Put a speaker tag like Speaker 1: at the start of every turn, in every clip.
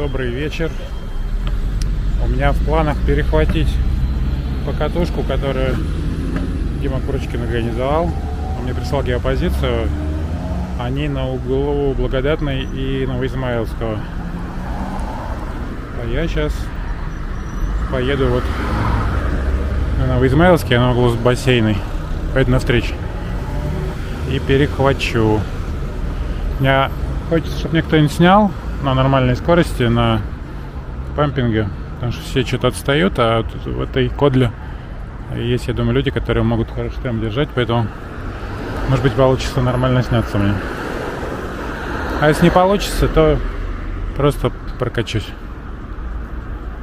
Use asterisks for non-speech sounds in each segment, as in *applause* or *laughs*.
Speaker 1: добрый вечер. У меня в планах перехватить покатушку, которую Дима Курочкин организовал. Он мне прислал геопозицию. Они на углу Благодатной и Новоизмаилского. А я сейчас поеду вот на Новоизмаилский, а на углу с бассейной. Поеду навстречу. И перехвачу. Я хочется, чтобы мне кто-нибудь снял на нормальной скорости, на пампинге. Потому что все что-то отстают, а тут в этой кодле есть, я думаю, люди, которые могут хорошо темп держать, поэтому, может быть, получится нормально сняться мне. А если не получится, то просто прокачусь.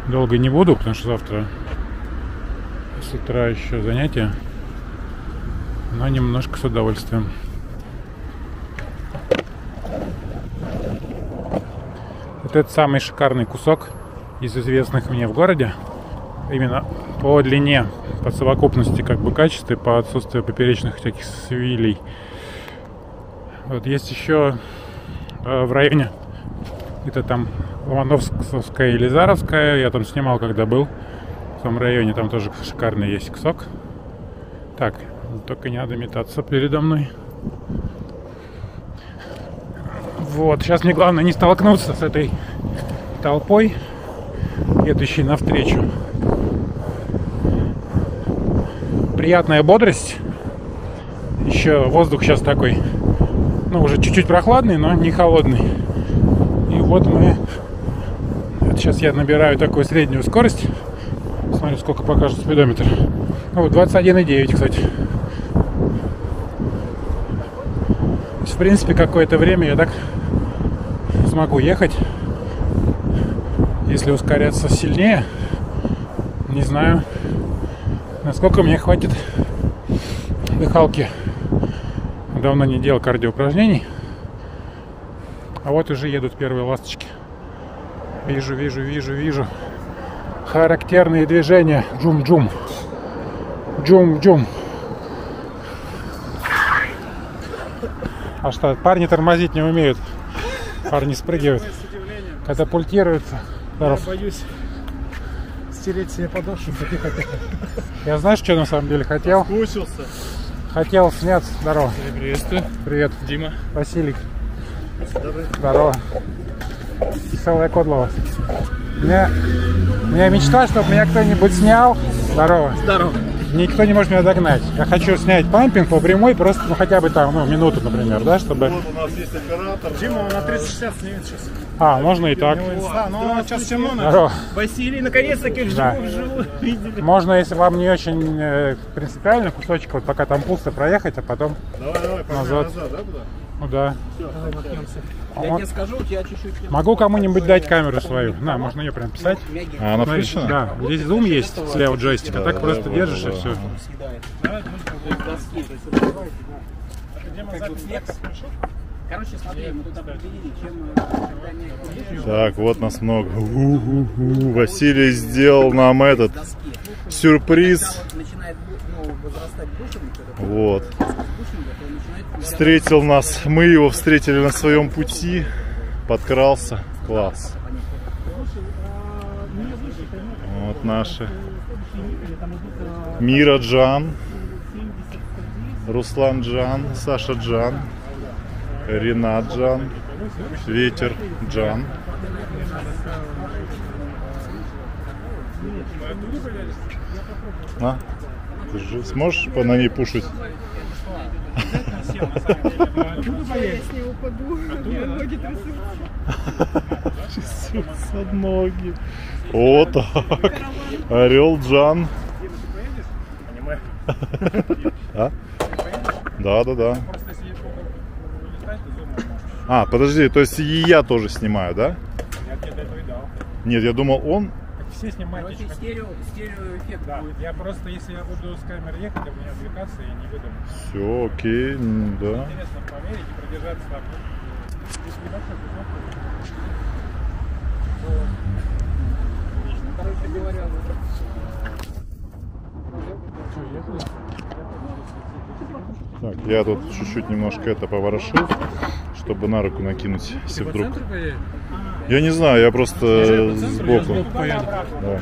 Speaker 1: Долго не буду, потому что завтра с утра еще занятия. Но немножко с удовольствием. Вот это самый шикарный кусок из известных мне в городе. Именно по длине, по совокупности как бы качестве, по отсутствию поперечных всяких свилей. Вот есть еще э, в районе это там Ломановская или Заровская. Я там снимал, когда был. В том районе там тоже шикарный есть кусок. Так, только не надо метаться передо мной. Вот, сейчас мне главное не столкнуться с этой толпой, едущей навстречу. Приятная бодрость. Еще воздух сейчас такой, ну, уже чуть-чуть прохладный, но не холодный. И вот мы... Это сейчас я набираю такую среднюю скорость. Смотрю, сколько покажет спидометр. Ну, вот 21,9, кстати. В принципе, какое-то время я так смогу ехать. Если ускоряться сильнее, не знаю, насколько мне хватит дыхалки. Давно не делал кардиоупражнений. А вот уже едут первые ласточки. Вижу, вижу, вижу, вижу. Характерные движения. Джум-джум. Джум-джум. А что, парни тормозить не умеют. Парни спрыгивают. Катапультируются.
Speaker 2: Я боюсь стереть себе подошву.
Speaker 1: Я знаешь, что на самом деле хотел?
Speaker 2: Скучился.
Speaker 1: Хотел снять. Здорово.
Speaker 2: Приветствую.
Speaker 1: Привет.
Speaker 2: Дима.
Speaker 1: Василий. Здорово. Веселая Кодлова. У меня, у меня мечта, чтобы меня кто-нибудь снял. Здорово.
Speaker 2: Здорово.
Speaker 1: Никто не может меня догнать. Я хочу снять пампинг по прямой, просто ну, хотя бы там, ну, минуту, например, да, чтобы...
Speaker 3: Вот у нас есть оператор.
Speaker 2: Дима, он на 360 снимет сейчас.
Speaker 1: А, можно и так.
Speaker 2: У него инста, но сейчас темно.
Speaker 1: Здорово.
Speaker 2: Василий, наконец-таки
Speaker 1: Да.
Speaker 2: вживую вживую *laughs* видели.
Speaker 1: Можно, если вам не очень э, принципиально, кусочек, вот пока там пусто проехать, а потом,
Speaker 3: Давай, давай,
Speaker 1: Назад.
Speaker 3: назад, да, куда?
Speaker 1: ну да.
Speaker 4: Я тебе скажу, у тебя чуть-чуть...
Speaker 1: Могу кому-нибудь дать камеру свою. На, можно ее прям писать.
Speaker 3: А, она включена?
Speaker 1: Да, здесь зум есть слева джойстика, так просто держишь и все.
Speaker 4: Короче, смотри, мы тут определили, чем
Speaker 3: Так, вот нас много. Василий сделал нам этот сюрприз.
Speaker 4: Начинает ну, возрастать бушинг, это
Speaker 3: Вот. Встретил нас. Мы его встретили на своем пути. Подкрался. Класс. Вот наши. Мира Джан. Руслан Джан. Саша Джан. Ренат Джан. Ветер Джан. На, держи. Сможешь по- на ней пушить? Трясутся ноги. О, так. Орел Джан. А? Да, да, да. А, подожди, то есть и я тоже снимаю, да? Нет, я думал, он.
Speaker 1: Все снимайте.
Speaker 4: Короче, стерео, стереоэффект
Speaker 1: Да,
Speaker 4: будет.
Speaker 1: я просто, если я буду с камеры ехать, я буду не отвлекаться и не выдам.
Speaker 3: Все, окей, да.
Speaker 1: Интересно померить и продержаться там. Если небольшой кусок,
Speaker 4: Короче говоря,
Speaker 3: Так, я тут чуть-чуть немножко это поворошил, чтобы на руку накинуть, если вдруг. Я не знаю, я просто сбоку. Да.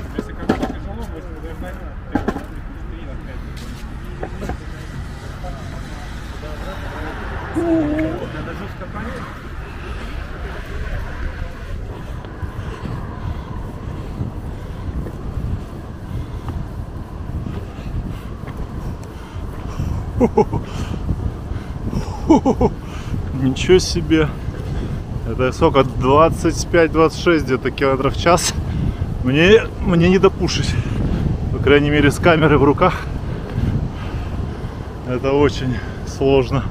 Speaker 3: Ничего себе. Это сколько? 25-26 где-то километров в час. Мне, мне не допушить. По крайней мере, с камерой в руках. Это очень сложно.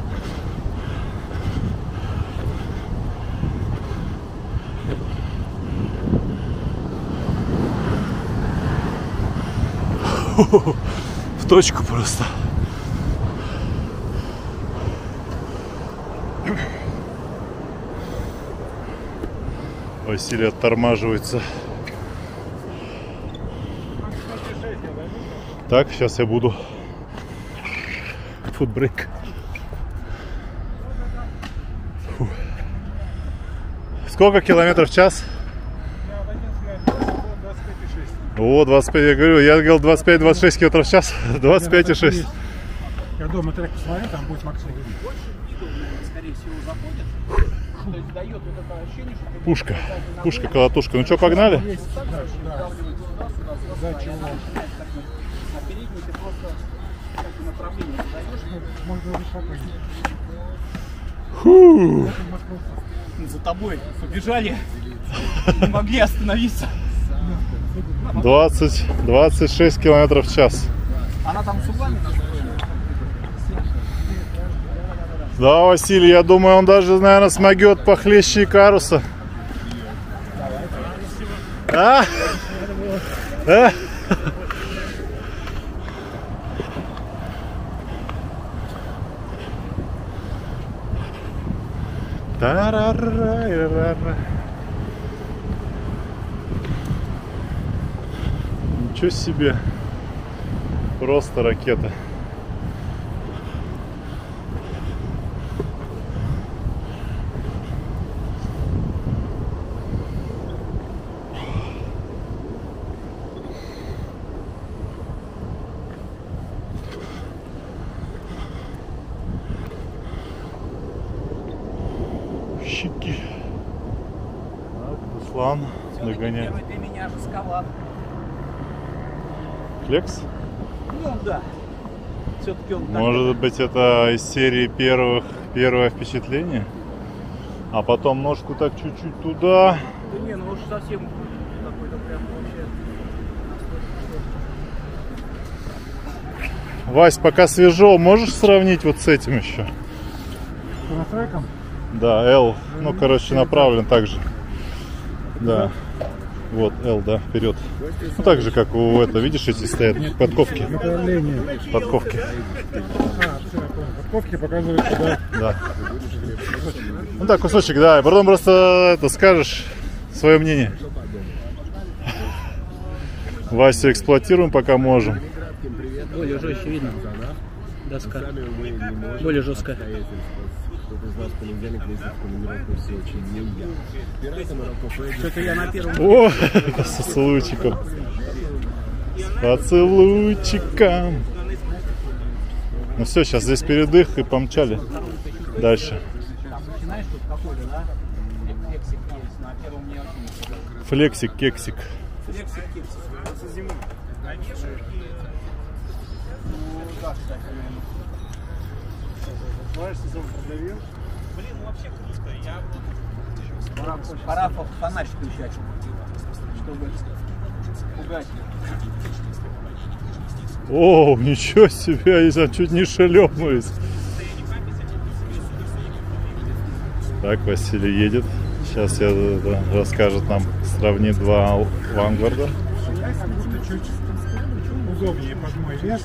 Speaker 3: *laughs* В точку просто. Василий оттормаживается. Так, сейчас я буду. Футбрейк. Фу. Сколько километров в час? О, 25, я говорю, я говорил 25-26 километров в час, *laughs* 25,6.
Speaker 1: Я дома трек посмотрю, там будет максимум.
Speaker 4: скорее всего, заходит.
Speaker 3: Пушка, пушка, колотушка. Ну что, погнали? Фу.
Speaker 4: За тобой побежали. Не могли остановиться.
Speaker 3: 20, 26 километров в час.
Speaker 4: Она там с углами настроена.
Speaker 3: Да, Василий, я думаю, он даже, наверное, смогет похлеще Икаруса. А? А? Ничего себе. Просто ракета. Щеки. Так, Руслан догоняет.
Speaker 4: Первый для меня жестковат.
Speaker 3: Флекс?
Speaker 4: Ну да. Все-таки он
Speaker 3: Может быть, это из серии первых первое впечатление? А потом ножку так чуть-чуть туда.
Speaker 4: Да не, ну уж совсем какой-то прям вообще.
Speaker 3: Вась, пока свежо, можешь сравнить вот с этим еще?
Speaker 1: Настройкам?
Speaker 3: Да, L, ну, короче, направлен так же. Да. Вот, L, да, вперед. Ну, так же, как у этого, видишь, эти стоят подковки.
Speaker 1: Направление.
Speaker 3: Подковки.
Speaker 1: А, все. Подковки показывают, куда
Speaker 3: Да. Ну так, кусочек, да. И потом просто это скажешь свое мнение. Васю эксплуатируем, пока можем.
Speaker 4: Более жестче видно. Доска. Более жесткая. Что-то я на первом
Speaker 3: О, *laughs* с поцелуйчиком. С поцелуйчиком. Ну все, сейчас здесь передых и помчали. Дальше.
Speaker 4: начинаешь тут какой-то, да? Флексик есть, на первом не очень.
Speaker 3: Флексик, кексик.
Speaker 4: Флексик, кексик. Это зимой. Ну да, кстати, наверное.
Speaker 2: Знаешь, сезон продавил?
Speaker 4: Блин, ну вообще круто. Я Пора, фонарь включать, чтобы пугать.
Speaker 3: О, ничего себе, я там чуть не шелемаюсь. Так, Василий едет. Сейчас я да, расскажет нам, сравнит два
Speaker 1: чуть удобнее под мой вес.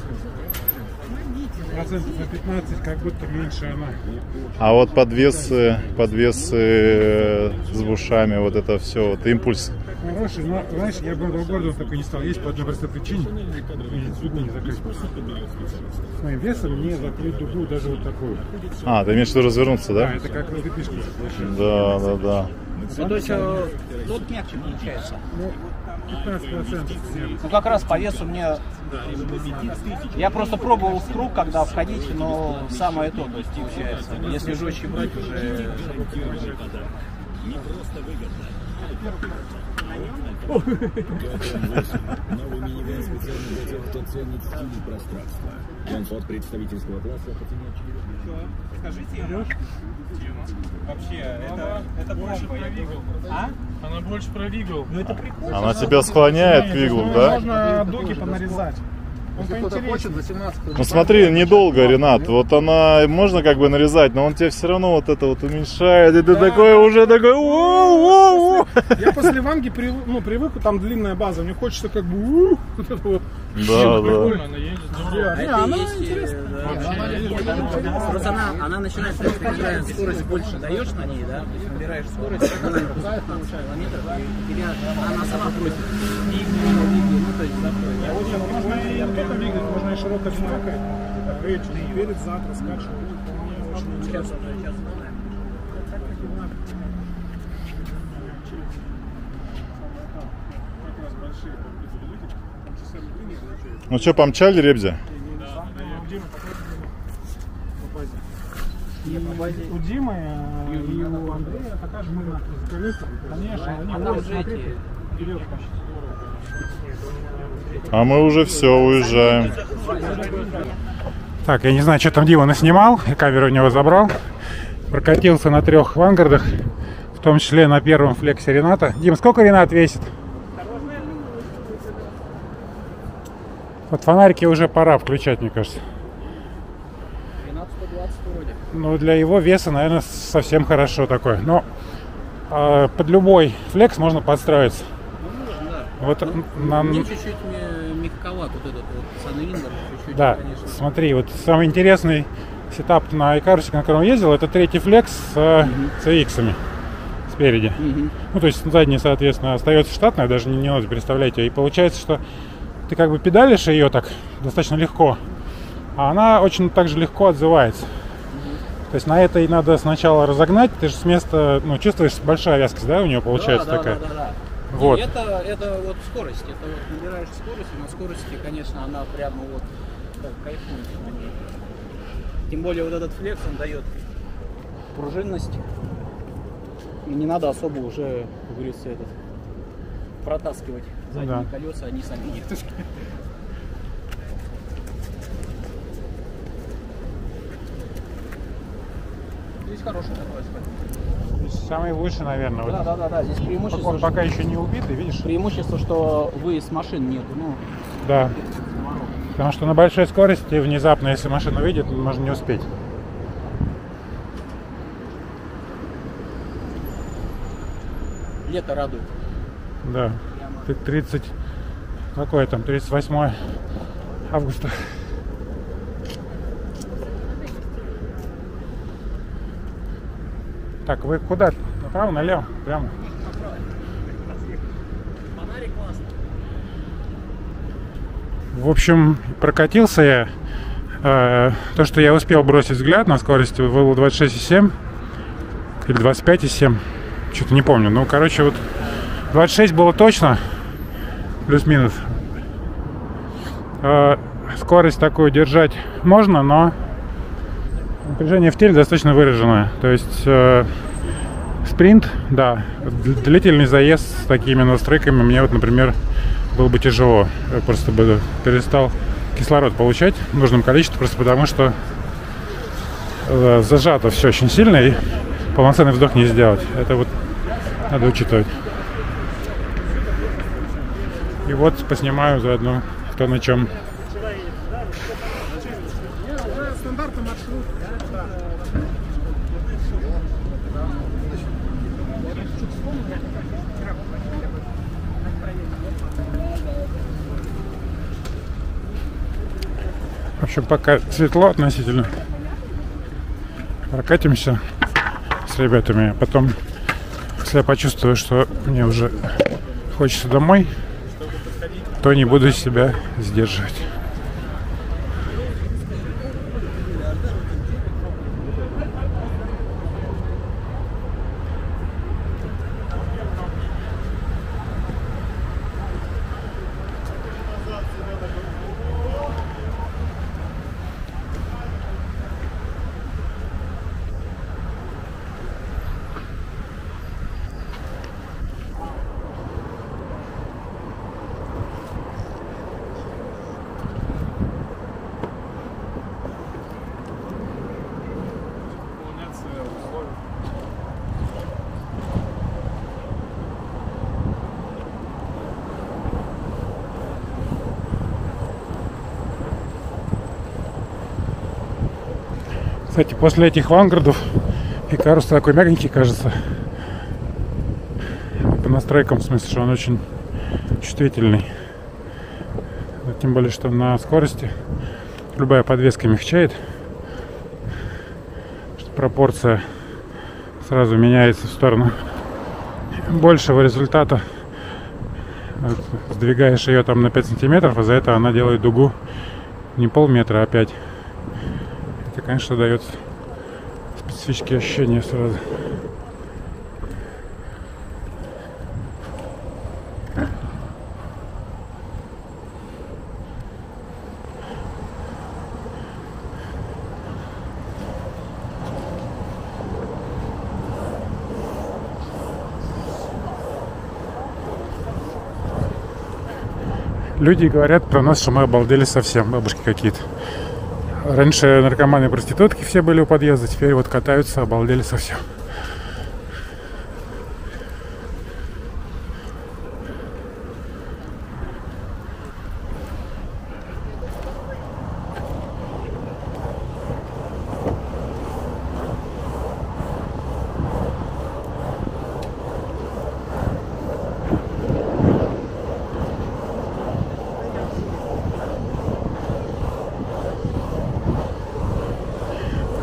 Speaker 1: Процентов на 15, как будто меньше она.
Speaker 3: А вот подвесы, подвесы э, с ушами, вот это все, вот импульс.
Speaker 1: Хороший, но, знаешь, я бы на года такой не стал есть по одной простой причине. Дугу не закрыть. С моим весом не закрыть дугу даже вот такую.
Speaker 3: А, ты имеешь в виду развернуться,
Speaker 1: Да,
Speaker 3: да?
Speaker 1: это как разлепишку.
Speaker 3: Да, да, да.
Speaker 4: Ну, то есть э, тот мягче получается.
Speaker 2: Ну, 15% нет.
Speaker 4: Ну как раз по весу мне... Я просто пробовал в круг, когда входить, но самое то, то есть получается. Если жестче брать, уже...
Speaker 5: Новый минивэн специально для тех, кто ценит стиль и пространство. Комфорт представительского класса по цене очевидно.
Speaker 6: Скажите, вообще, это, это больше про Вигл.
Speaker 4: А?
Speaker 6: Она больше про Вигл.
Speaker 4: Ну это прикольно.
Speaker 3: Она тебя склоняет к виглу, да?
Speaker 2: Можно дуги понарезать.
Speaker 7: Если хочет, за 17
Speaker 3: Ну смотри, недолго, Ренат. Вот она можно как бы нарезать, но он тебе все равно вот это вот уменьшает. И ты такой уже такой. «Воу-воу-воу». *laughs*
Speaker 2: Я после ванги прив- ну, привык, там длинная база. Мне хочется как бы ух, вот это вот.
Speaker 3: Да, да.
Speaker 6: Прикольно, она едет
Speaker 2: она
Speaker 4: есть,
Speaker 2: интересная.
Speaker 4: да. Просто она, она начинает, когда скорость больше даешь на ней, да, то есть набираешь скорость, она набирает 15 километров, и тебя, она сама просит. Ну. Я очень
Speaker 2: Можно и только двигать, можно и широкой одинокой. Так, речь, перед. Мне очень
Speaker 4: Сейчас,
Speaker 2: интересно.
Speaker 4: сейчас.
Speaker 3: Ну что, помчали, Ребзя?
Speaker 2: И у Димы э, и у Андрея такая же мыльная колеса. Конечно, они
Speaker 4: Она
Speaker 2: ходят
Speaker 4: уже
Speaker 2: на
Speaker 4: эти...
Speaker 2: крепкие. Вперед.
Speaker 3: А мы уже все, уезжаем.
Speaker 1: Так, я не знаю, что там Дима наснимал, я камеру у него забрал. Прокатился на трех вангардах, в том числе на первом флексе Рената. Дим, сколько Ренат весит? Вот фонарики уже пора включать, мне кажется.
Speaker 4: 12-120 вроде.
Speaker 1: Ну, для его веса, наверное, совсем хорошо такой. Но э, под любой флекс можно подстроиться. Вот на,
Speaker 4: Мне чуть-чуть мягковат вот этот вот Sunwinder, чуть-чуть,
Speaker 1: Да,
Speaker 4: конечно.
Speaker 1: смотри, вот самый интересный сетап на Икарусе, на котором ездил, это третий флекс с э, CX-ами спереди.
Speaker 4: Мгм.
Speaker 1: Ну, то есть задний, соответственно, остается штатная, даже не, не надо переставлять ее. И получается, что ты как бы педалишь ее так достаточно легко, а она очень так же легко отзывается. То есть на этой надо сначала разогнать, ты же с места, ну, чувствуешь, большая вязкость, да, у нее получается
Speaker 4: да, да,
Speaker 1: такая.
Speaker 4: Да, да, да.
Speaker 1: Вот.
Speaker 4: И это, это вот скорость. Это вот набираешь скорость, и на скорости, конечно, она прямо вот так кайфует. Тем более вот этот флекс, он дает пружинность. И не надо особо уже, как говорится, этот, протаскивать задние
Speaker 1: Ну да.
Speaker 4: колеса, они сами едут. *laughs* Здесь хороший такой асфальт.
Speaker 1: Самый лучший, наверное. Вот.
Speaker 4: Да, да, да, да. Здесь преимущество,
Speaker 1: Он пока еще не убитый, видишь?
Speaker 4: преимущество, что выезд машин нету. Ну,
Speaker 1: Да. Потому что на большой скорости внезапно, если машина выйдет, можно не успеть.
Speaker 4: лето радует.
Speaker 1: Да. Ты 30... Какое там? 38 августа. Так, вы куда? Направо, налево? Прямо? В общем, прокатился я. Э, то, что я успел бросить взгляд на скорости, было 26,7 или 25,7. Что-то не помню. Ну, короче, вот 26 было точно. Плюс-минус. Э, скорость такую держать можно, но напряжение в теле достаточно выраженное. То есть э, спринт, да, длительный заезд с такими настройками мне вот, например, было бы тяжело. Я просто бы перестал кислород получать в нужном количестве, просто потому что э, зажато все очень сильно и полноценный вдох не сделать. Это вот надо учитывать. И вот поснимаю заодно, кто на чем.
Speaker 2: Стандартный маршрут.
Speaker 1: В общем, пока светло относительно. Прокатимся с ребятами. а Потом, если я почувствую, что мне уже хочется домой, то не буду себя сдерживать. Кстати, после этих вангардов Икарус такой мягенький кажется. По настройкам, в смысле, что он очень чувствительный. Тем более, что на скорости любая подвеска мягчает. Что пропорция сразу меняется в сторону большего результата. Сдвигаешь ее там на 5 сантиметров, а за это она делает дугу не полметра, а 5. Конечно, дает специфические ощущения сразу. Люди говорят про нас, что мы обалдели совсем, бабушки какие-то. Раньше наркоманы и проститутки все были у подъезда, теперь вот катаются, обалдели совсем.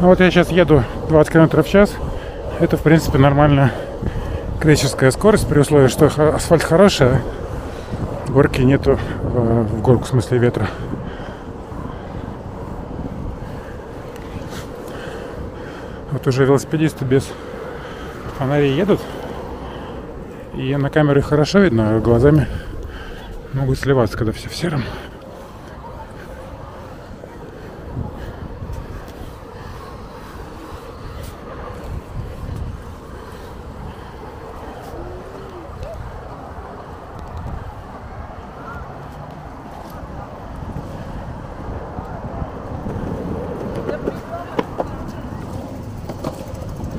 Speaker 1: Вот я сейчас еду 20 км в час. Это, в принципе, нормальная крейсерская скорость, при условии, что асфальт хороший, а горки нету в горку, в смысле ветра. Вот уже велосипедисты без фонарей едут. И на камеры хорошо видно, а глазами могут сливаться, когда все в сером.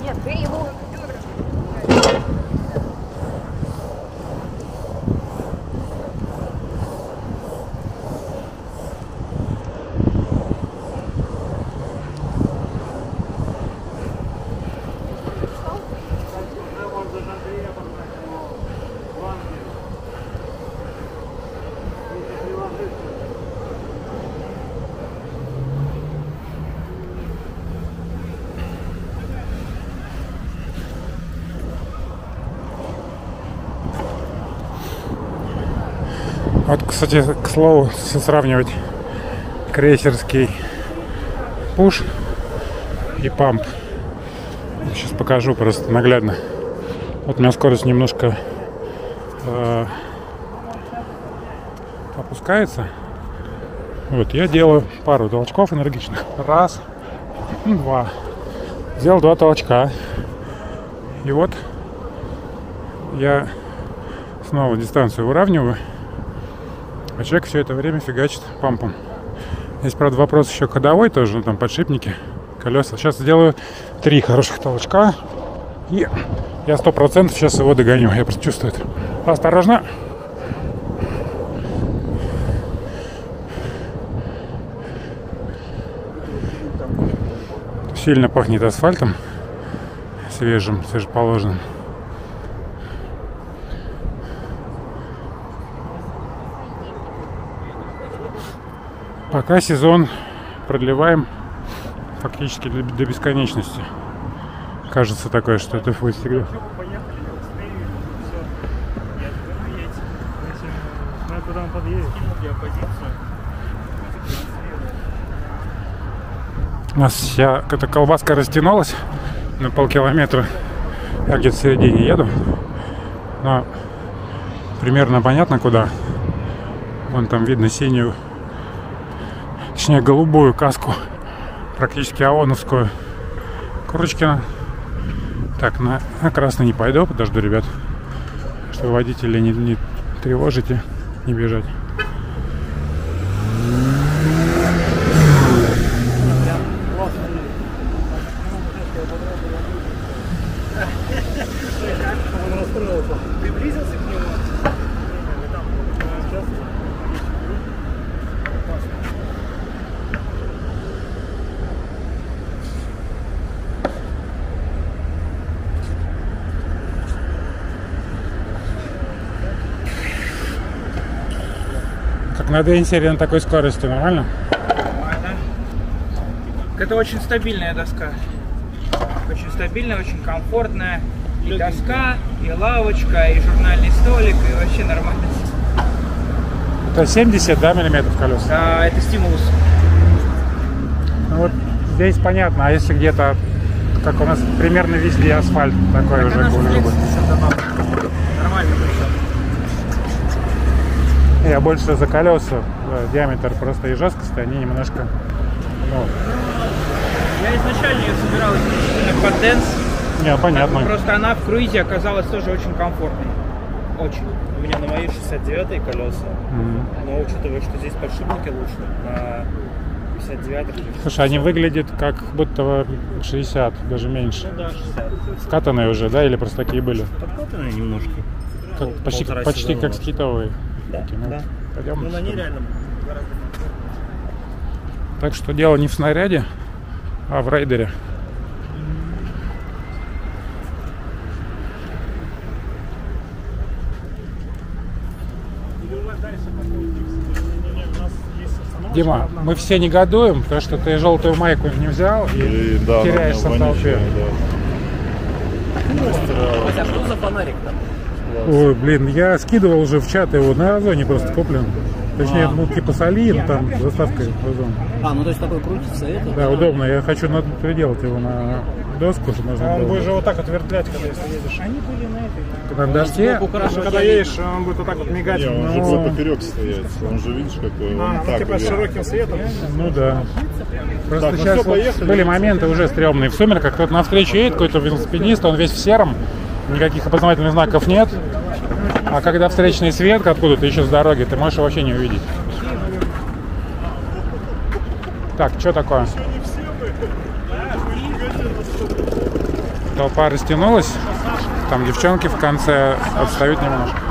Speaker 7: Нет, ты его...
Speaker 1: Вот, кстати, к слову, если сравнивать крейсерский пуш и памп. Сейчас покажу просто наглядно. Вот у меня скорость немножко э, опускается. Вот, я делаю пару толчков энергичных. Раз, два. Сделал два толчка. И вот я снова дистанцию выравниваю. А человек все это время фигачит пампом. Есть, правда, вопрос еще ходовой тоже, ну, там подшипники, колеса. Сейчас сделаю три хороших толчка. И я сто процентов сейчас его догоню. Я просто чувствую это. Осторожно. Сильно пахнет асфальтом. Свежим, свежеположенным. Пока сезон продлеваем фактически до, до бесконечности. Кажется такое, что это будет всегда. У нас вся эта колбаска растянулась на полкилометра. Я где-то в середине еду. Но примерно понятно куда. Вон там видно синюю точнее голубую каску, практически ООНовскую. Курочкина. Так, на, на красный не пойду, подожду, ребят. Чтобы водителей не, не тревожите, не бежать.
Speaker 2: Приблизился к нему.
Speaker 1: Как на денсере на такой скорости, нормально?
Speaker 7: Нормально. Это очень стабильная доска. Очень стабильная, очень комфортная. И доска, и лавочка, и журнальный столик, и вообще нормально.
Speaker 1: Это 70, да, миллиметров колес?
Speaker 7: А, это стимулус.
Speaker 1: Ну вот здесь понятно, а если где-то, как у нас примерно везде асфальт такой уже
Speaker 7: Это наш
Speaker 1: более
Speaker 7: флекс еще добавлен. Нормально причем.
Speaker 1: Я больше за колеса, да, диаметр просто и жесткость, они немножко, ну,
Speaker 7: Я изначально ее собирал исключительно под дэнс.
Speaker 1: не, понятно.
Speaker 7: Просто она в круизе оказалась тоже очень комфортной. Очень.
Speaker 6: У меня на моей 69 колеса,
Speaker 1: Мгм.
Speaker 6: но учитывая, что здесь подшипники лучше, на 59
Speaker 1: Слушай, они выглядят как будто 60, даже меньше.
Speaker 6: да, 60.
Speaker 1: Скатанные уже, да, или просто такие были?
Speaker 6: Подкатанные немножко.
Speaker 1: Как,
Speaker 6: Пол-
Speaker 1: почти, почти как скейтовые.
Speaker 6: Да,
Speaker 1: ну,
Speaker 6: да.
Speaker 1: Пойдем.
Speaker 6: Ну на ней реально гораздо
Speaker 1: Так что дело не в снаряде, а в рейдере. Дима, мы все негодуем, потому что ты желтую майку не взял и,
Speaker 3: И, да,
Speaker 1: теряешься в толпе.
Speaker 3: вонючая,
Speaker 4: Хотя что за фонарик-то?
Speaker 1: Ой, блин, я скидывал уже в чат его на Озоне просто куплен. Точнее, ну типа с Али, ну там с доставкой в Озон.
Speaker 4: А, ну то есть такой крутится это?
Speaker 1: Да, удобно. Я хочу на- приделать его на доску, чтобы можно
Speaker 2: А он
Speaker 1: было.
Speaker 2: будет же вот так вот вертлять, когда если едешь. Они были на этой.
Speaker 1: На дожде.
Speaker 2: Потому когда едешь, он будет вот так вот мигать.
Speaker 3: Не, он же
Speaker 2: Ну,
Speaker 3: будет поперек стоять. Он же, видишь, какой он
Speaker 2: а, ну,
Speaker 3: так
Speaker 2: типа с широким светом.
Speaker 1: Ну да. Просто
Speaker 3: Так, ну
Speaker 1: сейчас
Speaker 3: всё,
Speaker 1: вот
Speaker 3: поехали.
Speaker 1: были моменты уже стрёмные. В сумерках кто-то навстречу едет, какой-то велосипедист, он весь в сером, никаких опознавательных знаков нет. А когда встречный свет откуда-то еще с дороги, ты можешь его вообще не увидеть. Так, что такое? Толпа растянулась. Там девчонки в конце отстают немножко.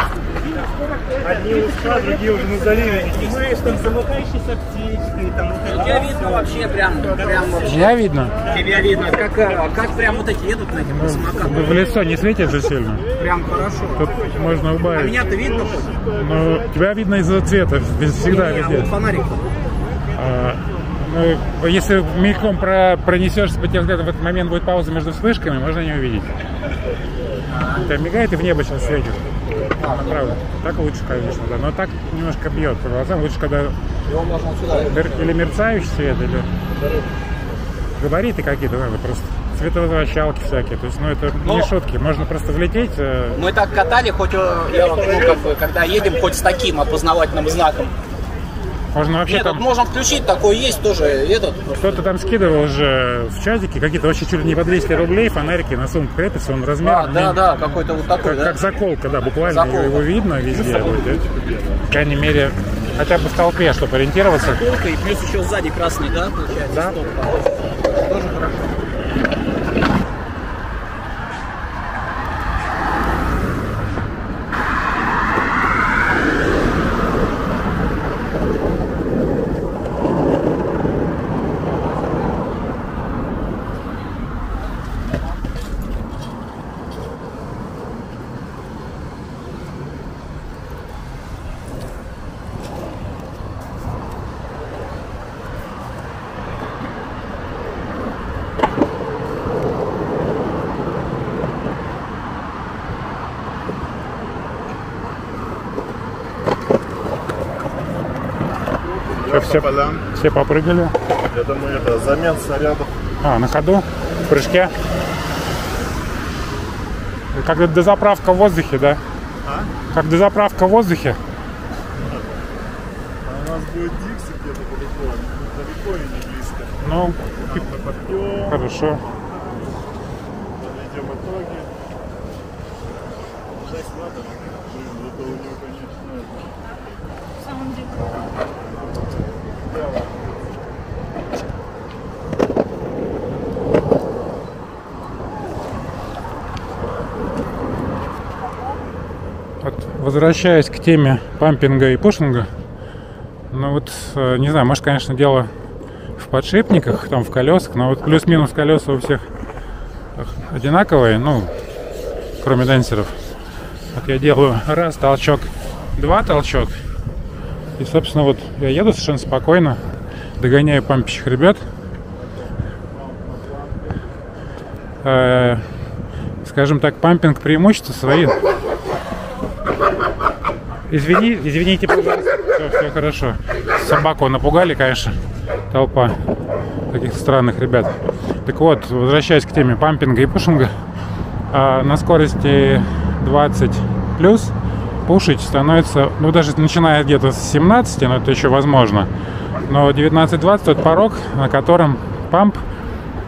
Speaker 2: Одни узка, другие уже на заливе. Понимаешь, там замыкающийся птичкой, там вот это.
Speaker 4: Тебя видно вообще прям, прям вообще.
Speaker 1: Меня видно?
Speaker 4: Тебя видно, как, э, как прям вот эти едут на этих самокатах.
Speaker 1: В лицо не светит же сильно.
Speaker 4: Прям хорошо.
Speaker 1: Тут можно
Speaker 4: А
Speaker 1: убавить.
Speaker 4: меня-то видно хоть?
Speaker 1: Но тебя видно из-за цвета, всегда
Speaker 4: Не, а
Speaker 1: везде.
Speaker 4: вот фонарик.
Speaker 1: А, ну, если мельком про, пронесешься по тем взглядам, в этот момент будет пауза между вспышками, можно не увидеть. Это мигает и в небо сейчас светит. Направо. Так лучше, конечно, да. Но так немножко бьет по глазам. Лучше, когда или мерцающий свет, или габариты какие-то надо просто. Световозвращалки всякие. То есть, ну, это не
Speaker 4: Но-
Speaker 1: шутки. Можно просто влететь. э,
Speaker 4: Мы так катали, хоть э, я ну, как бы, когда едем, хоть с таким опознавательным знаком.
Speaker 1: Можно вообще
Speaker 4: Нет,
Speaker 1: там...
Speaker 4: можем включить, такой есть тоже этот.
Speaker 1: Кто-то там скидывал уже в чатике какие-то вообще чуть ли не по 200 рублей фонарики на сумку крепятся, он размер
Speaker 4: А, да, да, какой-то вот такой,
Speaker 1: как,
Speaker 4: да?
Speaker 1: как заколка, да, буквально
Speaker 4: Заколка.
Speaker 1: его видно везде. будет. По крайней мере, хотя бы в толпе, чтобы ориентироваться.
Speaker 4: Заколка и плюс еще сзади красный, да, получается?
Speaker 1: Да.
Speaker 4: стоп. Тоже
Speaker 1: все,
Speaker 3: Полям.
Speaker 1: все попрыгали?
Speaker 3: Я думаю, это замен снарядов.
Speaker 1: А, на ходу, в прыжке. Как дозаправка в воздухе, да? Как дозаправка в воздухе.
Speaker 3: А у нас будет Дикси где-то далеко. Далеко и не близко.
Speaker 1: Ну,
Speaker 3: подпьем,
Speaker 1: хорошо.
Speaker 3: подведем итоги. Жесть надо. Блин, это у него, конечно, это.
Speaker 1: Вот, возвращаясь к теме пампинга и пушинга, ну вот, э, не знаю, может, конечно, дело в подшипниках, там, в колесах, но вот плюс-минус колеса у всех одинаковые, ну, кроме денсеров. Вот я делаю раз толчок, два толчок, И, собственно, вот я еду совершенно спокойно, догоняю пампящих ребят. Э, скажем так, пампинг преимущества свои. Извини, извините, пожалуйста. Все, все хорошо. Собаку напугали, конечно, толпа каких-то странных ребят. Так вот, возвращаясь к теме пампинга и пушинга, а, на скорости 20 плюс пушить становится, ну даже начиная где-то с 17, но это еще возможно, но 19-20 тот порог, на котором памп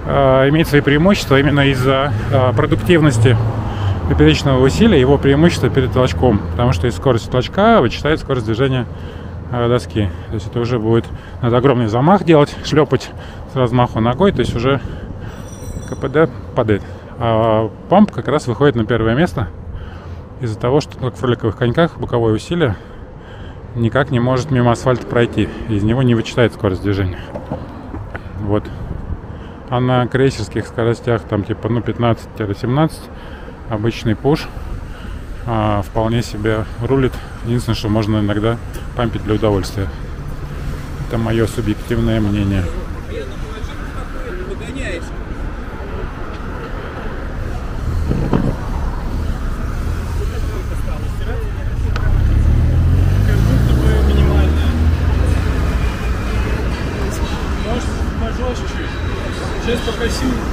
Speaker 1: э, имеет свои преимущества именно из-за э, продуктивности поперечного усилия, его преимущество перед толчком, потому что из скорости толчка вычитает скорость движения э, доски. То есть это уже будет надо огромный замах делать, *laughs* шлепать с размаху ногой, то есть уже КПД падает. А памп как раз выходит на первое место из-за того, что как в роликовых коньках боковое усилие никак не может мимо асфальта пройти. Из него не вычитает скорость движения. Вот. А на крейсерских скоростях, там типа ну 15-17, обычный пуш а, вполне себе рулит. Единственное, что можно иногда пампить для удовольствия. Это мое субъективное мнение.
Speaker 6: Сейчас покосим.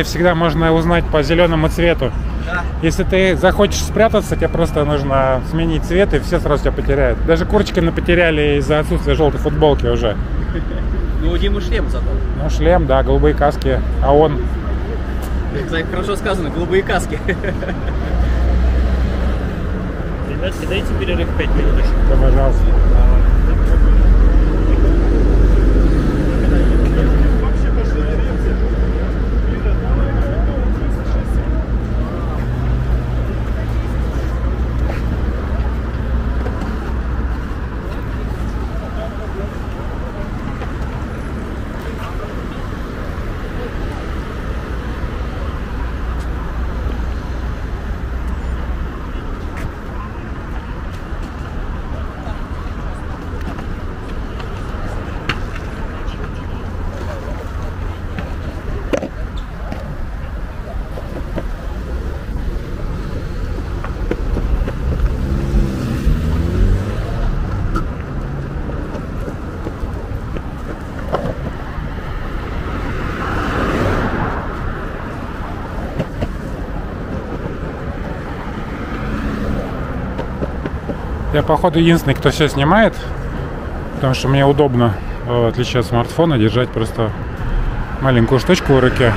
Speaker 1: Андрея всегда можно узнать по зеленому цвету.
Speaker 4: Да.
Speaker 1: Если ты захочешь спрятаться, тебе просто нужно сменить цвет, и все сразу тебя потеряют. Даже курочки на потеряли из-за отсутствия желтой футболки уже.
Speaker 4: Ну, у Димы шлем зато.
Speaker 1: Ну, шлем, да, голубые каски. А он
Speaker 4: Кстати, хорошо сказано, голубые каски.
Speaker 2: Ребятки, дайте перерыв 5 минуточек.
Speaker 1: Да, пожалуйста. Я, походу, единственный, кто все снимает, потому что мне удобно, э, в отличие от смартфона, держать просто маленькую штучку в руке.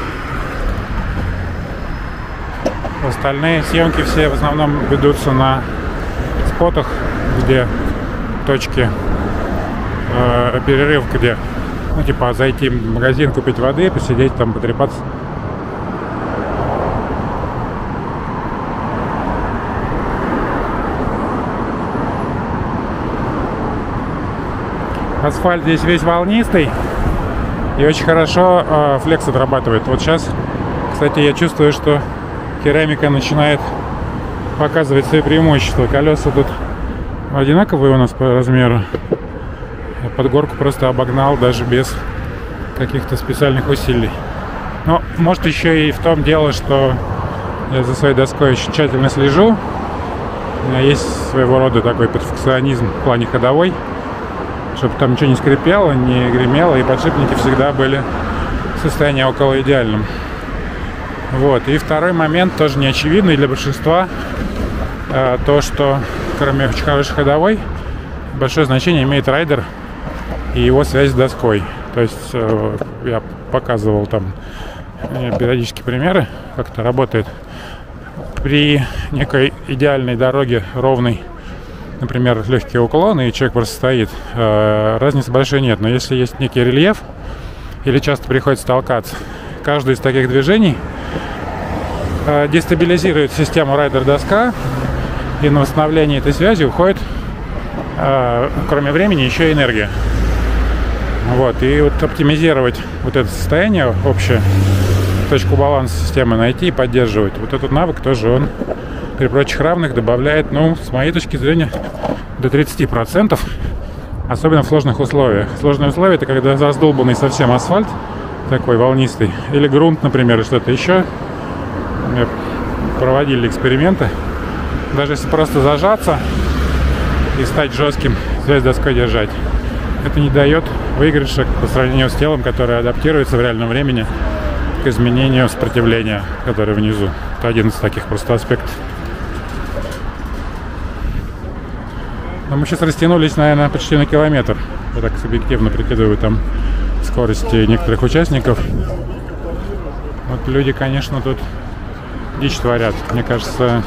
Speaker 1: Остальные съемки все в основном ведутся на спотах, где точки э, перерыв, где, ну, типа, зайти в магазин, купить воды, посидеть там, потрепаться. Асфальт здесь весь волнистый и очень хорошо э, флекс отрабатывает. Вот сейчас, кстати, я чувствую, что керамика начинает показывать свои преимущества. Колеса тут одинаковые у нас по размеру. Я под горку просто обогнал даже без каких-то специальных усилий. Но может еще и в том дело, что я за своей доской очень тщательно слежу. У меня есть своего рода такой перфекционизм в плане ходовой чтобы там ничего не скрипело, не гремело, и подшипники всегда были в состоянии около идеальном. Вот. И второй момент, тоже не очевидный для большинства, э, то, что кроме очень хорошей ходовой, большое значение имеет райдер и его связь с доской. То есть э, я показывал там э, периодически примеры, как это работает. При некой идеальной дороге, ровной, например, легкие уклоны, и человек просто стоит, э, разницы большой нет. Но если есть некий рельеф, или часто приходится толкаться. Каждое из таких движений э, дестабилизирует систему райдер-доска, и на восстановление этой связи уходит, э, кроме времени, еще и энергия. Вот, и вот оптимизировать вот это состояние общее, точку баланса системы найти и поддерживать. Вот этот навык тоже он при прочих равных добавляет, ну, с моей точки зрения, до 30%, особенно в сложных условиях. Сложные условия – это когда раздолбанный совсем асфальт, такой волнистый, или грунт, например, или что-то еще. Мы проводили эксперименты. Даже если просто зажаться и стать жестким, связь доской держать, это не дает выигрыша по сравнению с телом, которое адаптируется в реальном времени к изменению сопротивления, которое внизу. Это один из таких просто аспектов. Но мы сейчас растянулись, наверное, почти на километр. Я так субъективно прикидываю там скорости некоторых участников. Вот люди, конечно, тут дичь творят. Мне кажется,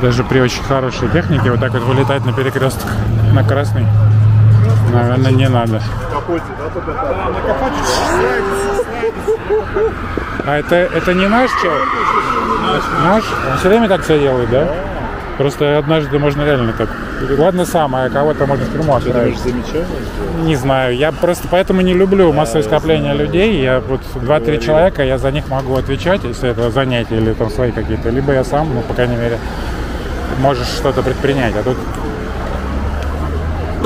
Speaker 1: даже при очень хорошей технике вот так вот вылетать на перекресток на красный, наверное, не надо. А это, это не наш чел? Наш. Наш? Он все время так все делает, да? Просто однажды можно реально так. Ладно сам, а кого-то можно в тюрьму отправить. Не знаю. Я просто поэтому не люблю массовое скопление людей. Я вот два-три человека, я за них могу отвечать, если это занятие или там свои какие-то. Либо я сам, ну, по крайней мере, можешь что-то предпринять. А тут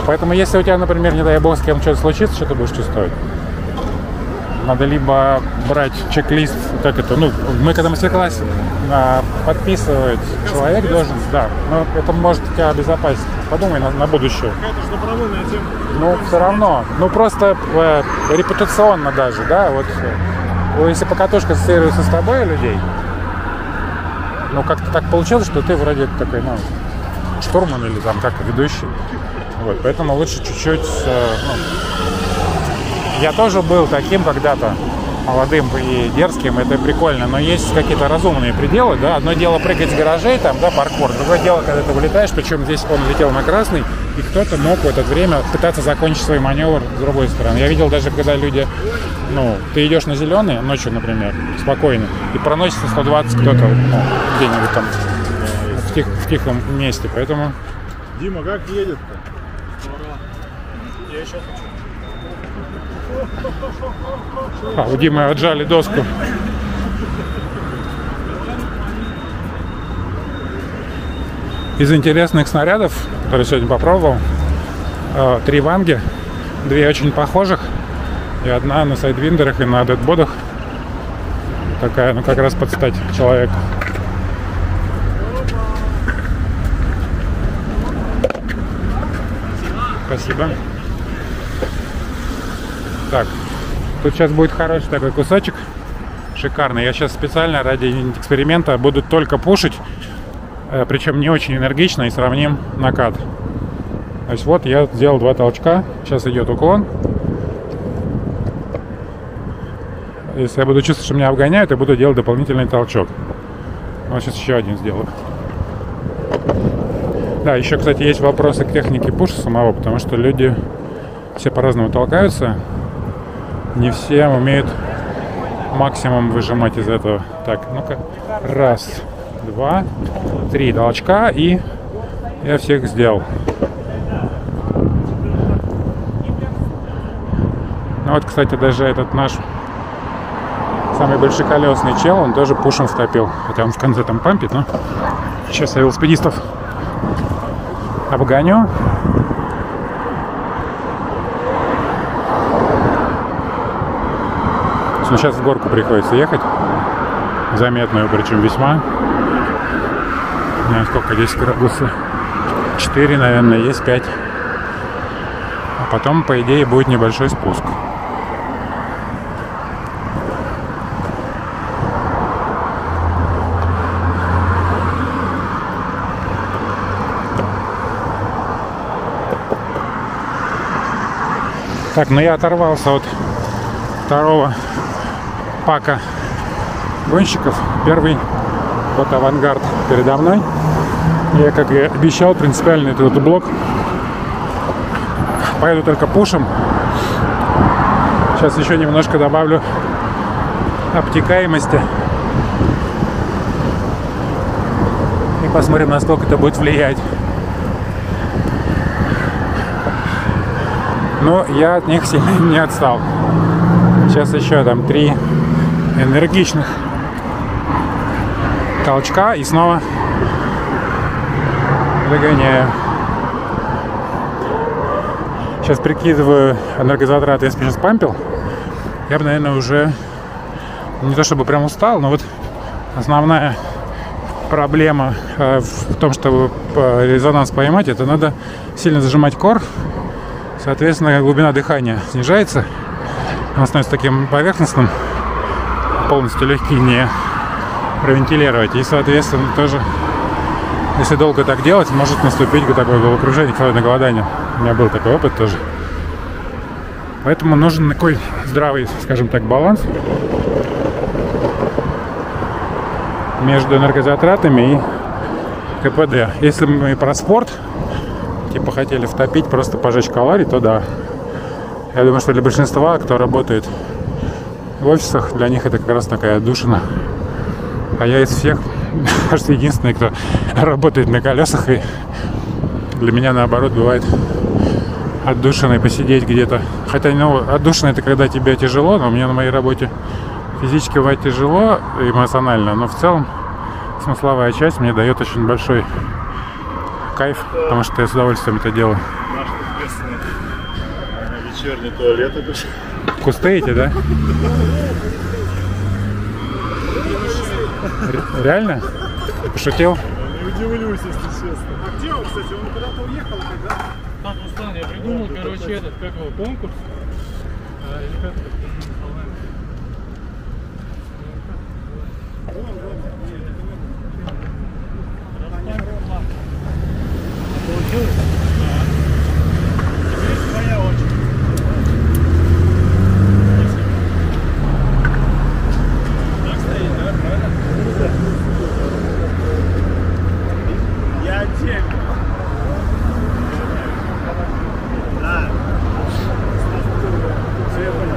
Speaker 1: Поэтому если у тебя, например, не дай бог, с кем что-то случится, что ты будешь чувствовать? Надо либо брать чек-лист, как это, ну, мы когда мастер-классе подписывать человек должен, да, но это может тебя обезопасить. Подумай на, на будущее. Ну, все равно. Ну, просто э, репутационно даже, да, вот. э, Если покатушка ассоциируется с тобой людей, ну, как-то так получилось, что ты вроде такой, ну, штурман или там как-то ведущий. Вот, поэтому лучше чуть-чуть, э, ну, я тоже был таким когда-то молодым и дерзким, это прикольно, но есть какие-то разумные пределы, да, одно дело прыгать с гаражей, там, да, паркур, другое дело, когда ты вылетаешь, причем здесь он летел на красный, и кто-то мог в это время пытаться закончить свой маневр с другой стороны. Я видел даже, когда люди, ну, ты идешь на зеленый ночью, например, спокойно, и проносится 120 кто-то, ну, где-нибудь там в, тих- в тихом месте, поэтому
Speaker 3: Дима, как едет-то?
Speaker 1: А, у Димы отжали доску. Из интересных снарядов, которые сегодня попробовал, э, три ванги, две очень похожих, и одна на сайдвиндерах и на дедбодах. Такая, ну как раз под стать человеку. Спасибо. Так, тут сейчас будет хороший такой кусочек. Шикарный. Я сейчас специально ради эксперимента буду только пушить. э, Причем не очень энергично и сравним накат. То есть вот я сделал два толчка. Сейчас идет уклон. Если я буду чувствовать, что меня обгоняют, я буду делать дополнительный толчок. Вот сейчас еще один сделаю. Да, еще, кстати, есть вопросы к технике пуша самого, потому что люди все по-разному толкаются. Не все умеют максимум выжимать из этого. Так, ну-ка. Раз, два, три толчка, и я всех сделал. Ну вот, кстати, даже этот наш самый большеколесный чел, он тоже пушем втопил. Хотя он в конце там пампит, но сейчас я велосипедистов обгоню. Но сейчас в горку приходится ехать. Заметную, причем весьма. Не знаю, сколько здесь градусов. 4, наверное, есть 5. А потом, по идее, будет небольшой спуск. Так, ну я оторвался от второго пака гонщиков. Первый вот авангард передо мной. Я, как и обещал, принципиально этот блок. Поеду только пушем. Сейчас еще немножко добавлю обтекаемости. И посмотрим, насколько это будет влиять. Но я от них сильно *laughs* не отстал. Сейчас еще там три энергичных толчка и снова догоняю. Сейчас прикидываю энергозатраты, если бы сейчас пампил, я бы, наверное, уже не то чтобы прям устал, но вот основная проблема э, в том, чтобы э, резонанс поймать, это надо сильно зажимать кор, соответственно, глубина дыхания снижается, он становится таким поверхностным, полностью легкий не провентилировать, и, соответственно, тоже если долго так делать, может наступить такое головокружение, кислородное голодание. У меня был такой опыт тоже. Поэтому нужен такой здравый, скажем так, баланс между энергозатратами и КПД. Если мы про спорт, типа хотели втопить, просто пожечь калорий, то да. Я думаю, что для большинства, кто работает в офисах, для них это как раз такая отдушина. А я из всех *laughs* кажется, единственный, кто работает на колесах. И для меня, наоборот, бывает отдушиной посидеть где-то. Хотя, ну, отдушина это когда тебе тяжело, но меня на моей работе физически бывает тяжело, эмоционально, но в целом смысловая часть мне дает очень большой кайф, потому что я с удовольствием это делаю.
Speaker 3: Наш вечерний туалет.
Speaker 1: Кусты эти, да? Ре- Реально? Пошутил?
Speaker 3: Не удивлюсь, если честно.
Speaker 2: А где он, кстати? Он куда-то уехал, когда?
Speaker 6: Так, Руслан, я придумал, короче, этот, как его, конкурс. А, или как это?
Speaker 2: Я отдельно. Да. Все, я понял.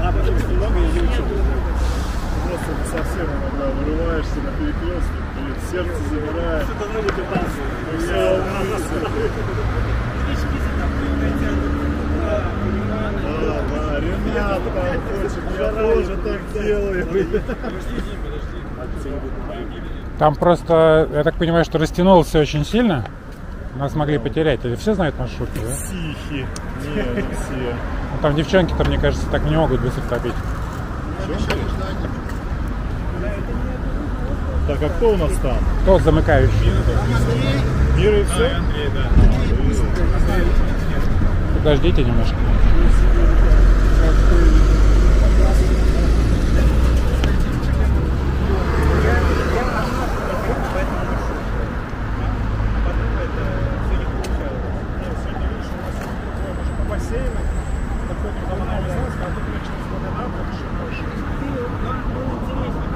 Speaker 2: А потом что много я не учу.
Speaker 3: Просто совсем иногда вырываешься на перекрестке, блин, сердце забирает.
Speaker 2: Что давно не пытался.
Speaker 3: Да, да, Ренат там хочет, я тоже так делаю.
Speaker 1: Там просто, я так понимаю, что растянулось все очень сильно. Нас могли потерять. Или все знают маршрутки, да?
Speaker 3: Психи. Не, не все.
Speaker 1: Ну, Там девчонки-то, мне кажется, так не могут быстро топить.
Speaker 3: Так, а кто у нас там?
Speaker 1: Кто замыкающий?
Speaker 3: Мир и все?
Speaker 6: Андрей, да.
Speaker 1: Подождите немножко.
Speaker 2: по бассейну, доходим до Новозаводска, а тут мы через Волгодав, еще больше. Нам было интереснее,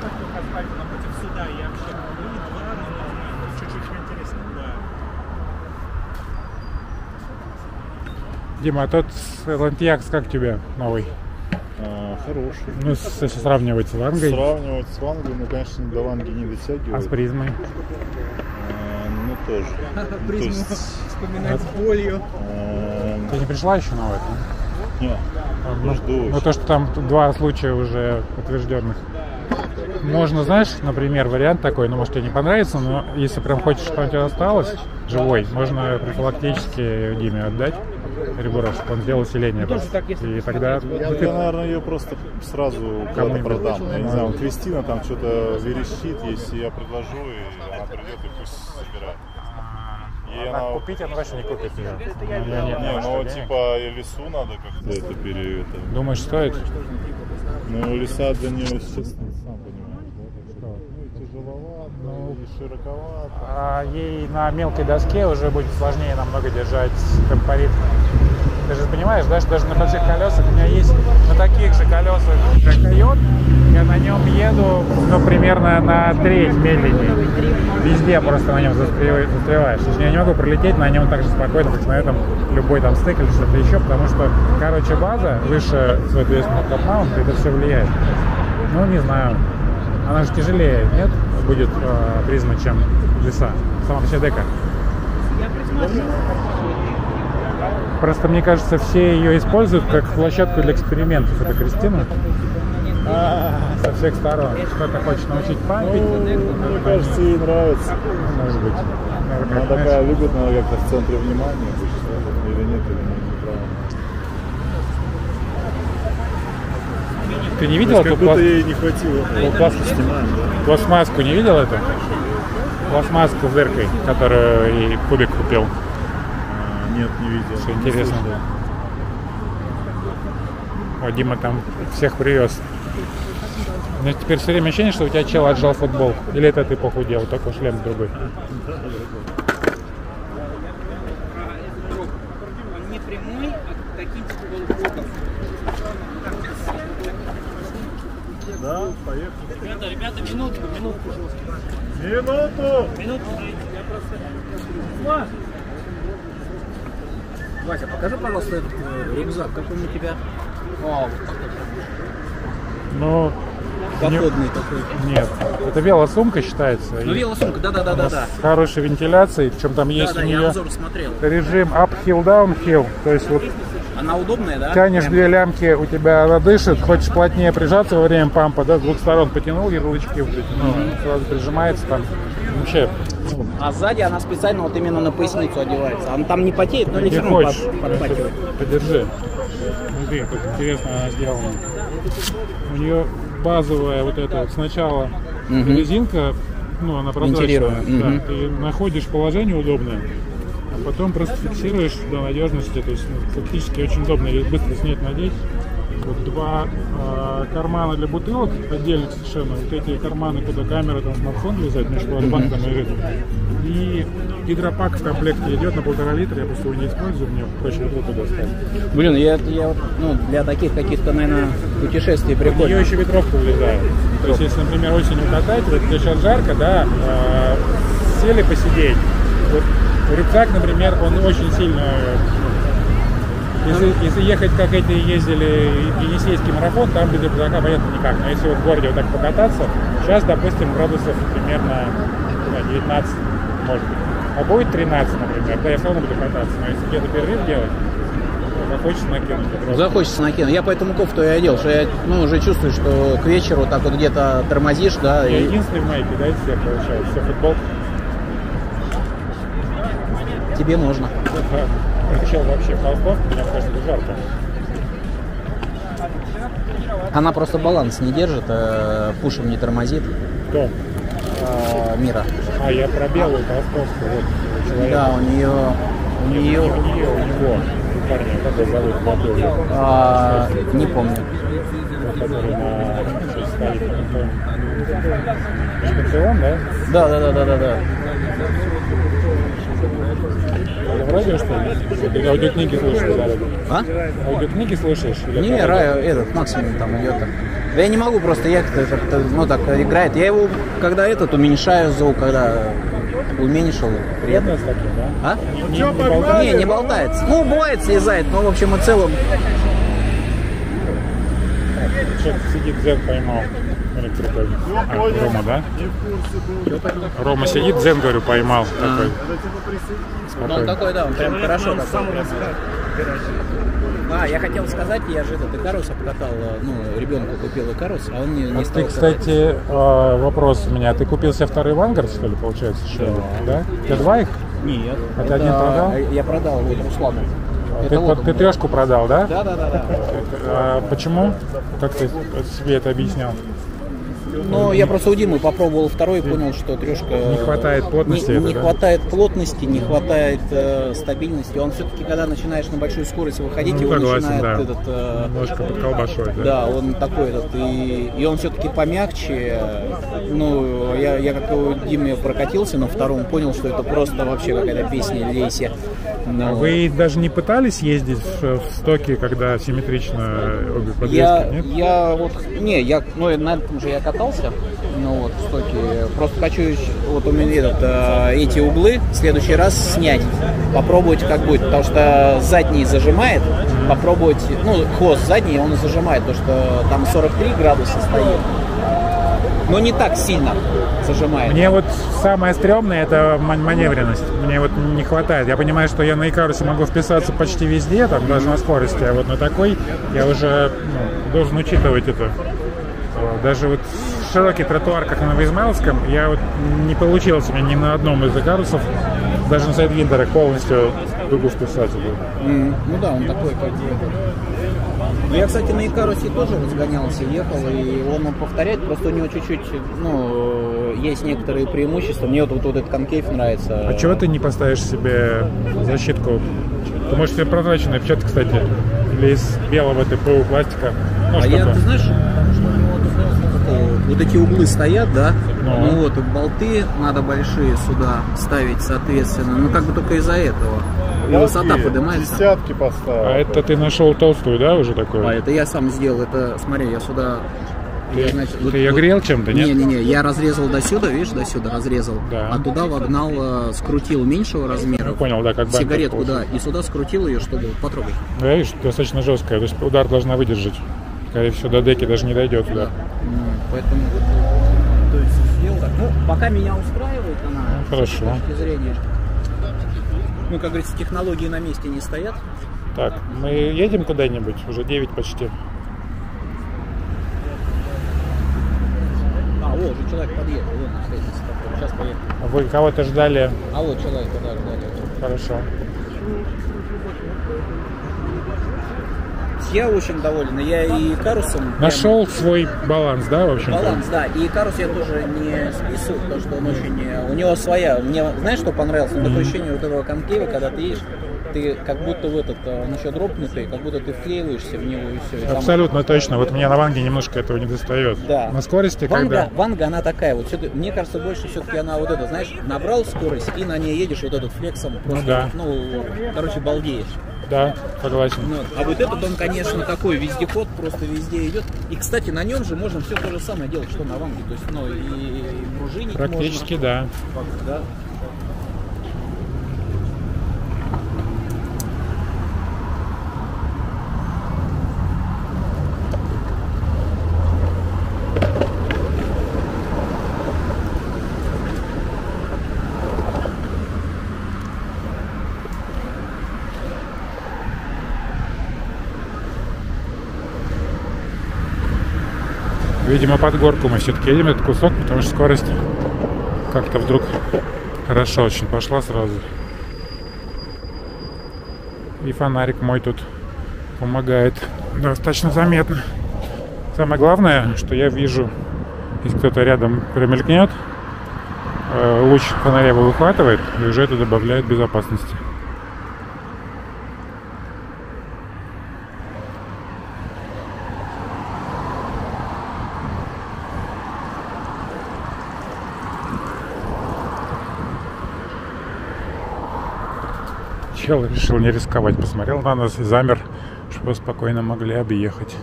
Speaker 2: как асфальт напротив суда, я вообще, ну не два, но нормально, чуть-чуть интереснее. Да.
Speaker 1: Дима, а тот Лантьякс как тебе новый?
Speaker 3: А, хороший.
Speaker 1: Ну, если сравнивать с Вангой,
Speaker 3: Сравнивать с Вангой, ну, конечно, до Ванги не дотягивает.
Speaker 1: а с призмой.
Speaker 3: А, ну, тоже. *laughs* Ну, то
Speaker 4: Призму
Speaker 3: есть,
Speaker 4: вспоминать с болью.
Speaker 3: а,
Speaker 1: Ты не пришла еще новая? да?
Speaker 3: не,
Speaker 1: Ну,
Speaker 3: жду
Speaker 1: ну, то, что там два случая уже подтвержденных. Можно, знаешь, например, вариант такой, ну, может, тебе не понравится, но если прям хочешь, что у тебя осталось, живой, можно профилактически Диме отдать чтобы он сделал усиление.
Speaker 4: тоже
Speaker 1: просто.
Speaker 4: так, если
Speaker 1: И тогда
Speaker 3: Я,
Speaker 1: ну,
Speaker 3: я, наверное, ее просто сразу
Speaker 1: Кому-нибудь.
Speaker 3: продам. Я не знаю, вот Кристина там что-то верещит, если я предложу, и она придет и пусть собирает. И
Speaker 1: она
Speaker 3: она...
Speaker 1: купить, она точно не купит ее.
Speaker 3: Не,
Speaker 1: на что
Speaker 3: ну
Speaker 1: денег.
Speaker 3: типа и лесу надо как-то это пере... Это...
Speaker 1: Думаешь, стоит?
Speaker 3: Ну, леса для нее, естественно, сам понимаешь, да? так что, Тяжеловато,
Speaker 1: Ну,
Speaker 3: и широковато.
Speaker 1: А ей на мелкой доске уже будет сложнее намного держать темпорит. Ты же понимаешь, да, что даже на больших колесах у меня есть на таких же колесах, как Койот, я на нем еду, ну, примерно на треть медленнее. Везде просто на нем застреваешь. я не могу пролететь на нем так же спокойно, как на этом любой там стык или что-то еще, потому что, короче, база выше, соответственно, топ-маунта, это все влияет. Ну, не знаю. Она же тяжелее, нет? Будет э, призма, чем веса. Сама себе дека.
Speaker 4: Я.
Speaker 1: Просто мне кажется, все ее используют как площадку для экспериментов. Это Кристина. А, со всех сторон. Кто-то хочет научить память.
Speaker 3: Мне кажется, ей нравится.
Speaker 1: Может быть.
Speaker 3: Она такая любит, наверное, как-то в центре внимания или нет, или нет, неправильно.
Speaker 1: Ты не видел эту пласт-
Speaker 3: не хватило.
Speaker 1: пласт-
Speaker 3: Снимаем, да?
Speaker 1: пластмасску? Не видел эту? Пластмасску с дыркой, которую и Кубик купил.
Speaker 3: А, Нет, не видел. Не
Speaker 1: интересно. О, Дима там всех привез. Меня теперь все время ощущение, что у тебя чел отжал футболку. Или это ты похудел, только шлем другой. *laughs*
Speaker 4: Он не прямой, а таким типа полукругом.
Speaker 3: Да, поехали.
Speaker 4: Ребята, ребята,
Speaker 3: Минуту!
Speaker 4: Минутку дайте. Я просто... Вася, покажи, пожалуйста, этот э, рюкзак. Как он у тебя? О, вот такой
Speaker 1: Ну,
Speaker 4: походный такой.
Speaker 1: нет. Это велосумка считается.
Speaker 4: Ну, велосумка, да-да-да-да-да.
Speaker 1: с хорошей вентиляцией, причем там есть
Speaker 4: Да-да,
Speaker 1: у
Speaker 4: я
Speaker 1: нее
Speaker 4: обзор смотрел.
Speaker 1: режим uphill, downhill. То есть вот
Speaker 4: Она удобная, да?
Speaker 1: тянешь
Speaker 4: Прям?
Speaker 1: две лямки, у тебя она дышит, хочешь плотнее прижаться во время пампа, да, с двух сторон потянул ярлычки, ну, сразу прижимается там. Вообще, ну,
Speaker 4: А сзади она специально вот именно на поясницу одевается. Она там не потеет, но не все равно под- подпахивает.
Speaker 1: Подержи. Смотри, как интересно она сделана. У нее базовая вот эта вот сначала
Speaker 4: Мгм.
Speaker 1: резинка, ну она прозрачная. Да,
Speaker 4: мгм.
Speaker 1: ты находишь положение удобное, потом просто фиксируешь до надежности. То есть ну, фактически очень удобно ее быстро снять, надеть. Вот два э, кармана для бутылок отдельно совершенно. Вот эти карманы, куда камера, там смартфон влезает, между банком лежит. И гидропак в комплекте идет на полтора литра, я просто его не использую, мне проще бутылку достать.
Speaker 4: Блин, я, я вот, ну, для таких каких-то, наверное, путешествий
Speaker 1: У
Speaker 4: прикольно.
Speaker 1: нее еще ветровка влезает. То есть, если, например, осенью катать, вот сейчас жарко, да, э, сели посидеть. Вот рюкзак, например, он очень сильно... ну, Если, если ехать, как эти ездили, Енисейский марафон, там без рюкзака, понятно, никак. Но если вот в городе вот так покататься, сейчас, допустим, градусов примерно ну, 19, может быть. А будет 13, например, да, я все равно буду кататься. Но если где-то перерыв делать, захочется накинуть.
Speaker 4: Захочется накинуть. Я поэтому кофту и одел, что я ну, уже чувствую, что к вечеру так вот где-то тормозишь, да,
Speaker 1: Я
Speaker 4: и
Speaker 1: единственный в майке, да, из всех получается. Все футбол.
Speaker 4: Тебе можно.
Speaker 1: Чел вообще кажется, это жарко.
Speaker 4: Она просто баланс не держит, э, пушем не тормозит
Speaker 1: Кто?
Speaker 4: э, мира.
Speaker 1: А, я про белую толстовку. Вот, у человека.
Speaker 4: Да, у нее, у
Speaker 1: Не
Speaker 4: нее,
Speaker 1: у нее, у него. У парня, как его зовут, молодой,
Speaker 4: а, не помню.
Speaker 1: который на стоит. Шпинцион, да?
Speaker 4: Да, да, да, да, да, да.
Speaker 1: В радио, что ли? Или аудиокниги слушаешь дороге?
Speaker 4: А?
Speaker 1: Аудиокниги слушаешь? Или
Speaker 4: Не? Рая, этот максимум там идет. так. Да я не могу просто ехать, как-то, ну так играет. Я его, когда этот, уменьшаю звук, когда уменьшил, приятно.
Speaker 1: Таким, да?
Speaker 4: А?
Speaker 1: Не, не болтает?
Speaker 4: Не, не болтается. Ну, бывает, слезает, но в общем и целом.
Speaker 1: Что-то сидит, Дзен поймал. Крутой. А, Рома, да? Рома сидит, Дзен, говорю, поймал. Такой.
Speaker 4: Ну, он
Speaker 1: Спокойно.
Speaker 4: такой, да, он прям хорошо.
Speaker 2: Он
Speaker 4: такой,
Speaker 2: сам
Speaker 4: прям. А, я хотел сказать, я же этот Икарус обкатал, э, ну, ребенку купил Икарус, а он не, не
Speaker 1: А
Speaker 4: стал
Speaker 1: ты, кстати, э, вопрос у меня. Ты купил себе второй Вангард, что ли, получается? Еще? Да. Ты два их?
Speaker 4: Нет.
Speaker 1: А ты один продал?
Speaker 4: Я продал вот Руслану.
Speaker 1: Ты,
Speaker 4: Это вот
Speaker 1: ты трешку продал, да?
Speaker 4: Да, да, да, да.
Speaker 1: А почему? Как ты себе это объяснял?
Speaker 4: Но я просто у Димы попробовал второй понял, что трешка...
Speaker 1: Не хватает плотности
Speaker 4: Не,
Speaker 1: это,
Speaker 4: не
Speaker 1: да?
Speaker 4: хватает плотности, не хватает э, стабильности. Он все-таки, когда начинаешь на большую скорость выходить,
Speaker 1: Ну,
Speaker 4: его
Speaker 1: согласен,
Speaker 4: начинает
Speaker 1: да.
Speaker 4: этот... э,
Speaker 1: Немножко под колбасой, да.
Speaker 4: Да, он такой этот, и, и он все-таки помягче. Ну, я, я как у Димы прокатился на втором, понял, что это просто вообще какая-то песня Ну,
Speaker 1: Вы даже не пытались ездить в, в стоке, когда симметрично обе подвески,
Speaker 4: я,
Speaker 1: нет?
Speaker 4: я вот, не, я, ну, на этом же я катался, ну вот, в стоке. Просто хочу, вот у меня этот, э, эти углы в следующий раз снять, попробовать как будет, потому что задний зажимает, попробовать, ну, хвост задний, он зажимает, потому что там 43 градуса стоит. Но не так сильно зажимает.
Speaker 1: Мне вот самое стрёмное это ман- маневренность. Мне вот не хватает. Я понимаю, что я на Икарусе могу вписаться почти везде, там даже на скорости, а вот на такой я уже ну, должен учитывать это. Вот. Даже вот широкий тротуар, как на Новоизмайловском, я вот не получилось у меня ни на одном из Икарусов, даже на сайдвиндерах полностью могу вписаться.
Speaker 4: М, Ну да, он такой как бы. Я, кстати, на Икарусе тоже разгонялся, ехал, и он, повторяет, просто у него чуть-чуть, ну, есть некоторые преимущества. Мне вот, вот, вот этот конкейф нравится.
Speaker 1: А чего ты не поставишь себе защитку? Ты можешь себе прозрачный отпечаток, кстати, или из белого ТПУ пластика. Ну,
Speaker 4: А я, ты знаешь, что у него вот эти углы стоят, да?
Speaker 1: Ну.
Speaker 4: Ну, вот, болты надо большие сюда ставить, соответственно. Ну, как бы только из-за этого. И высота поднимается.
Speaker 3: Десятки поставил.
Speaker 1: А это ты нашел толстую, да, уже такую?
Speaker 4: А это я сам сделал. Это, смотри, я сюда... я, значит, вот-
Speaker 1: Ты ее грел чем-то, нет?
Speaker 4: Не-не-не, я разрезал до сюда, видишь, до сюда разрезал,
Speaker 1: Да.
Speaker 4: а туда вогнал, э, скрутил меньшего размера,
Speaker 1: Ну, понял, да, как бампер
Speaker 4: сигаретку, да, и сюда скрутил ее, чтобы потрогать.
Speaker 1: Ну, видишь, достаточно жесткая, то есть удар должна выдержать. Скорее всего, до деки даже не дойдет туда.
Speaker 4: М, Поэтому вот, то есть сделал так. Ну, пока меня устраивает она,
Speaker 1: Ну, хорошо.
Speaker 4: с точки зрения, ну, как говорится, технологии на месте не стоят.
Speaker 1: Так, мы едем куда-нибудь? Уже 9 почти.
Speaker 4: А, вот уже человек подъехал, вон сейчас поехал.
Speaker 1: Вы кого-то ждали?
Speaker 4: А вот человек, да, ждали.
Speaker 1: Хорошо.
Speaker 4: Я очень доволен. Я и Карусом... прям-
Speaker 1: Нашел свой баланс, да, в общем-то?
Speaker 4: Баланс, да. И Карус я тоже не списываю, потому что он очень... У него своя... Мне, знаешь, что понравилось? Ну, Такое ощущение вот этого конкейва, когда ты едешь, ты как будто в этот, э, он еще дропнутый, как будто ты вклеиваешься в него и все.
Speaker 1: Абсолютно точно. Вот мне на Ванге немножко этого не достает.
Speaker 4: Да.
Speaker 1: На скорости,
Speaker 4: Ванга,
Speaker 1: когда...
Speaker 4: Ванга, она такая, вот всё-таки- мне кажется, больше все-таки она вот это, знаешь, набрал скорость и на ней едешь вот этот флексом, просто,
Speaker 1: да.
Speaker 4: ну, короче, балдеешь.
Speaker 1: Да, согласен.
Speaker 4: Ну, а вот этот он, конечно, такой вездеход, просто везде идет. И, кстати, на нем же можно все то же самое делать, что на Ванге. То есть, ну, и, пружинить
Speaker 1: Практически, да.
Speaker 4: можно. Да.
Speaker 1: Видимо, под горку мы все-таки едем этот кусок, потому что скорость как-то вдруг хорошо очень пошла сразу. И фонарик мой тут помогает достаточно заметно. Самое главное, что я вижу, если кто-то рядом промелькнет, э, луч фонаря его выхватывает, и уже это добавляет безопасности. Чел решил не рисковать, посмотрел на нас и замер, чтобы спокойно могли объехать.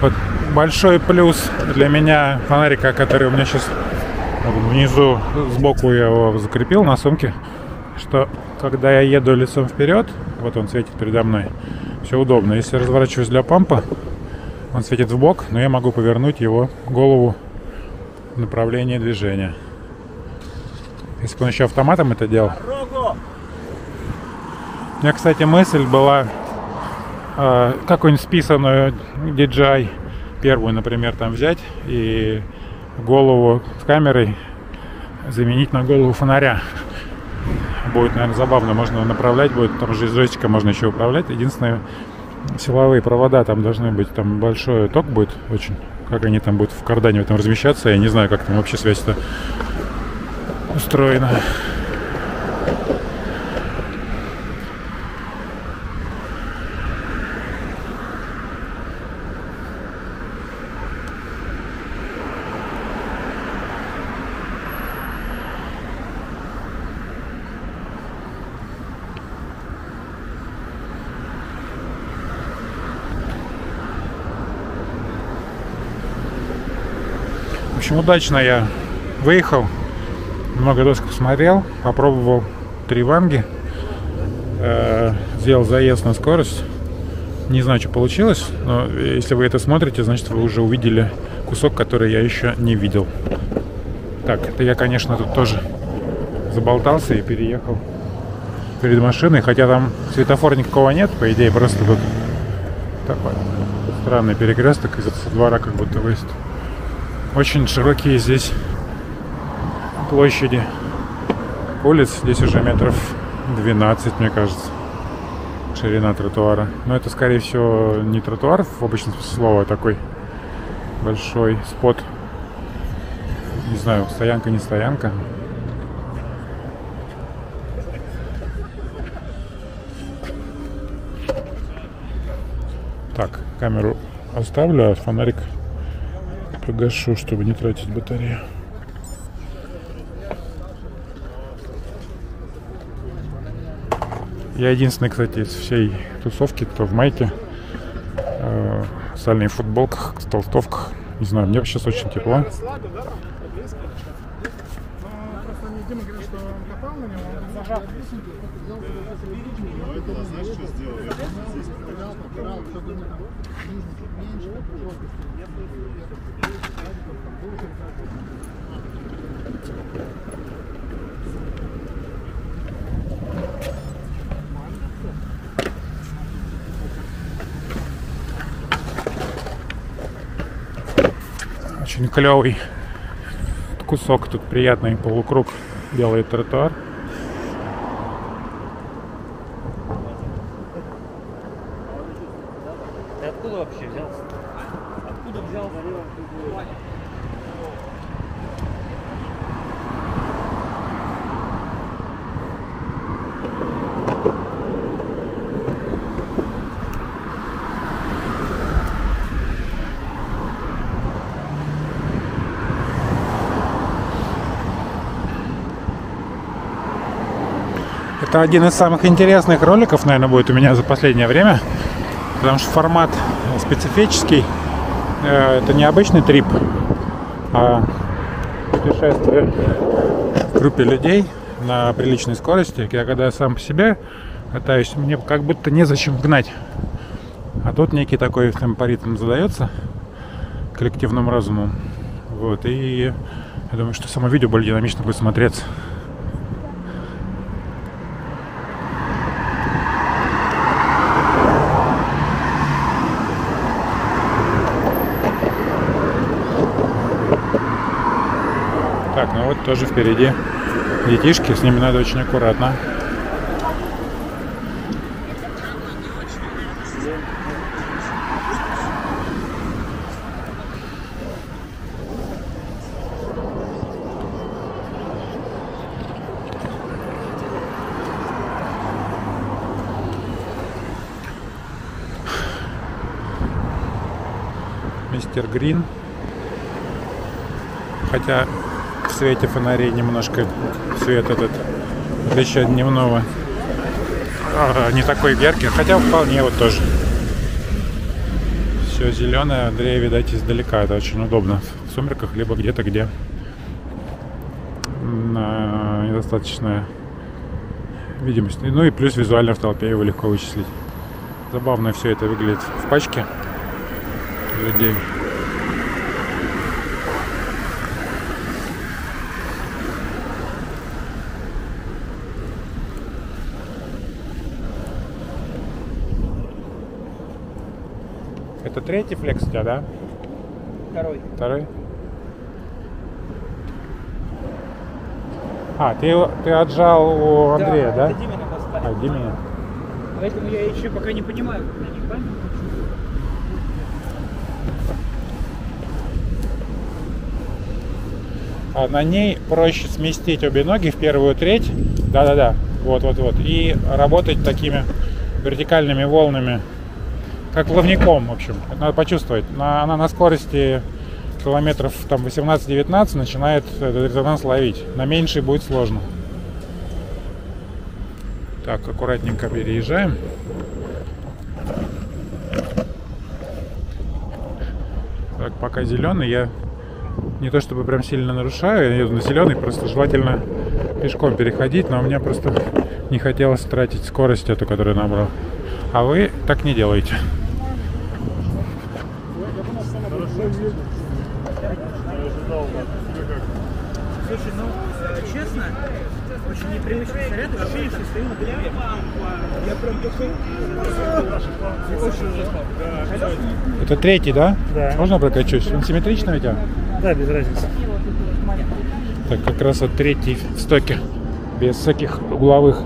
Speaker 1: Вот большой плюс для меня фонарика, который у меня сейчас внизу сбоку я его закрепил на сумке, что когда я еду лицом вперед, вот он светит передо мной, все удобно. Если разворачиваюсь для пампа, он светит в бок, но я могу повернуть его голову в направлении движения. Если бы он еще автоматом это делал. У меня, кстати, мысль была э, какую-нибудь списанную DJI, первую, например, там взять и голову с камерой заменить на голову фонаря. Будет, наверное, забавно. Можно направлять будет. Там же из можно еще управлять. Единственное, силовые провода там должны быть. Там большой ток будет очень. Как они там будут в кардане в этом размещаться. Я не знаю, как там вообще связь-то устроена. Общем, удачно я выехал. Много досок посмотрел, попробовал три ванги. Э, сделал заезд на скорость. Не знаю, что получилось, но если вы это смотрите, значит вы уже увидели кусок, который я еще не видел. Так, это я, конечно, тут тоже заболтался и переехал перед машиной, хотя там светофора никакого нет, по идее, просто тут такой странный перекресток из-за двора как будто выезд. Очень широкие здесь площади улиц. Здесь уже метров 12, мне кажется, ширина тротуара. Но это, скорее всего, не тротуар в обычном смысле слова, а такой большой спот. Не знаю, стоянка, не стоянка. Так, камеру оставлю, а фонарик погашу, чтобы не тратить батарею. Я единственный, кстати, из всей тусовки, кто в майке, э, в сальных футболках, в толстовках. Не знаю, мне сейчас очень тепло. Очень клевый кусок, тут приятный полукруг, белый тротуар. Один из самых интересных роликов, наверное, будет у меня за последнее время. Потому что формат специфический. Э, Это не обычный трип, а путешествие в группе людей на приличной скорости. Я когда сам по себе катаюсь, мне как будто незачем гнать. А тут некий такой темпоритм задается коллективным разумом. Вот, и я думаю, что само видео более динамично будет смотреться. Тоже впереди детишки, с ними надо очень аккуратно. Мистер Грин. Хотя свете фонарей немножко свет этот от дневного не такой яркий, хотя вполне вот тоже. Все зеленое, Андрея видать издалека, это очень удобно в сумерках, либо где-то где на недостаточная видимость. Ну и плюс визуально в толпе его легко вычислить. Забавно все это выглядит в пачке людей. Это третий флекс у тебя, да?
Speaker 7: Второй.
Speaker 1: Второй? А, ты, ты отжал у Андрея, да?
Speaker 7: это Димина поставил.
Speaker 1: А, Димина.
Speaker 7: Поэтому я еще пока не понимаю, как на них память.
Speaker 1: А на ней проще сместить обе ноги в первую треть. Да-да-да. Вот-вот-вот. И работать такими вертикальными волнами. Как плавником, в общем. Это надо почувствовать. На, она на скорости километров там 18-19 начинает этот резонанс ловить. На меньшей будет сложно. Так, аккуратненько переезжаем. Так, пока зеленый, я не то чтобы прям сильно нарушаю, я еду на зеленый, просто желательно пешком переходить, но меня просто не хотелось тратить скорость эту, которую набрал. А вы так не делаете.
Speaker 7: Слушай, ну, честно, очень непривычный заряд, ощущение, что стою на голове. Я прям такой... Очень ужасно.
Speaker 1: Это третий, да?
Speaker 2: Да.
Speaker 1: Можно прокачусь? Он симметричный у тебя?
Speaker 2: Да, без разницы.
Speaker 1: Так, как раз вот третий в стоке. Без всяких угловых.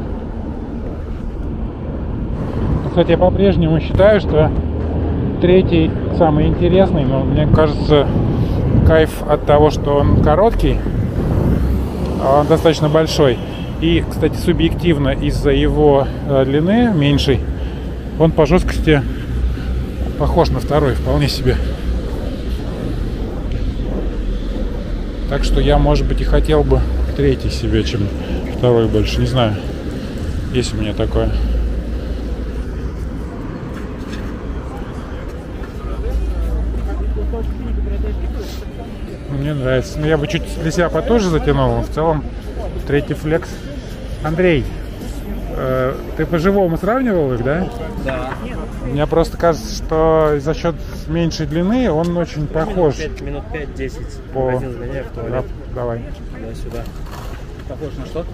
Speaker 1: Кстати, я по-прежнему считаю, что третий самый интересный, но мне кажется, кайф от того, что он короткий, а он достаточно большой. И, кстати, субъективно из-за его э, длины меньшей, он по жесткости похож на второй, вполне себе. Так что я, может быть, и хотел бы третий себе, чем второй больше. Не знаю, есть у меня такое. Нравится. Но я бы чуть для себя потуже затянул. но В целом, третий флекс. Андрей, э, ты по-живому сравнивал их, да?
Speaker 4: Да.
Speaker 1: Мне просто кажется, что за счет меньшей длины он очень похож.
Speaker 2: 5 минут 5-10.
Speaker 1: По-
Speaker 2: Магазин сгоняю в
Speaker 1: Да,
Speaker 2: туалет.
Speaker 1: давай.
Speaker 2: Туда-сюда.
Speaker 4: Похож на что?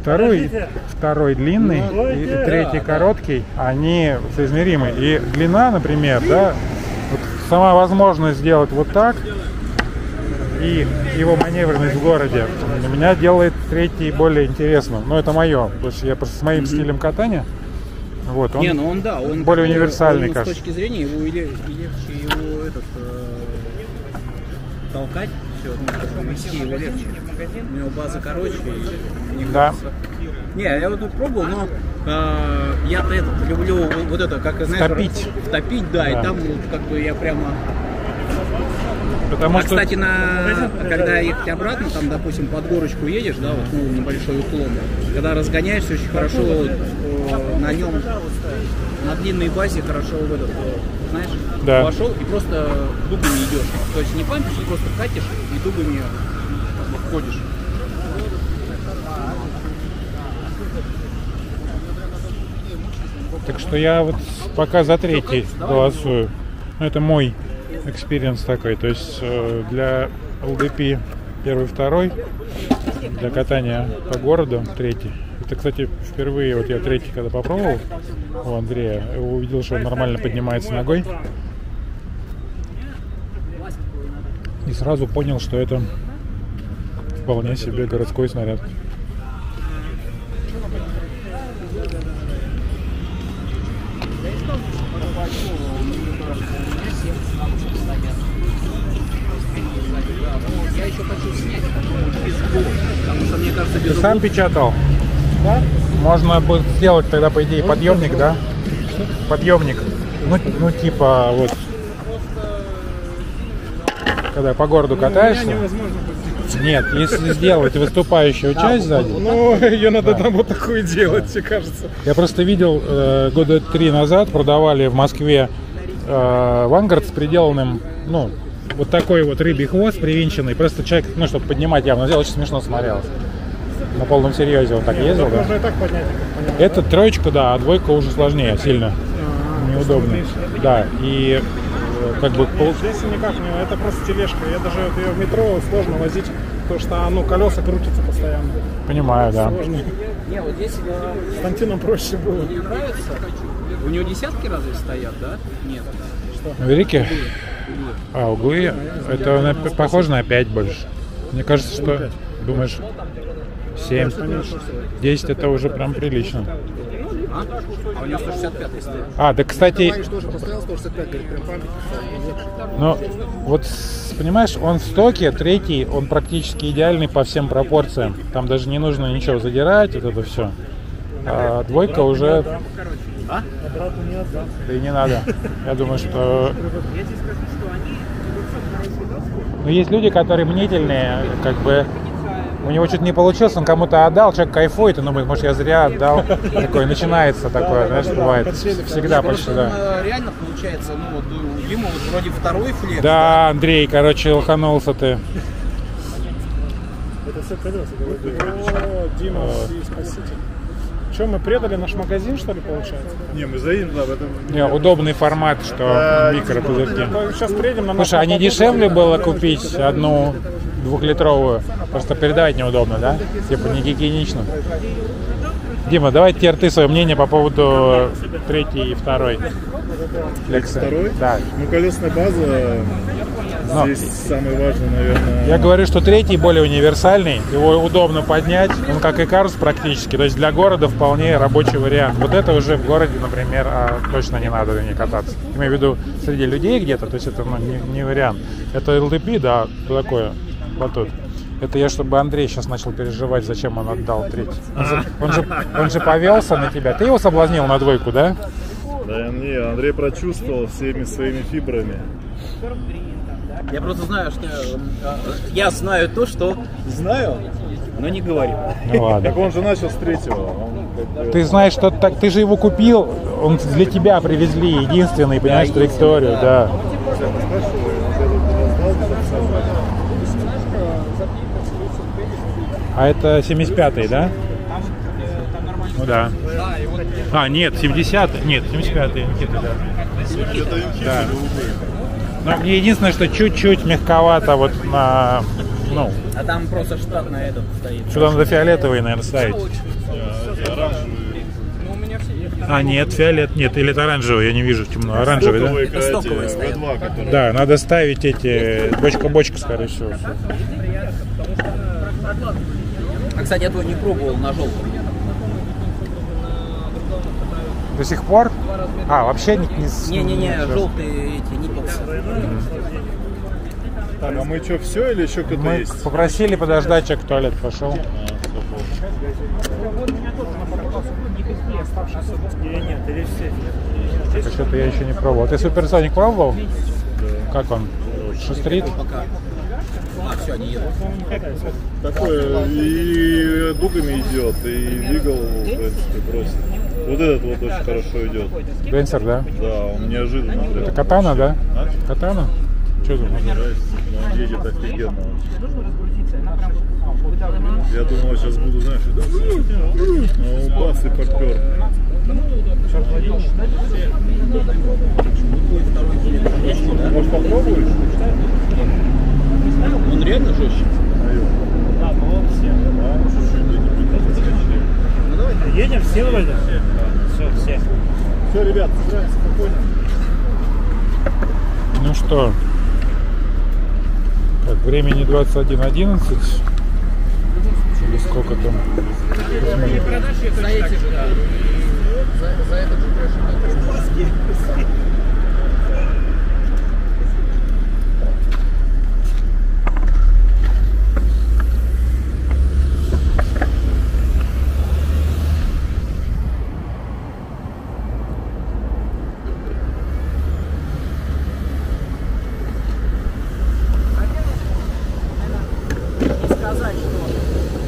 Speaker 1: Второй,
Speaker 2: Подождите.
Speaker 1: второй длинный
Speaker 2: Ну,
Speaker 1: и
Speaker 2: да,
Speaker 1: третий
Speaker 4: да.
Speaker 1: короткий, они соизмеримы. И длина, например, да, вот сама возможность сделать вот так и его маневренность в городе меня делает третий более интересным. Но это мое, потому что я просто с моим стилем катания. Вот, он
Speaker 4: Не, ну он да, он
Speaker 1: более
Speaker 4: бы,
Speaker 1: универсальный,
Speaker 4: он
Speaker 1: кажется.
Speaker 4: С точки зрения его и легче его этот э, толкать, все, ну, вести его легче. У него база короче, и мне
Speaker 1: Да.
Speaker 4: кажется. Не, я вот тут пробовал, но э, я-то этот люблю вот, вот это, как знаешь,
Speaker 1: Втопить.
Speaker 4: втопить, да,
Speaker 1: Да.
Speaker 4: и там вот как бы я прямо.
Speaker 1: Потому
Speaker 4: а
Speaker 1: что
Speaker 4: кстати, на *laughs* когда ехать обратно, там, допустим, под горочку едешь, да, вот ну, небольшой уклон, когда разгоняешься, очень хорошо э, на нем на длинной базе хорошо в этот, э, знаешь,
Speaker 1: Да.
Speaker 4: пошел и просто дугами идешь. То есть не пампишь, просто катишь и бы ходишь.
Speaker 1: Так что я вот пока за третий голосую. Ну, это мой experience такой. То есть э, для LDP первый, второй, для катания по городу третий. Это, кстати, впервые вот я третий когда попробовал у Андрея, увидел, что он нормально поднимается ногой. И сразу понял, что это вполне себе городской снаряд. Ты сам печатал?
Speaker 2: Да?
Speaker 1: Можно будет сделать тогда, по идее, подъемник, да? Подъемник. Ну, ну, типа, вот. Когда по городу катаешься.
Speaker 2: невозможно будет.
Speaker 1: Нет, если сделать выступающую часть сзади.
Speaker 2: Ну, *laughs* ее надо там вот такую делать, мне кажется.
Speaker 1: Я просто видел э, года три назад продавали в Москве э, Вангард с приделанным, ну, вот такой вот рыбий хвост привинченный. Просто человек, ну, чтобы поднимать явно сделал, очень смешно смотрелось. На полном серьезе он так ездил, да?
Speaker 2: Можно и так поднять, понял.
Speaker 1: Это троечка, да, а двойка уже сложнее, сильно. Неудобно. Да, и э, как бы пол-
Speaker 2: Здесь никак не, это просто тележка. Я даже вот ее в метро сложно возить, потому что ну, колеса крутятся постоянно.
Speaker 1: понимаю, да.
Speaker 2: Сложно.
Speaker 4: Не, вот здесь э,
Speaker 2: С Тантином проще было.
Speaker 4: мне нравится. У него десятки разве стоят, да? Нет.
Speaker 1: Великие? А, углы, это на- похоже на 5 больше. Мне кажется, что... Думаешь? 7. 10 это уже прям прилично.
Speaker 4: А у него 165 стоит.
Speaker 1: А, да, кстати,
Speaker 8: Париж тоже поставил 165, говорит, прям памятник. ставил.
Speaker 1: Ну, вот, понимаешь, он в стоке, третий, он практически идеальный по всем пропорциям. Там даже не нужно ничего задирать, вот это все. А двойка уже... Да и не надо. Я думаю, что... Ну, есть люди, которые мнительные, как бы... У него что-то не получилось, он кому-то отдал, человек кайфует, и думает, может, я зря отдал. Такое начинается такое, знаешь, бывает. Всегда почти, да.
Speaker 4: Э, реально получается, ну вот у Димы вот вроде второй флекс.
Speaker 1: Да, Андрей, короче, лоханулся ты.
Speaker 2: Это все. О, Дима, спаситель. Что, мы предали наш магазин, что ли, получается?
Speaker 3: Не, мы заедем туда, в этом...
Speaker 1: Не, удобный формат, что микро пузырьки.
Speaker 2: Сейчас приедем на
Speaker 1: Слушай, а не дешевле было купить одну двухлитровую? Просто передавать неудобно, да? Типа не гигиенично. Дима, давай теперь ты свое мнение по поводу третьей и второй. Лекса.
Speaker 3: Второй?
Speaker 1: Да.
Speaker 3: Ну, колесная база
Speaker 1: Но
Speaker 3: здесь самый важный, наверное.
Speaker 1: я говорю, что третий более универсальный, его удобно поднять, он как и Карус практически, то есть для города вполне рабочий вариант. Вот это уже в городе, например, а, точно не надо не кататься. Имею в виду среди людей где-то, то есть это ну, не, не вариант. Это LDP, да, такое, батут. Это я, чтобы Андрей сейчас начал переживать, зачем он отдал третий. Он же, он же, он же повелся на тебя. Ты его соблазнил на двойку, да?
Speaker 3: Да, не, Андрей прочувствовал всеми своими фибрами.
Speaker 4: Я просто знаю, что э, я знаю то, что знаю, но не говорю.
Speaker 1: Ну ладно.
Speaker 3: Так он же начал с третьего. Он
Speaker 1: Ты знаешь, что так, ты же его купил, он для тебя привезли единственный, понимаешь, траекторию, да. А это 75-й, да? Ну да. А, нет, 70-й. Нет, 75-й Никита, да. Да. Но мне единственное, что чуть-чуть мягковато вот на... Ну,
Speaker 4: А там просто штатно этот стоит.
Speaker 1: сюда надо фиолетовый, наверное, ставить. А, нет, фиолет, нет, или это оранжевый, я не вижу темно. Оранжевый, да?
Speaker 4: Это.
Speaker 3: V2, которые-
Speaker 1: Да, надо ставить эти бочка-бочка, скорее всего.
Speaker 4: А, кстати, я твой не пробовал на желтом.
Speaker 1: До сих пор? А, вообще не... не
Speaker 4: Не-не-не, желтые эти николсы.
Speaker 3: Так, а мы что, все или еще кто-то
Speaker 1: Мы
Speaker 3: есть?
Speaker 1: попросили подождать, человек в туалет пошел.
Speaker 2: Все.
Speaker 1: Так что-то я еще не пробовал. Ты суперсоник пробовал? Как он? Шустрит?
Speaker 4: Пока. А, все, они едут.
Speaker 3: Такое и дугами идет, и двигал, в принципе, просто. Вот этот вот очень хорошо идет.
Speaker 1: Денсер, да?
Speaker 3: Да, он неожиданно. прям.
Speaker 1: Это катана, да? Катана? Что за
Speaker 3: он едет офигенно. Я думал, сейчас буду, знаешь, это... Ну, бас и попер. Может, попробуешь?
Speaker 4: Реально жестче.
Speaker 2: Да, ну все.
Speaker 3: А, чуть-чуть эти прикосы
Speaker 2: Едем, все вроде? Все, все.
Speaker 3: Все, ребят, собираемся спокойно.
Speaker 1: Ну что? Так, времени 21.11. Или сколько там?
Speaker 4: За эти же, да. За, за этот же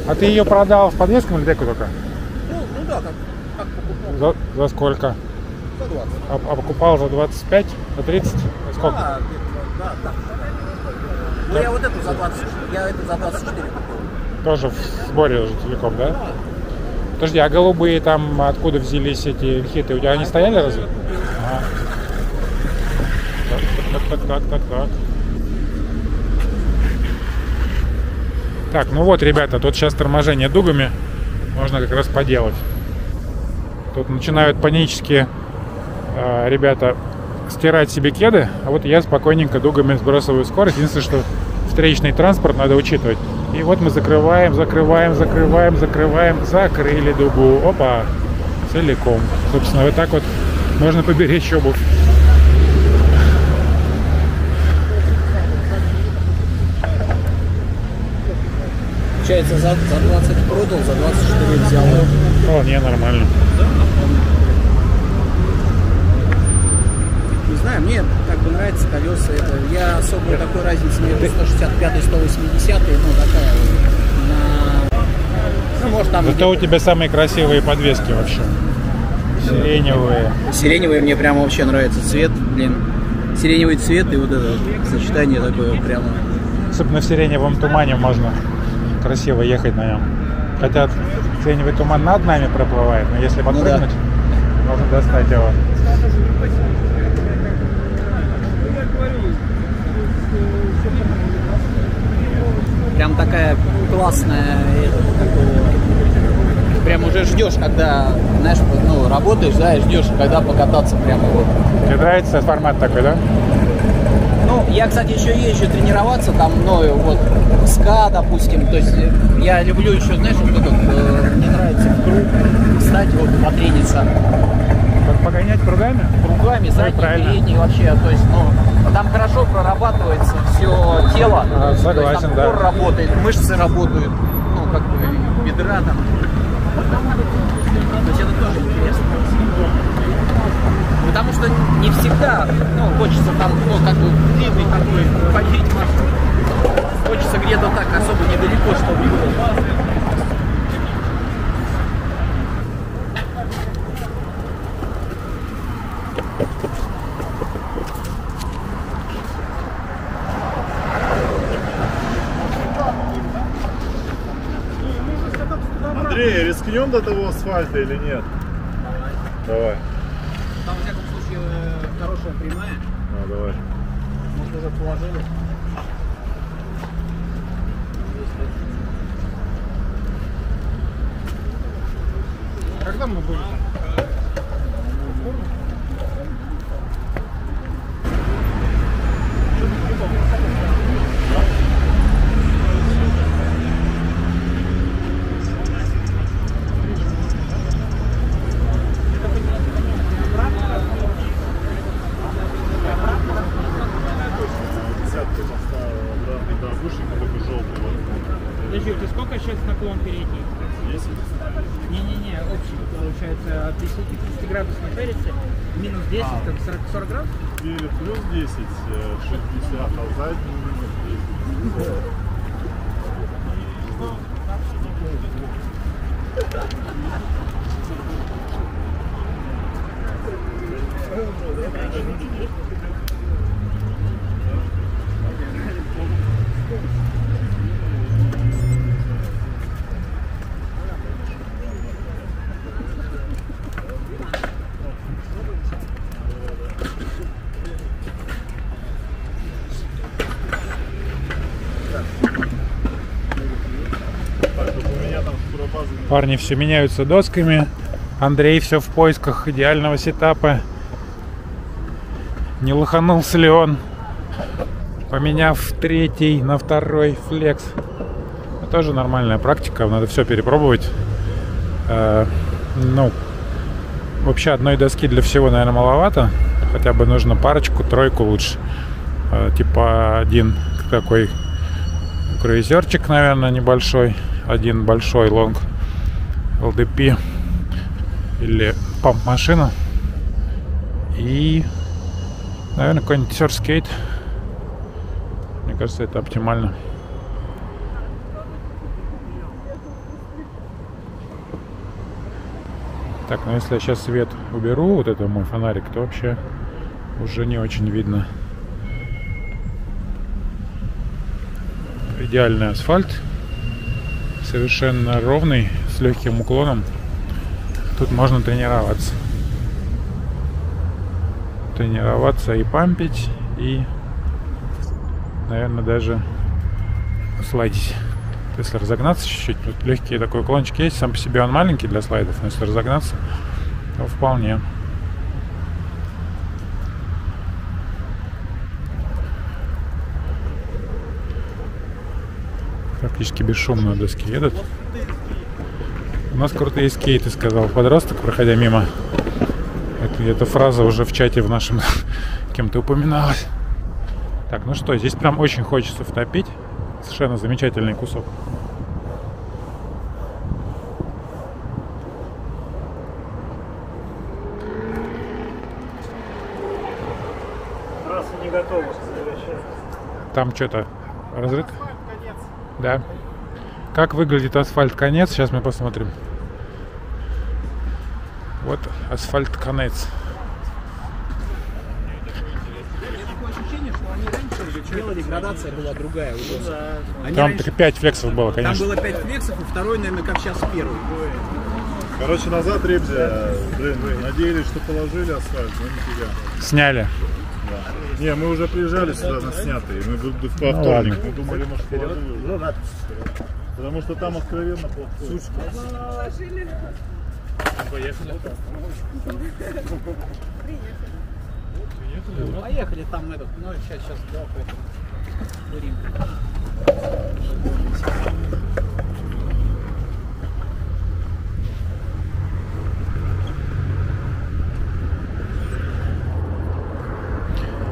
Speaker 1: А ты ее продал в подвеском или деку только?
Speaker 4: Ну, ну да, как, как покупал.
Speaker 1: За, за сколько?
Speaker 4: За 20.
Speaker 1: А, а покупал за 25? За 30? За сколько?
Speaker 4: Да, да, да. Ну я вот эту за 20, я эту за 24 купил.
Speaker 1: Тоже в сборе уже целиком, да? Подожди, а голубые там откуда взялись эти хиты? У тебя они стояли разве? Ага. Так, так, так, так, так, так. Так, ну вот, ребята, тут сейчас торможение дугами можно как раз поделать. Тут начинают панически э, ребята стирать себе кеды, а вот я спокойненько дугами сбрасываю скорость. Единственное, что встречный транспорт надо учитывать. И вот мы закрываем, закрываем, закрываем, закрываем, закрыли дугу. Опа, целиком. Собственно, вот так вот можно поберечь обувь.
Speaker 4: Получается, за, за 20 продал, за 24 взял.
Speaker 1: Вполне нормально.
Speaker 4: Не знаю, мне как бы нравятся колеса. Это, я особо такой разницы между 165 и 180, ну такая на... Ну, может там...
Speaker 1: Зато у тебя самые красивые подвески вообще. Сиреневые.
Speaker 4: Сиреневый мне прямо вообще нравится цвет, блин. Сиреневый цвет и вот это сочетание такое прямо.
Speaker 1: Особенно в сиреневом тумане можно красиво ехать на нем. Хотя сиреневый туман над нами проплывает, но если
Speaker 4: Ну да.
Speaker 1: подпрыгнуть, можно достать его.
Speaker 4: Прям такая классная, это, такого- прям уже ждешь, когда, знаешь, ну, работаешь, да, и ждешь, когда покататься прямо вот.
Speaker 1: Тебе нравится формат такой, да?
Speaker 4: Ну, я, кстати, еще езжу тренироваться, там, ну, и вот, ска, допустим, то есть э, я люблю еще, знаешь, вот этот, э, мне нравится в круг встать, вот, потрениться
Speaker 1: погонять кругами?
Speaker 4: кругами, задний,
Speaker 1: правильно.
Speaker 4: передний вообще, то есть, ну, там хорошо прорабатывается все тело,
Speaker 1: А, согласен,
Speaker 4: есть, там
Speaker 1: да.
Speaker 4: работает, мышцы работают, ну, как бы, бедра там, то есть это тоже интересно. Потому что не всегда, ну, хочется там, ну, как бы, длинный такой, ходить машину. Хочется где-то так, особо недалеко, чтобы было.
Speaker 3: Андрей, рискнем до того асфальта или нет? Давай.
Speaker 4: Там, во всяком случае, хорошая прямая.
Speaker 3: А, давай.
Speaker 4: Может, уже положили.
Speaker 8: Когда мы будем?
Speaker 3: Десятку поставил, обратный дорогушник, такой желтый вот.
Speaker 7: Подожди, ты сколько сейчас наклон передний?
Speaker 3: 10.
Speaker 7: Не-не-не, общий, получается, от 10, 10 градусов на переце, минус 10, там 40, 40 градусов?
Speaker 3: Перед плюс 10, э, 60, а задний минус 10. Так, вот у меня там шкуробаза
Speaker 1: Парни все меняются досками. Андрей все в поисках идеального сетапа. Не лоханулся ли он, поменяв третий на второй флекс. Это тоже нормальная практика, надо все перепробовать. Э, ну, вообще одной доски для всего, наверное, маловато. Хотя бы нужно парочку, тройку лучше. Э, типа один такой круизерчик, наверное, небольшой. Один большой лонг LDP или памп-машина. И, наверное, какой-нибудь серскейт. Мне кажется, это оптимально. Так, ну если я сейчас свет уберу, вот это мой фонарик, то вообще уже не очень видно. Идеальный асфальт. Совершенно ровный, с легким уклоном. Тут можно тренироваться. Тренироваться и пампить, и, наверное, даже слайдить. Если разогнаться чуть-чуть, тут легкий такой уклончик есть, сам по себе он маленький для слайдов, но если разогнаться, то вполне. Практически бесшумно доски едут. У нас крутые скейты, сказал подросток, проходя мимо. Это, эта фраза уже в чате в нашем *laughs* кем-то упоминалась. Так, ну что, здесь прям очень хочется втопить. Совершенно замечательный кусок.
Speaker 2: Трасса не готова.
Speaker 1: Там что-то разрыт? Да. Как выглядит асфальт конец? Сейчас мы посмотрим. Вот асфальт конец.
Speaker 4: Делали, градация была другая уже. Они
Speaker 1: Там
Speaker 4: раньше-
Speaker 1: 5 флексов было,
Speaker 4: Там
Speaker 1: конечно.
Speaker 4: было 5 флексов, и второй, наверное, как сейчас первый.
Speaker 3: Короче, назад Ребзя, блин, надеялись, что положили асфальт, но нифига.
Speaker 1: Сняли.
Speaker 3: Не, мы уже приезжали сюда на снятые, мы в в
Speaker 1: Ну, ладно.
Speaker 3: вторник, мы думали, может, положили. Потому что там откровенно плохо.
Speaker 4: Поехали там этот, ну сейчас, сейчас, да, поэтому. Курим.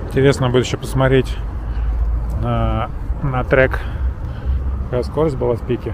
Speaker 1: Интересно будет еще посмотреть на, на трек. Какая скорость была в пике.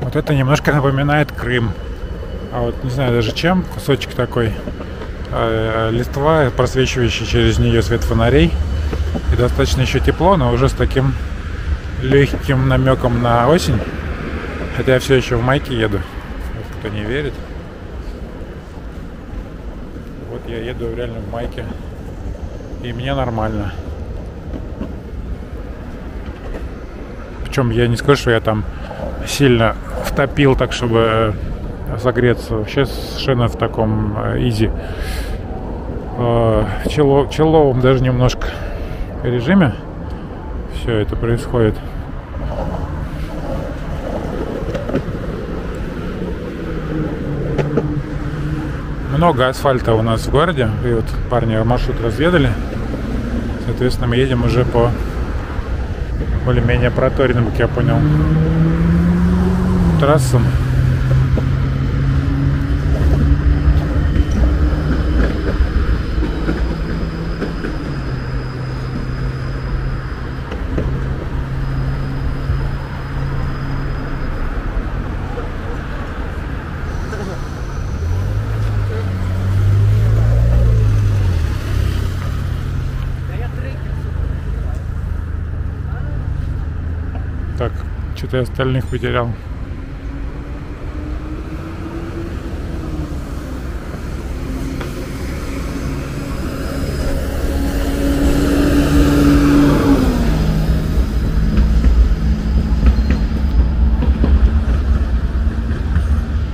Speaker 1: Вот это немножко напоминает Крым. А вот не знаю даже чем, кусочек такой. э, листва, просвечивающий через нее свет фонарей. И достаточно еще тепло, но уже с таким легким намеком на осень. Хотя я все еще в майке еду. Кто не верит. Вот я еду реально в майке. И мне нормально. Причем я не скажу, что я там сильно втопил так, чтобы э, согреться. Вообще совершенно в таком э, изи. э, чело- Человом даже немножко режиме все это происходит. Много асфальта у нас в городе. И вот парни маршрут разведали. Соответственно, мы едем уже по более-менее проторенным, как я понял, трассам. Так, что-то я остальных потерял.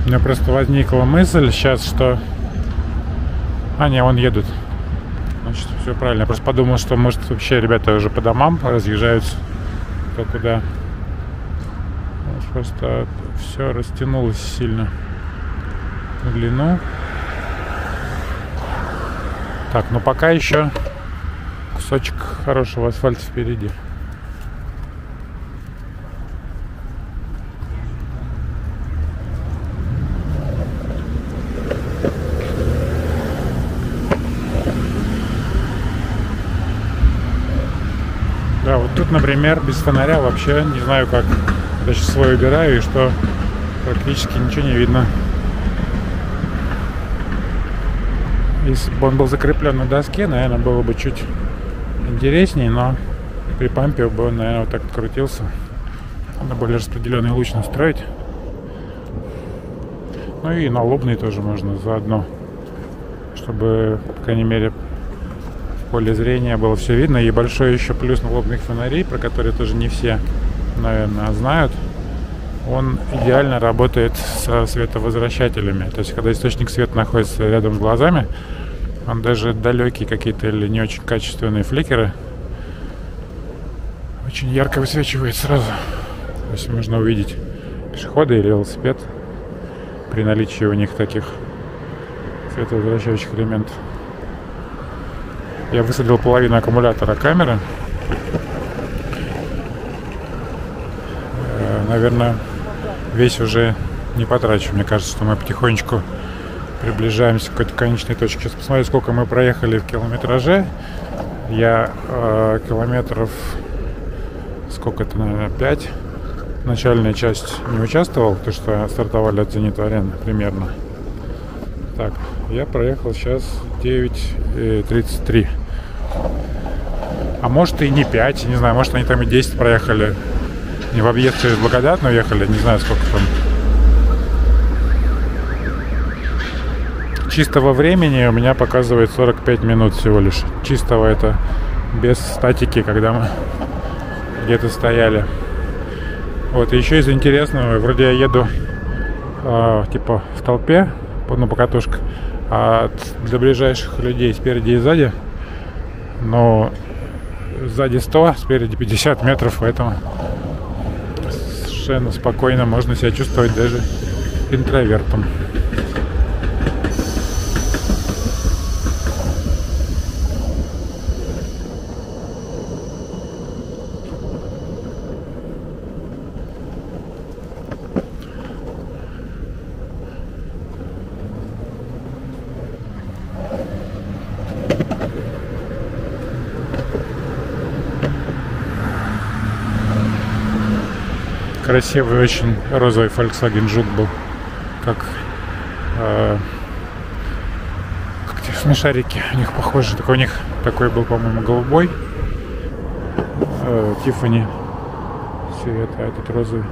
Speaker 1: У меня просто возникла мысль сейчас, что... А, не, вон едут. Значит, все правильно. Я просто подумал, что, может, вообще ребята уже по домам разъезжаются. Кто куда. Просто все растянулось сильно в длину. Так, ну пока еще кусочек хорошего асфальта впереди. тут, например, без фонаря вообще не знаю как. Я сейчас свой убираю, и что практически ничего не видно. Если бы он был закреплен на доске, наверное, было бы чуть интереснее, но при пампе бы он, наверное, вот так крутился. Надо более распределенный луч настроить. Ну и налобный тоже можно заодно, чтобы, по крайней мере, поле зрения было все видно. И большой еще плюс налобных фонарей, про которые тоже не все, наверное, знают. Он идеально работает со световозвращателями. То есть, когда источник света находится рядом с глазами, он даже далекие какие-то или не очень качественные фликеры очень ярко высвечивает сразу. То есть можно увидеть пешехода или велосипед при наличии у них таких световозвращающих элементов. Я высадил половину аккумулятора камеры. Э, Наверное, весь уже не потрачу. Мне кажется, что мы потихонечку приближаемся к какой-то конечной точке. Сейчас посмотрю, сколько мы проехали в километраже. Я э, километров сколько это, наверное, 5. Начальная часть не участвовал, потому что стартовали от Зенита арены примерно. Так, я проехал сейчас 9.33. Может и не 5, не знаю, может они там и 10 проехали. Не в объезд через Благодатную ехали, не знаю сколько там. Чистого времени у меня показывает 45 минут всего лишь. Чистого это без статики, когда мы где-то стояли. Вот, и еще из интересного, вроде я еду э, типа в толпе, ну, по катушке, а для ближайших людей спереди и сзади, но сзади 100, спереди 50 метров, поэтому совершенно спокойно можно себя чувствовать даже интровертом. Красивый очень розовый Volkswagen Жук был. Как, э, как те смешарики у них похожи. Такой у них такой был, по-моему, голубой. Э, Тиффани цвет, а этот розовый.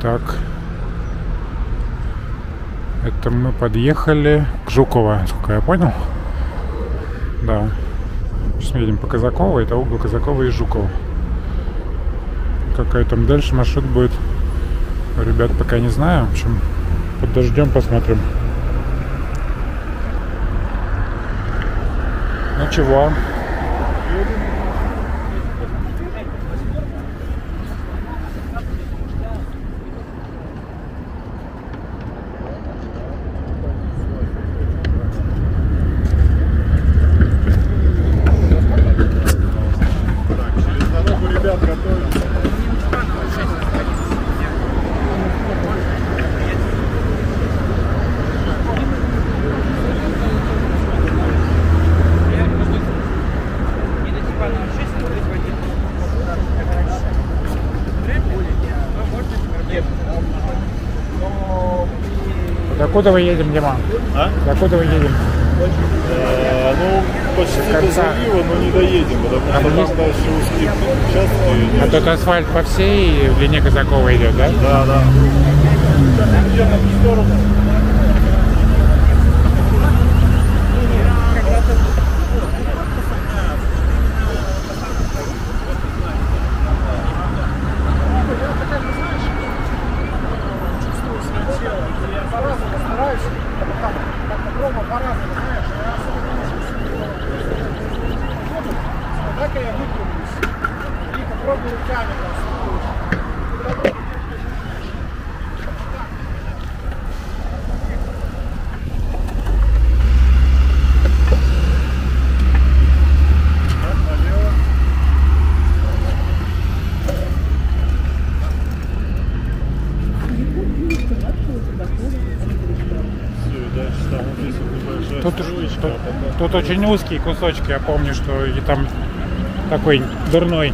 Speaker 1: Так. Это мы подъехали к Жуково, сколько я понял. Да. Сейчас мы едем по Казаково, это угол Казакова и Жукова. Какой там дальше маршрут будет, ребят, пока не знаю. В общем, под дождем посмотрим. Ну чего? Докуда вы едем, Дима?
Speaker 3: А?
Speaker 1: Докуда вы едем?
Speaker 3: Э, ну, почти до залива, но не доедем, потому
Speaker 1: А
Speaker 3: что там дальше узкие участки. и не
Speaker 1: А тут асфальт по всей длине Казакова идет, да?
Speaker 3: Да, да.
Speaker 8: Я выпрямлюсь и попробую руками просто.
Speaker 1: Тут, тут, тут очень узкие кусочки, я помню, что и там такой дурной.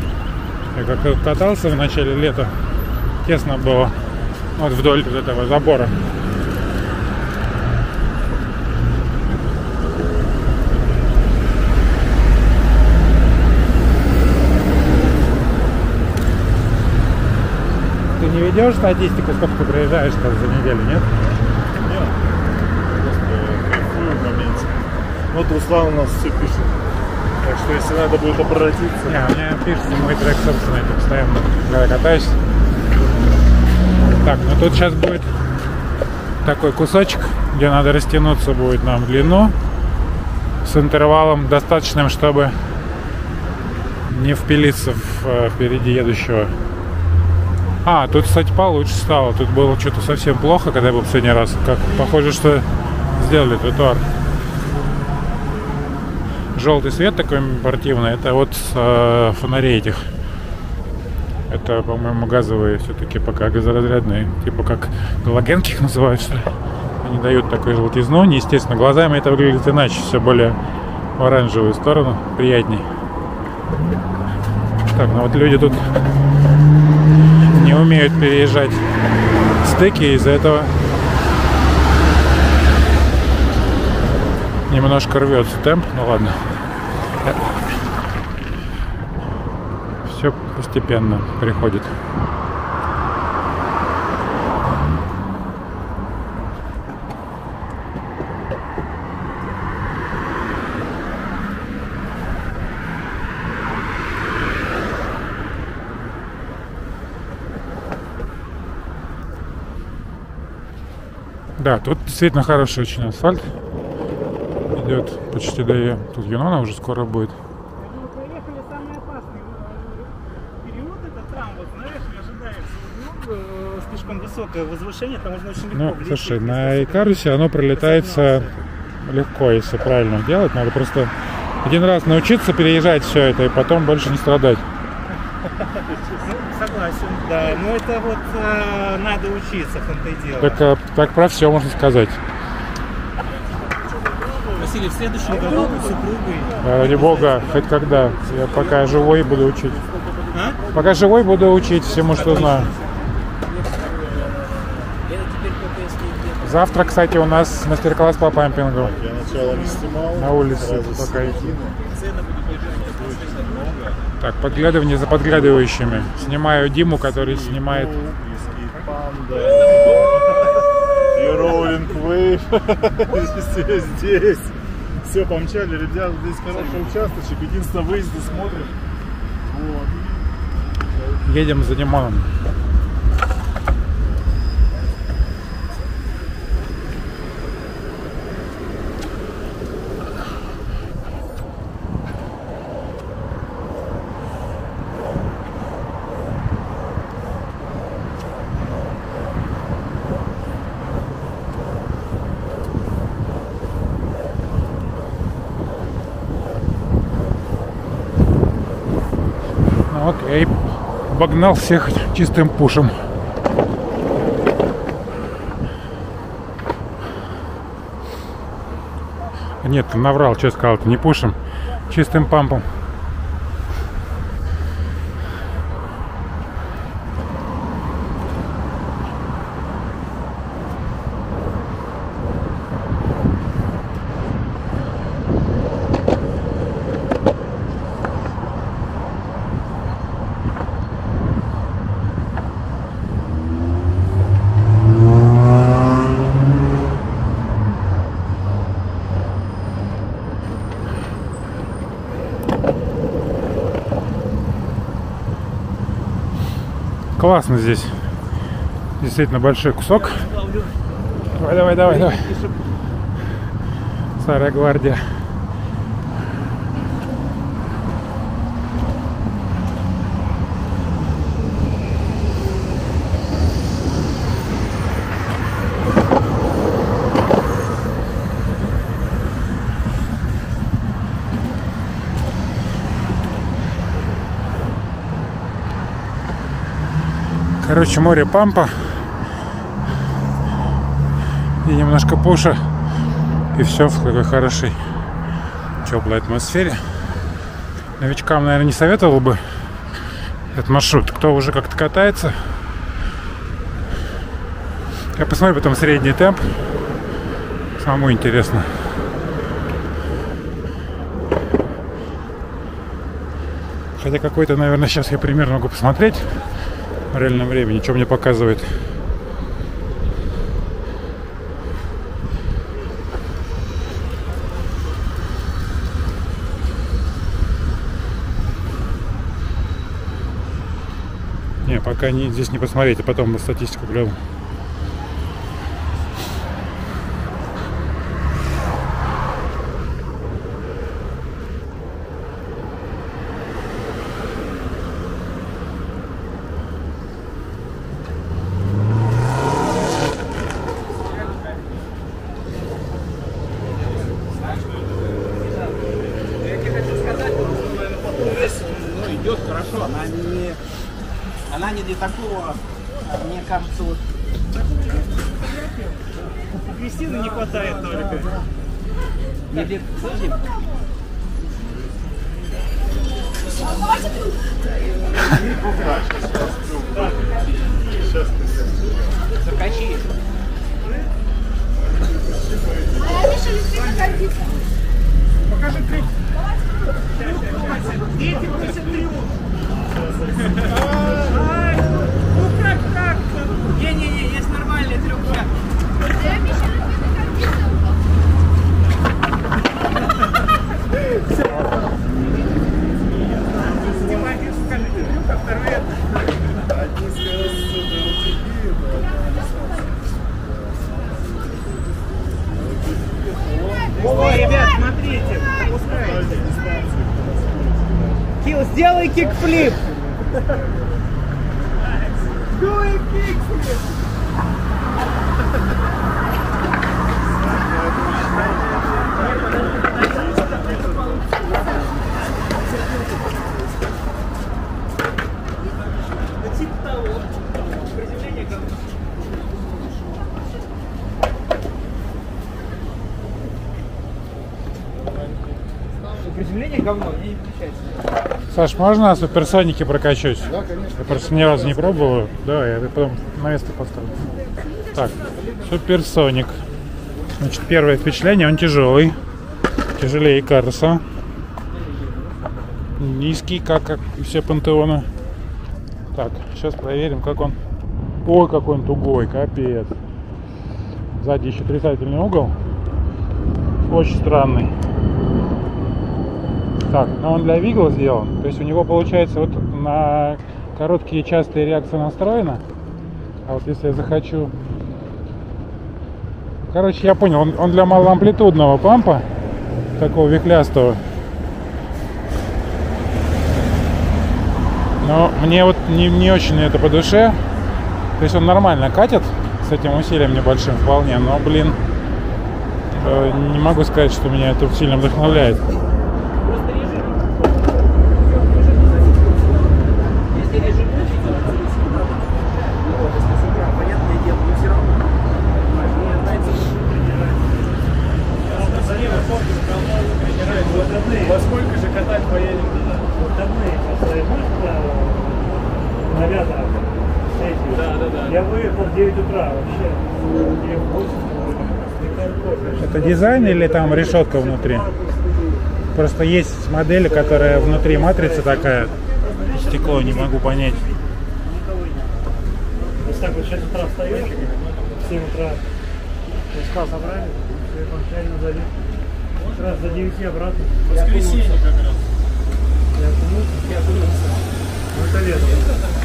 Speaker 1: Я как катался в начале лета, тесно было. Вот вдоль вот этого забора. Ты не ведешь статистику, сколько ты проезжаешь за неделю? Нет.
Speaker 3: Просто кайфую в моменте. Вот Руслан у нас все пишет. Так что если надо будет обратиться.
Speaker 1: Не, у меня пишется мой трек собственный, это постоянно, когда катаюсь. Так, ну тут сейчас будет такой кусочек, где надо растянуться будет нам в длину с интервалом достаточным, чтобы не впилиться в э, впереди едущего. А, тут, кстати, получше стало. Тут было что-то совсем плохо, когда я был в последний раз. Как похоже, что сделали тротуар. Желтый свет такой спортивный, это вот э, фонарей этих. Это, по-моему, газовые все-таки пока газоразрядные. Типа как галогенки их называют, что ли. Они дают такую желтизну. Неестественно, глазами это выглядит иначе. Все более в оранжевую сторону. Приятней. Так, ну вот люди тут не умеют переезжать стыки, из-за этого немножко рвется темп. Ну ладно. Все постепенно приходит. Да, тут действительно хороший очень асфальт. Идет почти до Е. Тут Юнона уже скоро будет.
Speaker 2: Э, э, слишком высокое возвышение, там можно очень легко
Speaker 1: Ну,
Speaker 2: влететь.
Speaker 1: слушай, на Икарусе оно пролетается легко, если правильно делать. Надо просто один раз научиться переезжать все это и потом больше не страдать.
Speaker 2: Ну, согласен, да. Но это вот э, надо учиться, в том-то и дело.
Speaker 1: Так, а, так про все можно сказать.
Speaker 2: Василий, в следующем году супругой.
Speaker 1: Ради бога, хоть когда. Я пока живой буду учить.
Speaker 2: А?
Speaker 1: Пока живой буду учить всему, что знаю. Завтра, кстати, у нас мастер-класс по пампингу
Speaker 3: Я сначала не снимал.
Speaker 1: на улице. Пока
Speaker 3: с-
Speaker 1: Так, подглядывание за подглядывающими. Снимаю Диму, который снимает.
Speaker 3: И Роллинг *laughs* Вейв. Все здесь. Все, помчали, ребят, здесь хороший участочек. Единственное, выезды смотрим. Вот.
Speaker 1: Едем за Димоном. Ну, Окей, обогнал всех чистым пушем. Нет, наврал, что сказал, не пушим, чистым пампом. Классно здесь. Действительно большой кусок. Давай, давай, давай, давай. Старая гвардия. Короче, море пампа и немножко пуша. И все в такой хорошей теплой атмосфере. Новичкам, наверное, не советовал бы этот маршрут. Кто уже как-то катается, я посмотрю потом средний темп. Самому интересно. Хотя какой-то, наверное, сейчас я примерно могу посмотреть в реальном времени, что мне показывает. Не, пока не, здесь не посмотреть, а потом на статистику гляну.
Speaker 4: Я тебе хочу сказать, что вес, ну, идет хорошо, она не, она не для такого, а, мне кажется, вот
Speaker 2: Кристины не хватает только.
Speaker 4: не для, слушай, закачи.
Speaker 2: Покажи трюк. Дети просят трюк. Ну как так?
Speaker 4: Не-не-не, есть нормальный трюк.
Speaker 7: Килл, сделай кикфлип. Приземление говно, не включается.
Speaker 1: Саш, можно на суперсонике прокачусь? Да, конечно. Я просто ни разу не пробовал. Давай, я потом на место поставлю. Так, суперсоник. Значит, первое впечатление, он тяжелый. Тяжелее Карса. Низкий, как, как и все пантеоны. Так, сейчас проверим, как он... Ой, какой он тугой, капец. Сзади еще отрицательный угол. Очень странный. Так, но он для Вигла сделан. То есть у него получается вот на короткие частые реакции настроена. А вот если я захочу... Короче, я понял, он, он для малоамплитудного пампа, такого вихлястого. Но мне вот не, не очень это по душе. То есть он нормально катит с этим усилием небольшим вполне, но, блин, э, не могу сказать, что меня это сильно вдохновляет.
Speaker 4: Если режим понятное дело, но все равно. понимаешь, Мне нравится
Speaker 2: Во сколько же катать поедем туда? Выходные сейчас можно навязано. Да, да, да. Я выехал в 9 утра вообще. Или в 8
Speaker 1: Это дизайн или там решетка внутри? Просто есть модели, которая внутри матрицы такая. Стекло, не могу понять.
Speaker 2: Вот так вот сейчас утра встаешь, в 7 утра войска собрали, все окончательно залит. Раз за 9 обратно. Воскресенье как раз. Я окунулся. Я окунулся. Ну это лето.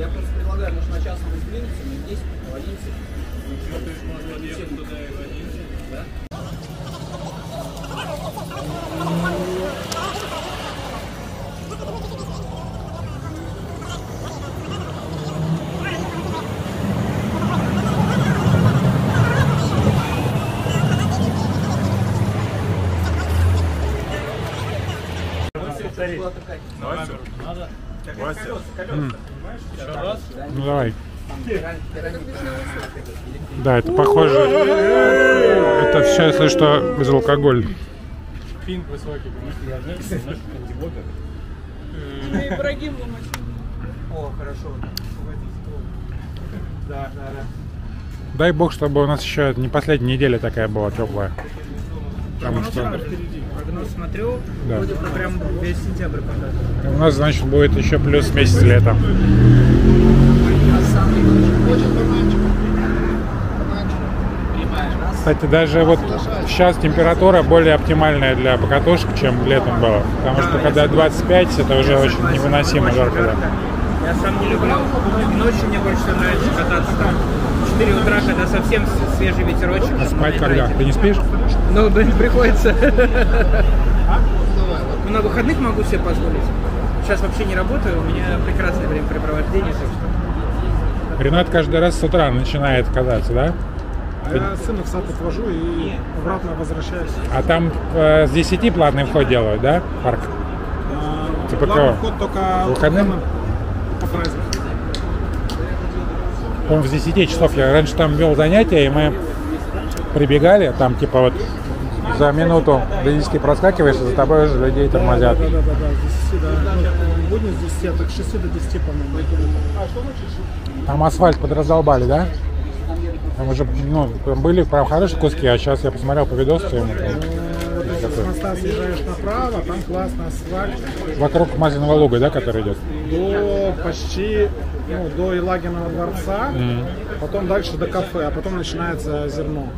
Speaker 4: Я просто предлагаю, может, на час мы сдвинемся, на 10, в 11.
Speaker 1: Ну давай. Да, это похоже. Это все, если что, безалкоголь.
Speaker 8: Пинг высокий.
Speaker 7: О, хорошо. Да, да, да.
Speaker 1: Дай бог, чтобы у нас еще не последняя неделя такая была теплая. Потому что
Speaker 7: Прогноз смотрю,
Speaker 1: Да.
Speaker 7: бы прям весь сентябрь показывает.
Speaker 1: у нас, значит, будет еще плюс месяц лета. Кстати, даже вот сейчас температура более оптимальная для покатушек, чем летом было. Потому что когда 25, это уже очень невыносимо жарко. да.
Speaker 7: Я сам не люблю. Ночью мне больше всего нравится кататься там. в 4 утра, когда совсем свежий ветерочек.
Speaker 1: А спать когда? Ты не спишь?
Speaker 7: Ну, блин, приходится. Ну, На выходных могу себе позволить. Сейчас вообще не работаю, у меня прекрасное времяпрепровождение, так что
Speaker 1: Ренат каждый раз с утра начинает кататься, да?
Speaker 8: Я сына в сад отвожу и обратно возвращаюсь.
Speaker 1: А там э, с 10 платный вход делают, да? Парк.
Speaker 8: А,
Speaker 1: Типа кого?
Speaker 8: вход только
Speaker 1: Выходным?
Speaker 8: по праздникам.
Speaker 1: по-моему, с 10 часов я раньше там вел занятия, и мы прибегали, там типа вот за минуту до 10 проскакиваешь, и за тобой уже людей тормозят.
Speaker 8: Да, да, да, да, с 10, да. Будни с 10, а так с 6 до 10, по-моему.
Speaker 1: Там асфальт подраздолбали, да? Там уже, ну, там были прям хорошие куски, а сейчас я посмотрел по видосу ему, там
Speaker 8: Вот если с моста съезжаешь направо, там классно асфальт.
Speaker 1: вокруг Мазиного луга, да, который идет?
Speaker 8: До почти, ну, до Елагиного дворца, потом дальше до кафе, а потом начинается зерно.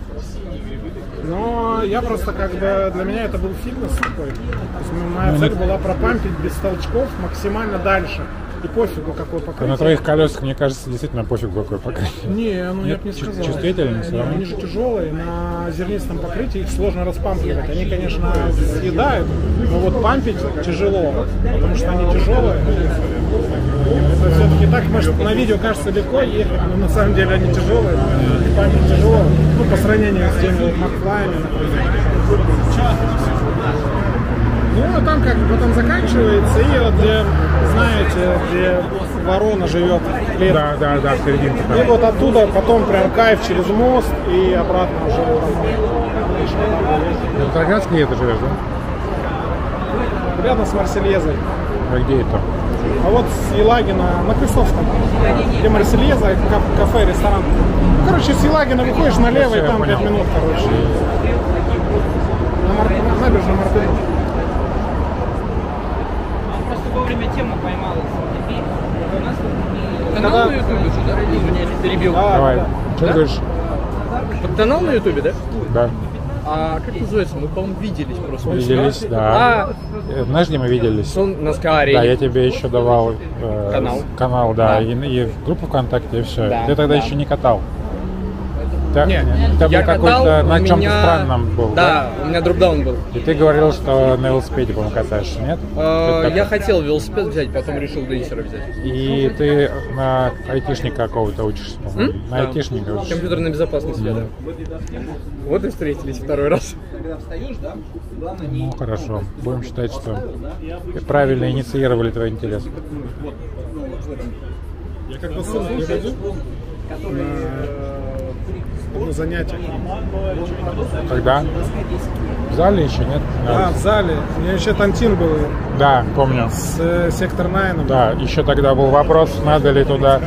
Speaker 8: Но я просто как бы, для меня это был фитнес такой. То есть моя цель была пропампить без толчков максимально дальше. И пофигу какой
Speaker 1: На
Speaker 8: покрытие.
Speaker 1: твоих колесах, мне кажется, действительно пофиг какой покрытие.
Speaker 8: Не, ну я
Speaker 1: Нет,
Speaker 8: бы не сказал.
Speaker 1: чувствительно равно?
Speaker 8: Они же тяжелые, на зернистом покрытии их сложно распампливать. Они, конечно, съедают, но вот пампить тяжело, потому что они тяжелые. Это все-таки так, может, на видео кажется легко ехать, но на самом деле они тяжелые. И пампить тяжело, ну, по сравнению с теми вот Макфлаями, например. Ну, а там как бы потом заканчивается, и вот где, знаете, где ворона живет, летом.
Speaker 1: Да, да, да, в серединке
Speaker 8: И
Speaker 1: там.
Speaker 8: вот оттуда потом прям кайф через мост и обратно уже домой.
Speaker 1: В Петроградске где ты живешь, да?
Speaker 8: Рядом с Марсельезой.
Speaker 1: А где это?
Speaker 8: А вот с Елагина на Крестовском, где Марсельеза, ка- кафе, ресторан. Ну, короче, с Елагина выходишь налево, и там 5
Speaker 1: понял.
Speaker 8: минут, короче. На, Мар... на набережной Мартынов.
Speaker 7: Вовремя тему поймал. У нас
Speaker 4: Канал на ютубе же, да? Извини, перебил.
Speaker 1: Давай. Что ты говоришь?
Speaker 4: Канал на ютубе, да?
Speaker 1: Да.
Speaker 4: А как называется? Мы, по-моему, виделись просто.
Speaker 1: Виделись, да.
Speaker 4: А,
Speaker 1: Э, Знаешь, где мы виделись?
Speaker 4: он на Скаре.
Speaker 1: Да, я тебе еще давал э,
Speaker 4: Канал.
Speaker 1: канал, да,
Speaker 4: Да.
Speaker 1: И, и группу ВКонтакте, и все.
Speaker 4: Да,
Speaker 1: Ты тогда
Speaker 4: да.
Speaker 1: еще не катал. Ты,
Speaker 4: Не,
Speaker 1: ты
Speaker 4: я
Speaker 1: был
Speaker 4: катал,
Speaker 1: какой-то на чем-то
Speaker 4: меня-
Speaker 1: странном был, да?
Speaker 4: Да, у меня дропдаун был.
Speaker 1: И ты говорил, что на велосипеде, по-моему, катаешься, нет?
Speaker 4: Э, Я хотел велосипед взять, потом решил денсера взять.
Speaker 1: И ты на айтишника какого-то учишься, по-моему.
Speaker 4: М?
Speaker 1: На
Speaker 4: Да.
Speaker 1: айтишника учишься.
Speaker 4: Компьютерная безопасность, да. Вот и встретились второй раз.
Speaker 1: Ну, хорошо. Будем считать, что правильно инициировали твой интерес.
Speaker 8: Я когда сына привожу на занятие.
Speaker 1: Когда? В зале еще, нет?
Speaker 8: Да, в зале. У меня еще Тантин был
Speaker 1: Да, помню.
Speaker 8: с э, Сектор Найном.
Speaker 1: Да, еще тогда был вопрос, надо ли туда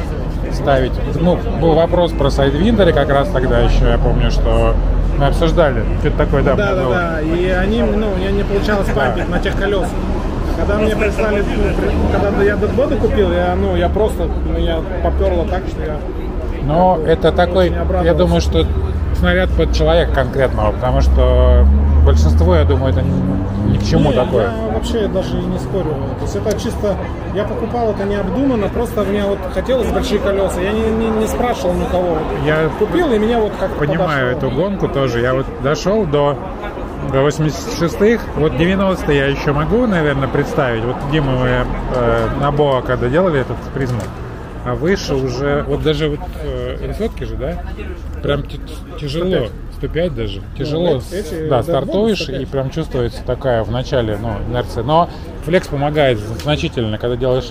Speaker 1: ставить. Ну, был вопрос про сайдвиндеры как раз тогда еще, я помню, что мы обсуждали. Что-то такое, да,
Speaker 8: Да, да,
Speaker 1: было.
Speaker 8: да. И они, ну, я не получалось пампить на тех колесах. А Когда мне прислали, ну, при- когда я дедбоды купил, я, ну, я просто, ну, я поперло так, что я...
Speaker 1: Но это такой, я думаю, что снаряд под человека конкретного, потому что большинство, я думаю, это ни, ни к чему
Speaker 8: Не,
Speaker 1: такое.
Speaker 8: Я вообще даже и не спорю. То есть это чисто, я покупал это необдуманно, просто мне вот хотелось большие колеса. Я не, не, не спрашивал никого.
Speaker 1: Я
Speaker 8: Купил, и меня вот как
Speaker 1: понимаю
Speaker 8: подошло.
Speaker 1: эту гонку тоже. Я вот дошел до, до 86-х. Вот 90-е я еще могу, наверное, представить. Вот Дима мы э, на Боа, когда делали этот призму, а выше уже, вот даже вот э, высотки же, да? Прям тяжело. 105 даже. Тяжело.
Speaker 8: эти- эти,
Speaker 1: да, стартуешь,
Speaker 8: 105.
Speaker 1: и прям чувствуется такая в начале, ну, инерция. Но флекс помогает значительно, когда делаешь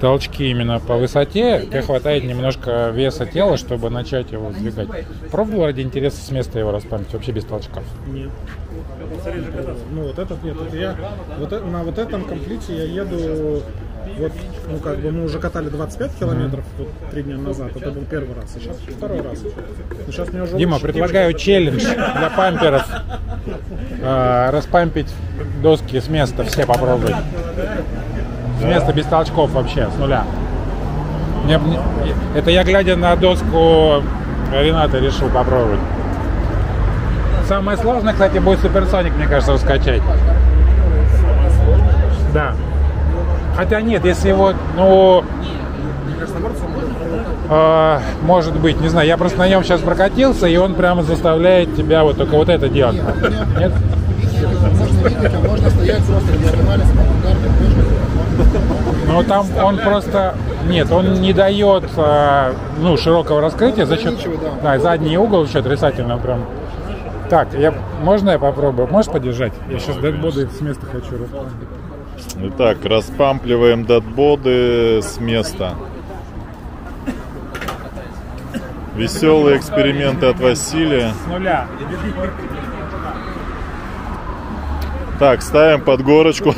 Speaker 1: толчки именно по высоте, тебе хватает немножко веса тела, чтобы начать его сдвигать. Пробовал ради интереса с места его распамять, вообще без толчков?
Speaker 8: Нет. Ну вот этот нет. Я вот э- на вот этом комплите я еду вот, ну как бы мы уже катали 25 километров вот три дня назад. Это был первый раз. А сейчас второй раз. Ну, сейчас мне уже
Speaker 1: Дима,
Speaker 8: лучше.
Speaker 1: предлагаю челлендж для памперов. А, *laughs* Распампить доски с места, все попробуй. С места без толчков вообще, с нуля. Мне- мне- это я глядя на доску Рената решил попробовать. Самое сложное, кстати, будет суперсоник, мне кажется, раскачать. Да. Хотя нет, если его, ну, а, может быть, не знаю, я просто на нем сейчас прокатился, и он прямо заставляет тебя вот только вот это делать. Нет?
Speaker 9: Можно видеть, а можно стоять просто диагонали с авангардом тоже.
Speaker 1: Ну там он просто нет, он не дает а, ну широкого раскрытия за счет
Speaker 9: да.
Speaker 1: задний угол еще отрицательно прям. Так, я можно я попробую? Можешь подержать? Я сейчас дедбоды с места хочу распампить.
Speaker 3: Итак, распампливаем датбоды с места. Веселые эксперименты от Василия.
Speaker 1: С нуля.
Speaker 3: Так, ставим под горочку.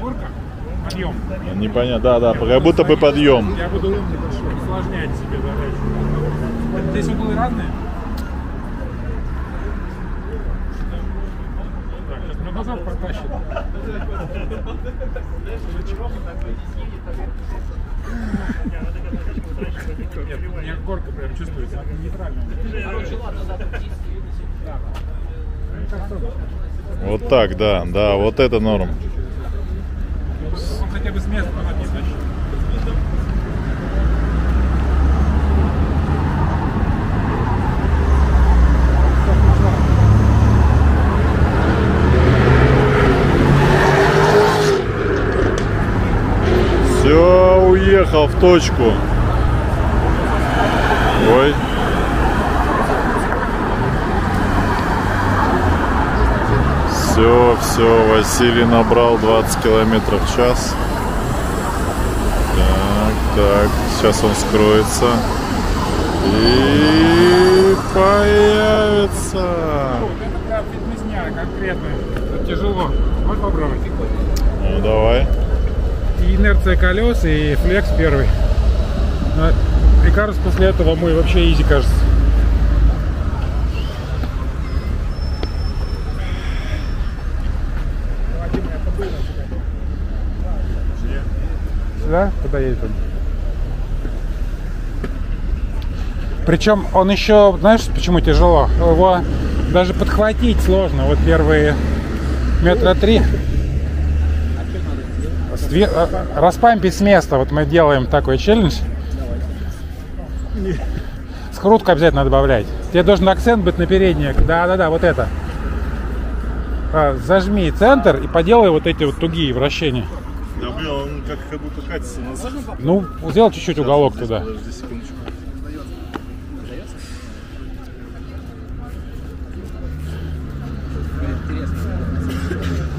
Speaker 1: Горка? Подъем.
Speaker 3: Непонятно, да, да, как будто бы подъем.
Speaker 1: Я буду усложнять себе задачу. Здесь углы разные? Так, назад протащит. Нет, у меня горка прям чувствуется, она нейтральная.
Speaker 3: Вот так, да, да, вот это норм.
Speaker 1: Он хотя бы с места назад не тащит.
Speaker 3: Все, уехал в точку. Ой. Все, все, Василий набрал 20 километров в час. Так, так, сейчас он скроется. И появится.
Speaker 1: Это прям фитнесня конкретная. Это тяжело. Можешь попробовать?
Speaker 3: Ну давай.
Speaker 1: И инерция колес, и флекс первый. Но, Мне кажется, после этого мой вообще изи кажется. Сюда? Куда едет он? Причем он еще, знаешь, почему тяжело? Его даже подхватить сложно. Вот первые метра три. Све- э, Распампить с места. Вот мы делаем такой челлендж. Скрутку обязательно добавлять. Тебе должен акцент быть на переднее. Да-да-да, вот это. А, Зажми центр и поделай вот эти вот тугие вращения.
Speaker 3: Да блин, он как, как будто катится назад.
Speaker 1: Ну, сделай чуть-чуть уголок туда.
Speaker 3: Подожди секундочку.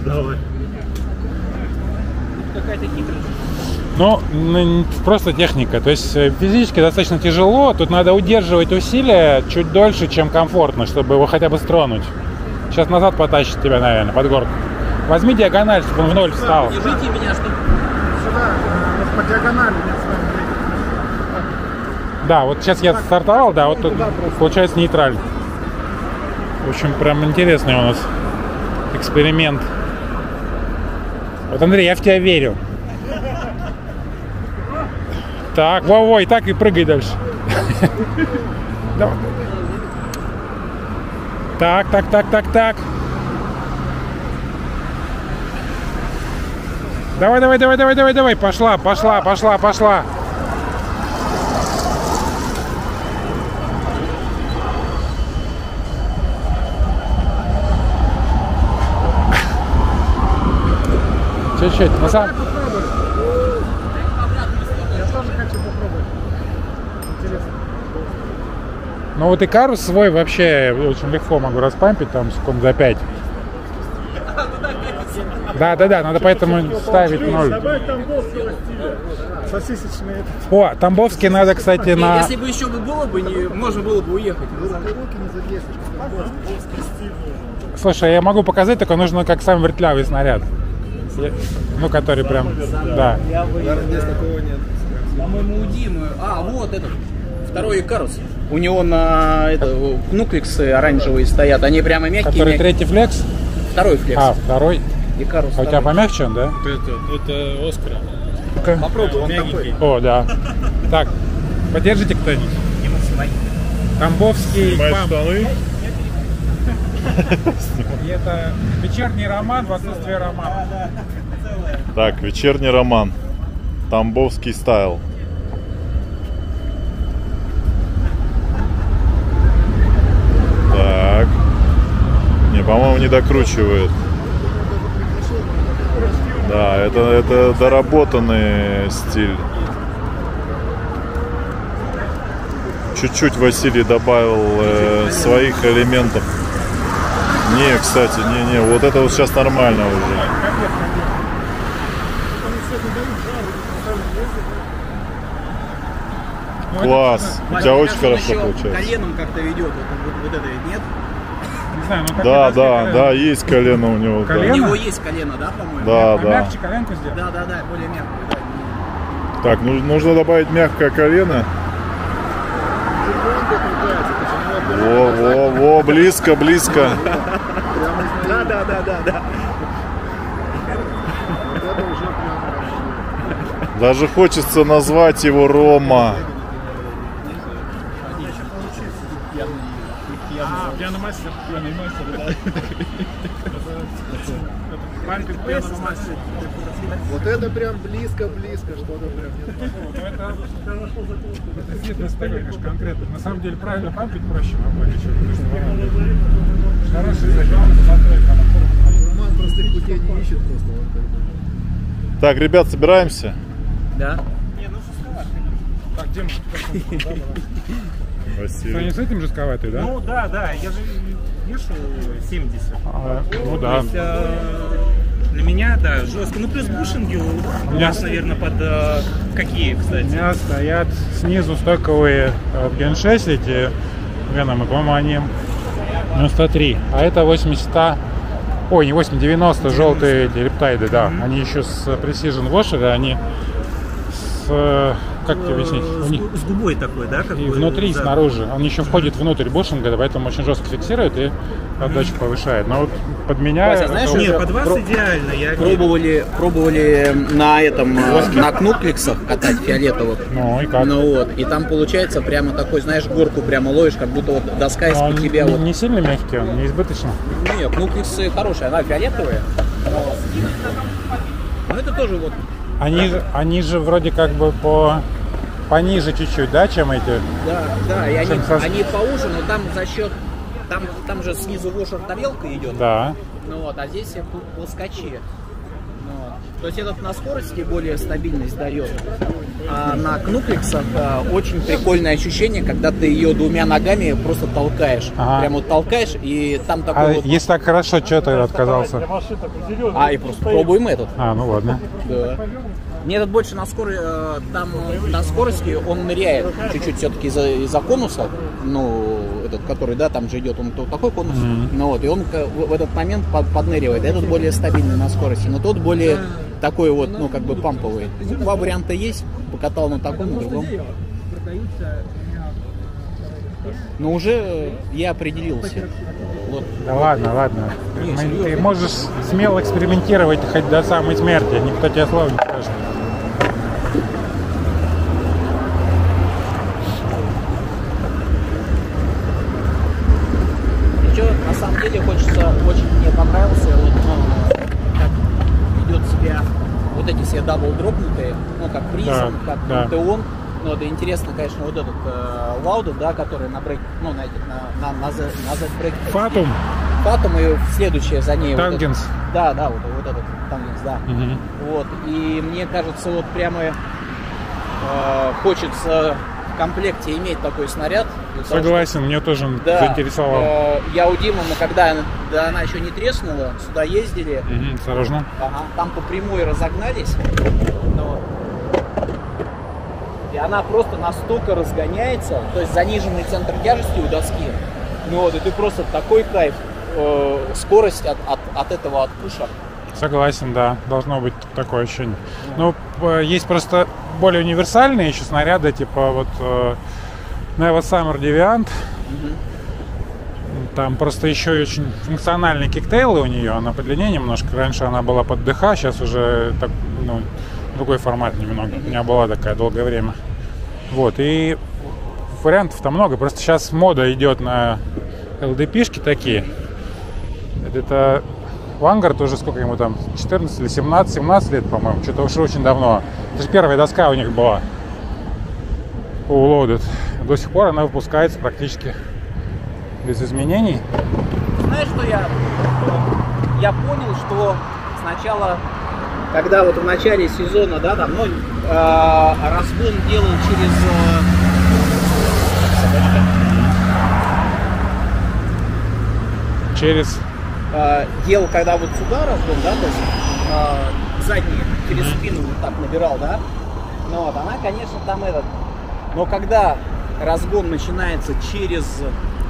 Speaker 3: Давай.
Speaker 4: Какая-то хитрость.
Speaker 1: Ну, просто техника. То есть э, физически достаточно тяжело. Тут надо удерживать усилия чуть дольше, чем комфортно, чтобы его хотя бы стронуть. Сейчас назад потащит тебя, наверное, под горку. Возьми диагональ, чтобы он в ноль встал.
Speaker 4: Держите меня, чтобы
Speaker 8: Сюда, э, по диагонали.
Speaker 1: Да, вот сейчас я стартовал, да, вот тут получается нейтраль. В общем, прям интересный у нас эксперимент. Вот, Андрей, я в тебя верю. Так, во-во, и так и прыгай дальше. *laughs* Давай. Так, так, так, так, так. Давай, давай, давай, давай, давай, давай. Пошла, пошла, пошла, пошла. Чуть-чуть. На самом...
Speaker 8: Интересно.
Speaker 1: Ну вот Икарус свой вообще очень легко могу распампить, там секунд за 5. Да, да, да, надо поэтому ставить ноль. О, Тамбовский надо, кстати, на...
Speaker 4: Если бы еще бы было бы, не, можно было бы уехать.
Speaker 1: Слушай, я могу показать, только нужно как самый вертлявый снаряд. Ну, который прям, да.
Speaker 9: Здесь такого нет.
Speaker 4: По-моему, у Димы. А, вот этот. Второй Икарус. У него на это, нукликсы оранжевые стоят. Они прямо мягкие.
Speaker 1: Который
Speaker 4: мягкие.
Speaker 1: третий флекс,
Speaker 4: Второй флекс.
Speaker 1: а, второй.
Speaker 4: Икарус.
Speaker 1: А у тебя помягче он, да?
Speaker 6: Это Оскар.
Speaker 4: Попробуй, он такой.
Speaker 1: О, да. Так, поддержите кто-нибудь. Тамбовский
Speaker 3: штаны.
Speaker 1: И это вечерний роман в отсутствие романа.
Speaker 3: Так, вечерний роман. Тамбовский стайл. Так. Не, по-моему, не докручивает. Да, это, это доработанный стиль. Чуть-чуть Василий добавил э, своих элементов. Не, кстати, не, не, вот это вот сейчас нормально уже. Класс. У тебя очень хорошо получается.
Speaker 4: коленом как-то ведет. Вот, вот, вот это ведь нет?
Speaker 1: Не знаю, как
Speaker 3: Да, да,
Speaker 1: колено.
Speaker 3: да, есть колено у него. да.
Speaker 4: У
Speaker 1: Колено?
Speaker 4: него есть колено, да, по-моему?
Speaker 3: Да, да.
Speaker 1: Помягче коленку сделать.
Speaker 4: Да, да, да, более мягкое. да.
Speaker 3: Так, ну- нужно добавить мягкое колено. Во, во, во, близко, близко.
Speaker 4: Да, да, да, да, да.
Speaker 9: Это уже прям
Speaker 3: Даже хочется назвать его Рома.
Speaker 8: А, пьяный мастер, пьяный мастер, да. Пампик пьяного мастера.
Speaker 9: Вот это прям близко-близко, что-то прям нет.
Speaker 1: Это фитнес такой, конечно, конкретно. На самом деле правильно пампить проще чем она Хороший зачем настройка на форму.
Speaker 9: Роман простых путей не ищет просто.
Speaker 3: Так, ребят, собираемся.
Speaker 4: Да.
Speaker 1: Так, Дима,
Speaker 3: Василий.
Speaker 1: не с этим жестковатый, да?
Speaker 2: Ну да, да, я же вешу 70.
Speaker 1: А, ну
Speaker 2: То
Speaker 1: да.
Speaker 2: есть, э, для меня, да, жестко. Ну плюс бушинги у вас, наверное, под э, какие,
Speaker 1: У
Speaker 2: кстати?
Speaker 1: меня стоят снизу стоковые э, Gen 6 эти Веномы, по-моему, они 93, а это 80 Ой, не 80, 90 желтые эти рептайды, да. Они еще с Precision Washer, они с... э, Как тебе объяснить? У
Speaker 2: С,
Speaker 1: них
Speaker 2: с губой такой, да? Как
Speaker 1: и
Speaker 2: бы,
Speaker 1: внутри, и
Speaker 2: да.
Speaker 1: снаружи. Он еще входит внутрь бушинга, да, поэтому очень жестко фиксирует и отдачу повышает. Но вот под меня...
Speaker 4: Вася,
Speaker 1: это
Speaker 4: знаешь,
Speaker 2: Нет, под вас
Speaker 4: Про-
Speaker 2: идеально. Я
Speaker 4: Пробовали, пробовали на этом, э, на кнукликсах катать фиолетовых.
Speaker 1: Ну и как?
Speaker 4: Ну вот, и там получается прямо такой, знаешь, горку прямо ловишь, как будто вот доска
Speaker 1: Но он
Speaker 4: из-под тебя
Speaker 1: не,
Speaker 4: вот.
Speaker 1: не сильно мягкий, он не избыточно.
Speaker 4: Нет, кнукликсы хорошие, она фиолетовая. Но это тоже вот
Speaker 1: Они, же- они же вроде как бы по пониже чуть-чуть, да, чем эти?
Speaker 4: Да, да, и они,
Speaker 1: со-
Speaker 4: они поуже, но там за счет, там, там же снизу вошер тарелка идет,
Speaker 1: Да.
Speaker 4: ну вот, а здесь плоскочи. То есть этот на скорости более стабильность дает. А на кнукликсах а, очень прикольное ощущение, когда ты ее двумя ногами просто толкаешь.
Speaker 1: Ага.
Speaker 4: Прям вот толкаешь, и там
Speaker 1: А
Speaker 4: такой вот...
Speaker 1: если так хорошо, что ты отказался?
Speaker 4: А, и просто пробуем этот.
Speaker 1: А, ну ладно.
Speaker 4: Да. Мне этот больше на скорости, там на скорости он ныряет чуть-чуть все-таки из-за, из-за конуса, ну, этот, который, да, там же идет, он то- такой конус, ну вот, и он в, в этот момент под- подныривает. Этот более стабильный на скорости, но тот более такой вот, ну, как бы памповый. Два варианта есть, покатал на таком, на другом. Но уже я определился. Вот.
Speaker 1: Да ладно, ладно. Ты можешь смело экспериментировать хоть до самой смерти. Никто тебе слова не скажет.
Speaker 4: Еще на самом деле хочется, очень мне понравился, вот, ну, как ведет себя вот эти все double дропнутые, ну как Prism,
Speaker 1: Да,
Speaker 4: как
Speaker 1: да.
Speaker 4: Pantheon. Ну, это интересно, конечно, вот этот э, Лауда, да, который на брейк, ну, на на, на, на, на Z-брейк.
Speaker 1: Фатум,
Speaker 4: Фатум и следующее за ней. вот этот-
Speaker 1: Тангенс.
Speaker 4: да, да, вот, вот этот Тангенс, да.
Speaker 1: Мгм.
Speaker 4: Вот, и мне кажется, вот прямо э, хочется в комплекте иметь такой снаряд.
Speaker 1: Согласен, мне тоже он
Speaker 4: что, да,
Speaker 1: заинтересовал.
Speaker 4: э, я у Димы, мы когда она, да, она еще не треснула, сюда ездили,
Speaker 1: Мгм, осторожно.
Speaker 4: Ага, там по прямой разогнались. И она просто настолько разгоняется, то есть заниженный центр тяжести у доски. Ну вот, и ты просто такой кайф, э, скорость от, от, от этого отпуша.
Speaker 1: Согласен, да, должно быть такое ощущение. Ну, есть просто более универсальные еще снаряды, типа вот э, Neva Summer Deviant. Там просто еще и очень функциональные киктейлы у нее, она подлиннее немножко. Раньше она была под ДХ, сейчас уже так, ну, другой формат немного. У меня была такая долгое время. Вот, и вариантов там много. Просто сейчас мода идет на LDP-шки такие. Это Вангард уже сколько ему там, 14 или 17, 17 лет, по-моему, что-то уж очень давно. Это же первая доска у них была. Loaded. До сих пор она выпускается практически без изменений.
Speaker 4: Знаешь, что я, я понял, что сначала, когда вот в начале сезона, да, там, ну, разгон делал через... э,
Speaker 1: Через?
Speaker 4: Э, делал, когда вот сюда разгон, да, то есть э, задний через спину вот так набирал, да, ну вот, она, конечно, там этот, но когда разгон начинается через,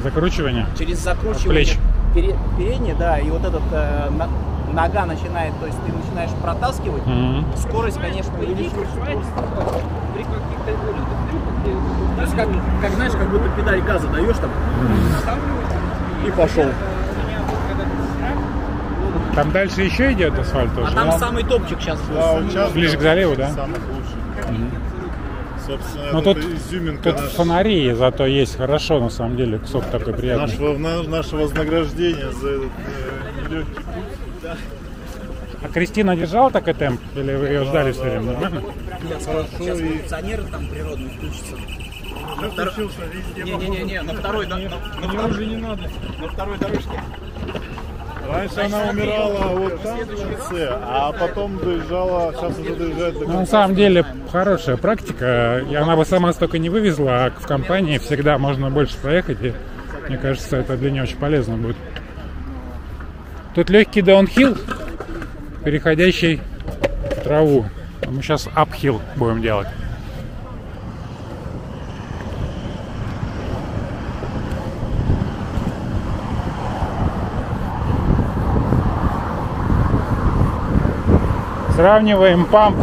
Speaker 1: закручивание.
Speaker 4: через закручивание
Speaker 1: плеч.
Speaker 4: пере- переднее, да, и вот этот э, на- нога начинает, то есть ты начинаешь протаскивать,
Speaker 1: Мгм.
Speaker 4: скорость, конечно, увеличивается просто. То есть как, как, знаешь, как будто педаль газа даешь там и пошел.
Speaker 1: Там дальше еще идет асфальт тоже.
Speaker 4: А там
Speaker 1: да?
Speaker 4: самый топчик сейчас.
Speaker 3: Да, участок
Speaker 1: Ближе к заливу, да?
Speaker 3: Самых лучших. Собственно,
Speaker 1: Ну
Speaker 3: это
Speaker 1: тут,
Speaker 3: изюминка
Speaker 1: тут
Speaker 3: наш-
Speaker 1: фонари зато есть хорошо, на самом деле. Кусок такой приятный.
Speaker 3: нашего, на- наше вознаграждение за этот э, нелегкий
Speaker 1: А Кристина держала такой темп? Или вы ее ждали все время? Нормально?
Speaker 4: Сейчас кондиционеры там природные включатся. На втор- Не-не-не, на второй, да, на, на второй, не надо. На второй дорожке.
Speaker 3: Раньше она умирала вот там в конце, а потом доезжала, сейчас уже доезжает до
Speaker 1: Ну, на самом деле хорошая практика. И она бы сама столько не вывезла, а в компании всегда можно больше проехать. И мне кажется, это для нее очень полезно будет. Тут легкий даунхилл, переходящий в траву. Мы сейчас апхилл будем делать. Сравниваем памп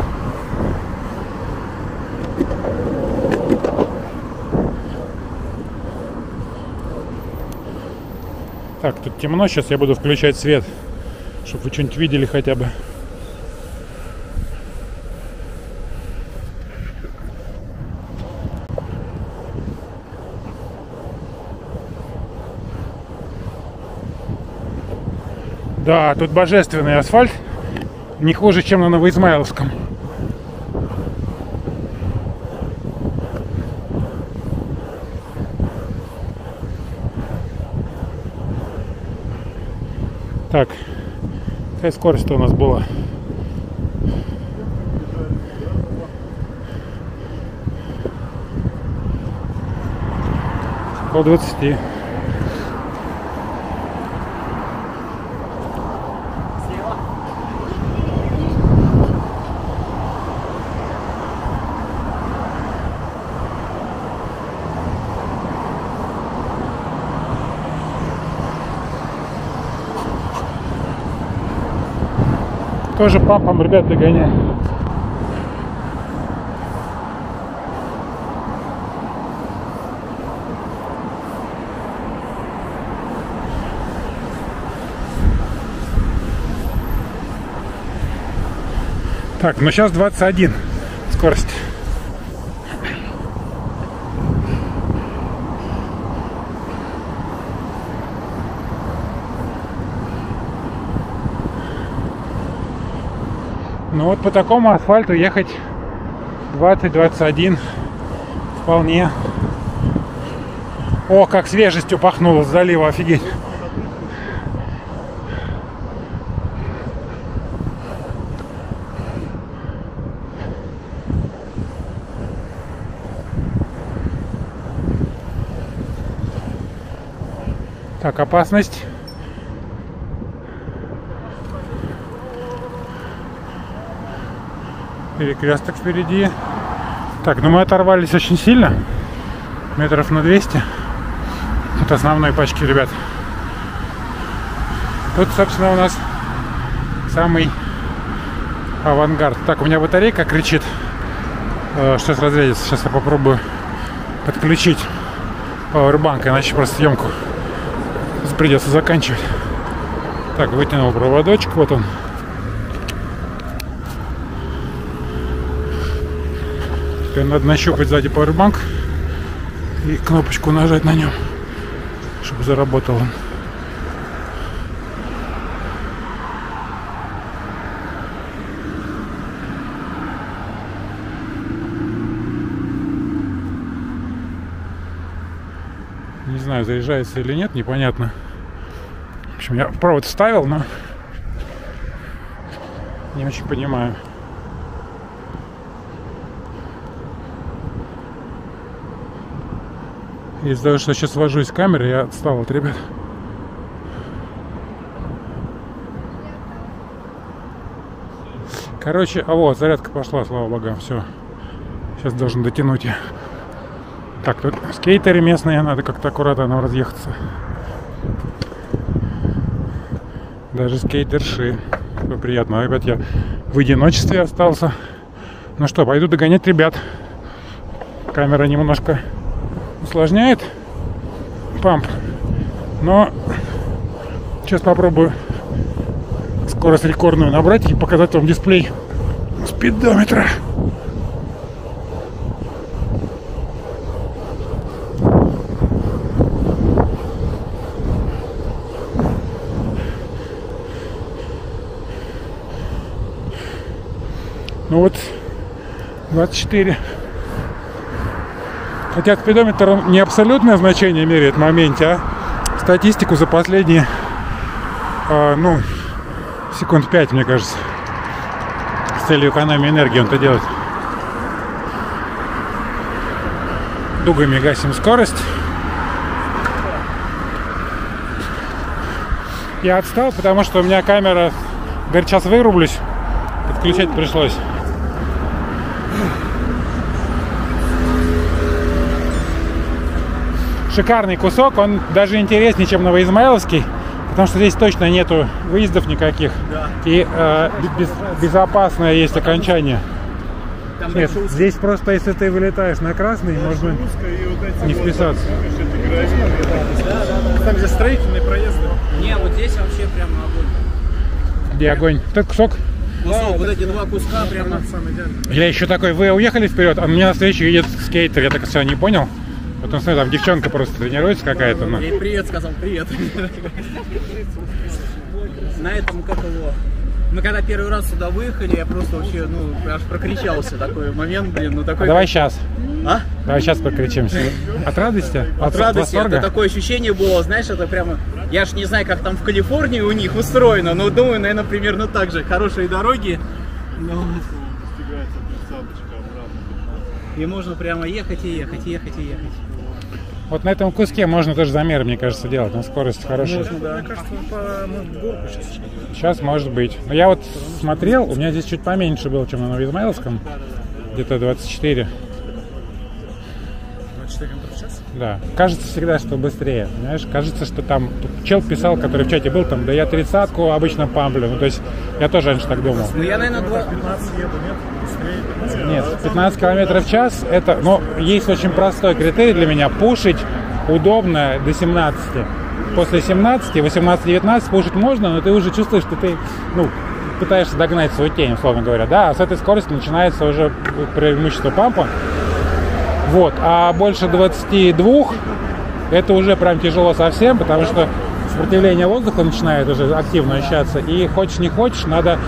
Speaker 1: Так, тут темно, сейчас я буду включать свет, чтобы вы что-нибудь видели хотя бы. Да, тут божественный асфальт, не хуже, чем на Новоизмайловском. Так, какая скорость у нас была? Около 20. Тоже папам ребят догоняю. Так, ну сейчас 21 скорость. Ну вот по такому асфальту ехать 20-21 вполне. О, как свежестью пахнуло с залива, офигеть. Так, опасность. Перекресток впереди. Так, ну мы оторвались очень сильно. Метров на 200 от основной пачки, ребят. Тут, собственно, у нас самый авангард. Так, у меня батарейка кричит, э, что разрядится. Сейчас я попробую подключить пауэрбанк, иначе просто съемку придется заканчивать. Так, вытянул проводочек, вот он. Теперь надо нащупать сзади пауэрбанк и кнопочку нажать на нем, чтобы заработал он. Не знаю, заряжается или нет, непонятно. В общем, я провод вставил, но не очень понимаю. Из-за того, что сейчас вожусь с камерой, я отстал от ребят. Короче, а вот, зарядка пошла, слава богам, все. Сейчас должен дотянуть. Так, тут скейтеры местные, надо как-то аккуратно нам разъехаться. Даже скейтерши. Все приятно. Ребят, я в одиночестве остался. Ну что, пойду догонять ребят. Камера немножко усложняет памп. Но сейчас попробую скорость рекордную набрать и показать вам дисплей спидометра. Ну вот 24. Хотя спидометр не абсолютное значение меряет в моменте, а статистику за последние, э, ну, секунд 5, мне кажется. С целью экономии энергии он это делает. Дугами гасим скорость. Я отстал, потому что у меня камера, говорит, сейчас вырублюсь. Подключать пришлось. Шикарный кусок, он даже интереснее, чем Новоизмайловский, потому что здесь точно нету выездов никаких.
Speaker 4: Да.
Speaker 1: И э, без- безопасное есть окончание.
Speaker 4: Там
Speaker 1: Нет,
Speaker 4: узкий.
Speaker 1: здесь просто если ты вылетаешь на красный, можно не вписаться.
Speaker 8: Там, где строительные проезды.
Speaker 4: Не, вот здесь вообще прямо огонь.
Speaker 1: Где огонь? Тут кусок.
Speaker 4: Кусок, вот эти два куска прямо.
Speaker 1: Я еще такой, вы уехали вперед, а мне навстречу едет скейтер, я так все не понял. Потом смотрю, там девчонка просто тренируется какая-то. ну.
Speaker 4: Ей привет сказал, привет. На этом как его. Мы когда первый раз сюда выехали, я просто вообще, ну, аж прокричался такой момент, блин, ну
Speaker 1: А
Speaker 4: такой.
Speaker 1: давай сейчас.
Speaker 4: А?
Speaker 1: Давай сейчас покричимся. От радости?
Speaker 4: От радости,
Speaker 1: восторга?
Speaker 4: это такое ощущение было, знаешь, это прямо, я ж не знаю, как там в Калифорнии у них устроено, но думаю, наверное, примерно так же. Хорошие дороги, ну, и можно прямо ехать и ехать, и ехать и ехать.
Speaker 1: Вот на этом куске можно тоже замеры, мне кажется, делать. На скорость хорошая.
Speaker 4: Можно, да.
Speaker 8: Мне кажется, по, горку сейчас.
Speaker 1: Сейчас может быть. Но я вот смотрел, у меня здесь чуть поменьше было, чем на Новоизмайловском. Где-то 24.
Speaker 8: 24 км в час.
Speaker 1: Да. Кажется всегда, что быстрее. Понимаешь? Кажется, что там... Чел писал, который в чате был, там, да я тридцатку обычно памплю. Ну, то есть, я тоже раньше так думал.
Speaker 4: Ну, я, наверное, два...
Speaker 8: 15 еду, нет? Быстрее. 15
Speaker 1: Нет, 15 километров в час это, ну, есть очень простой критерий для меня. Пушить удобно до 17. После 17, 18-19 пушить можно, но ты уже чувствуешь, что ты, ну, пытаешься догнать свою тень, условно говоря. Да, а с этой скорости начинается уже преимущество пампа. Вот, а больше 22 это уже прям тяжело совсем, потому что сопротивление воздуха начинает уже активно ощущаться. И хочешь не хочешь, надо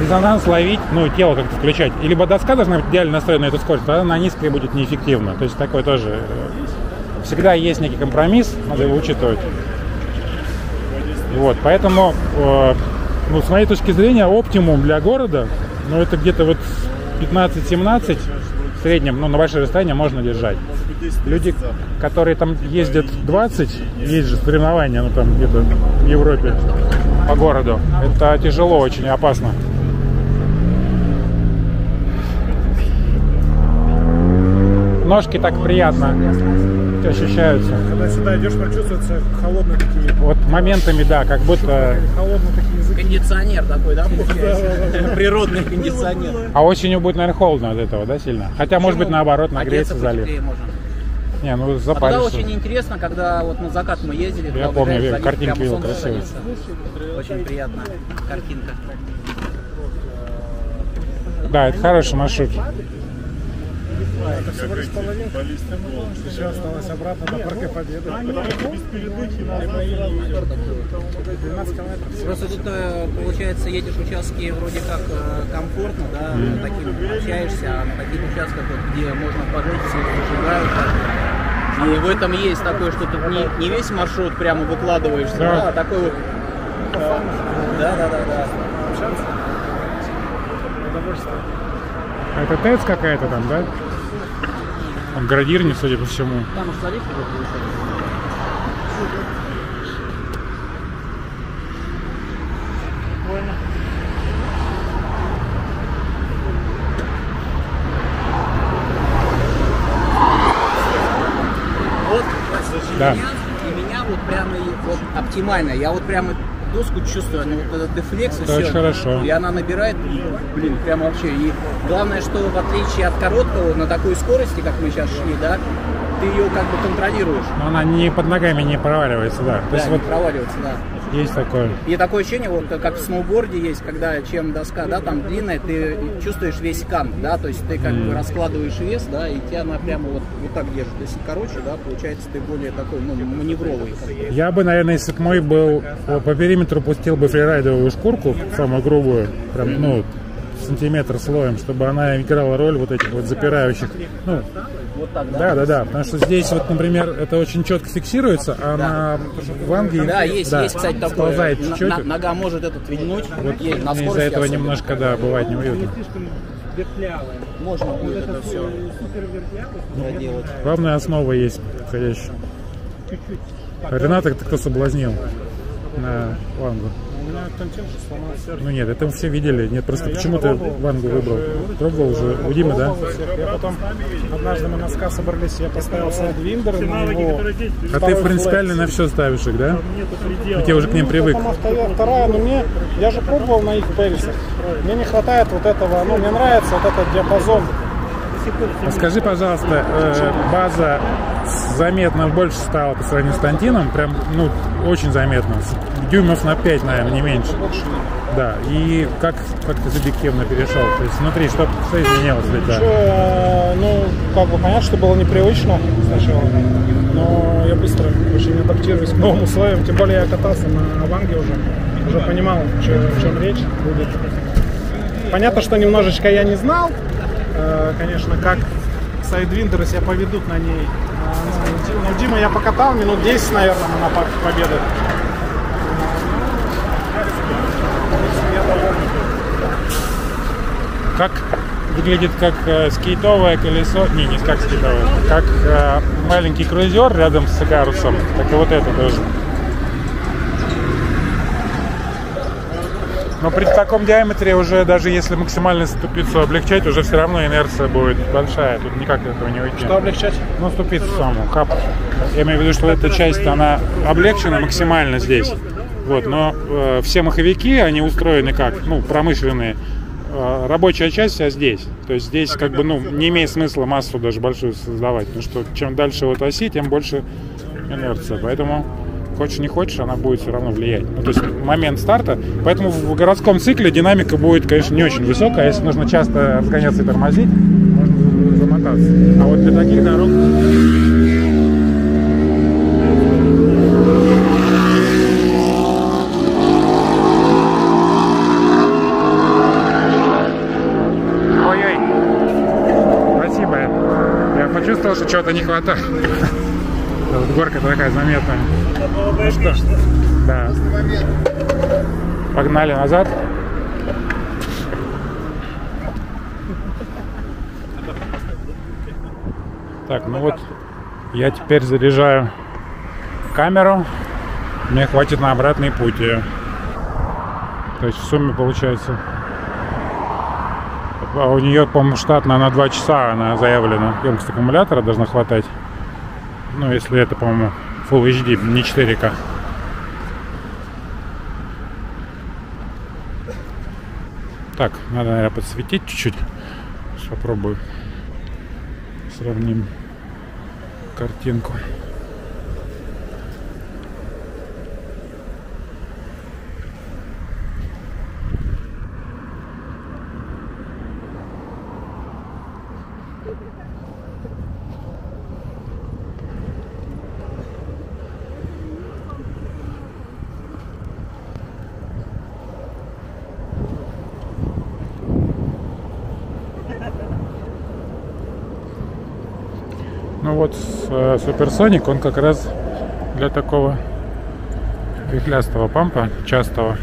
Speaker 1: резонанс ловить, ну, тело как-то включать. И либо доска должна быть идеально настроена на эту скорость, тогда на низкой будет неэффективно. То есть такой тоже... э, Всегда есть некий компромисс, надо его учитывать. Вот, поэтому, э, ну, с моей точки зрения, оптимум для города, ну, это где-то вот 15-17 в среднем, ну, на большое расстояние можно держать. Люди, которые там ездят 20, есть же соревнования, ну, там где-то в Европе по городу, это тяжело, очень опасно. Ножки так приятно ощущаются.
Speaker 8: Когда сюда идешь, прочувствуется холодные такие,
Speaker 1: Вот моментами, да, как будто...
Speaker 8: холодные такие языки.
Speaker 4: Кондиционер такой, да? Природный кондиционер.
Speaker 1: А осенью будет, наверное, холодно от этого, да, сильно? Хотя, может быть, наоборот, нагреется залив. Не, ну
Speaker 4: А
Speaker 1: запаришься.
Speaker 4: очень интересно, когда вот на закат мы ездили.
Speaker 1: Я помню,
Speaker 4: залив,
Speaker 1: картинки
Speaker 4: прямо
Speaker 1: видел
Speaker 4: садится. Очень приятная картинка.
Speaker 1: Да, это хороший маршрут.
Speaker 8: Это всего лишь половинка. Еще осталось обратно до Парка Победы. 12 километров.
Speaker 4: Просто тут, э, получается, едешь участки вроде как э, комфортно, да, таким общаешься, а на таких участках, вот, где можно пожить, все зажигают. И в этом есть такое, что тут не, не весь маршрут прямо выкладываешься,
Speaker 1: Да.
Speaker 4: да, а такой вот... Да, да, да, да.
Speaker 8: Общаться. Удовольствие.
Speaker 1: Это ТЭЦ какая-то там, да? Там градирни, судя по всему.
Speaker 4: Там уж получается. Вот
Speaker 1: Да.
Speaker 4: для меня, вот прямо и вот оптимально. Я вот прямо доску чувствую, ну вот этот дефлекс и
Speaker 1: Это
Speaker 4: все.
Speaker 1: очень хорошо.
Speaker 4: И она набирает, блин, прям вообще. И главное, что в отличие от короткого, на такой скорости, как мы сейчас шли, да, ты ее как бы контролируешь.
Speaker 1: Но она не под ногами не проваливается, да. То
Speaker 4: Да,
Speaker 1: есть
Speaker 4: не
Speaker 1: вот
Speaker 4: проваливаться, да.
Speaker 1: Есть такое.
Speaker 4: И такое ощущение, вот как в сноуборде есть, когда чем доска, да, там длинная, ты чувствуешь весь кан, да, то есть ты как бы раскладываешь вес, да, и тебя она прямо вот, вот так держит. Если короче, да, получается ты более такой, ну, маневровый.
Speaker 1: Я бы, наверное, если бы мой был э, по периметру пустил бы фрирайдовую шкурку, самую грубую, прям, ну, сантиметр слоем, чтобы она играла роль вот этих вот запирающих. Ну,
Speaker 4: Вот так, да?
Speaker 1: да, да, да. Потому что здесь вот, например, это очень четко фиксируется, а на ванге
Speaker 4: Да, есть,
Speaker 1: да,
Speaker 4: есть, кстати, такое.
Speaker 1: чуть-чуть.
Speaker 4: нога может этот вильнуть.
Speaker 1: Вот из-за этого немножко, да, бывает неуютно.
Speaker 4: Можно будет это все делать.
Speaker 1: Главная основа есть подходящая. Рената кто соблазнил на вангу?
Speaker 8: Меня контент сломал сердце.
Speaker 1: Ну нет, это мы все видели. Нет, просто почему ты вангу выбрал? Пробовал уже у Димы, да?
Speaker 8: Я потом, однажды мы на СКА собрались, я поставил сайдвиндер на него.
Speaker 1: А ты принципиально на все ставишь их, да? И ты уже к ним привык.
Speaker 8: Потом авто- вторая, но мне, я же пробовал на их Пэрисах. Мне не хватает вот этого, ну, мне нравится вот этот диапазон.
Speaker 1: А скажи, пожалуйста, э, база заметно больше стала по сравнению с Тантином, прям, ну, очень заметно. Дюймов на 5, наверное, не меньше. Да, и как, как ты субъективно перешел? То есть внутри что, что изменилось для тебя?
Speaker 8: Э, Ну, как бы понятно, что было непривычно сначала, но я быстро очень адаптируюсь к новым условиям, тем более я катался на Ванге уже, уже понимал, чё- о чем речь будет. Понятно, что немножечко я не знал, э, конечно, как сайдвиндеры себя поведут на ней. А, ну, Ди- Ну, Дима я покатал минут 10, наверное, на Победы. Я доволен.
Speaker 1: Как выглядит как э, скейтовое колесо, не, не как скейтовое, как э, маленький круизер рядом с Игарусом, так и вот это тоже. Но при таком диаметре уже даже если максимально ступицу облегчать, уже все равно инерция будет большая, тут никак этого не уйти.
Speaker 8: Что облегчать?
Speaker 1: Ну, ступицу саму, хап. Я имею в виду, что эта часть, она облегчена максимально здесь. Вот, но э, все маховики, они устроены как, ну, промышленные. Э, рабочая часть вся здесь. То есть здесь как бы, ну, не имеет смысла массу даже большую создавать. Потому что чем дальше от оси, тем больше инерция. Поэтому хочешь не хочешь, она будет все равно влиять. Ну, то есть момент старта. Поэтому в городском цикле динамика будет, конечно, не очень высокая. Если нужно часто разгоняться и тормозить, можно замотаться. А вот для таких дорог Ой-ой. Спасибо. Я почувствовал, что чего-то не хватает. Вот горка такая заметная. Ну что? Да. Погнали назад. Так, ну вот я теперь заряжаю камеру. Мне хватит на обратный путь ее. То есть в сумме получается... А у нее, по-моему, штатно на 2 часа она заявлена. Емкость аккумулятора должна хватать. Ну, если это, по-моему, Full HD, не 4К. Так, надо, наверное, подсветить чуть-чуть. Попробую. Сравним картинку. Ну вот э, Суперсоник, он как раз для такого вихлястого пампа, частого.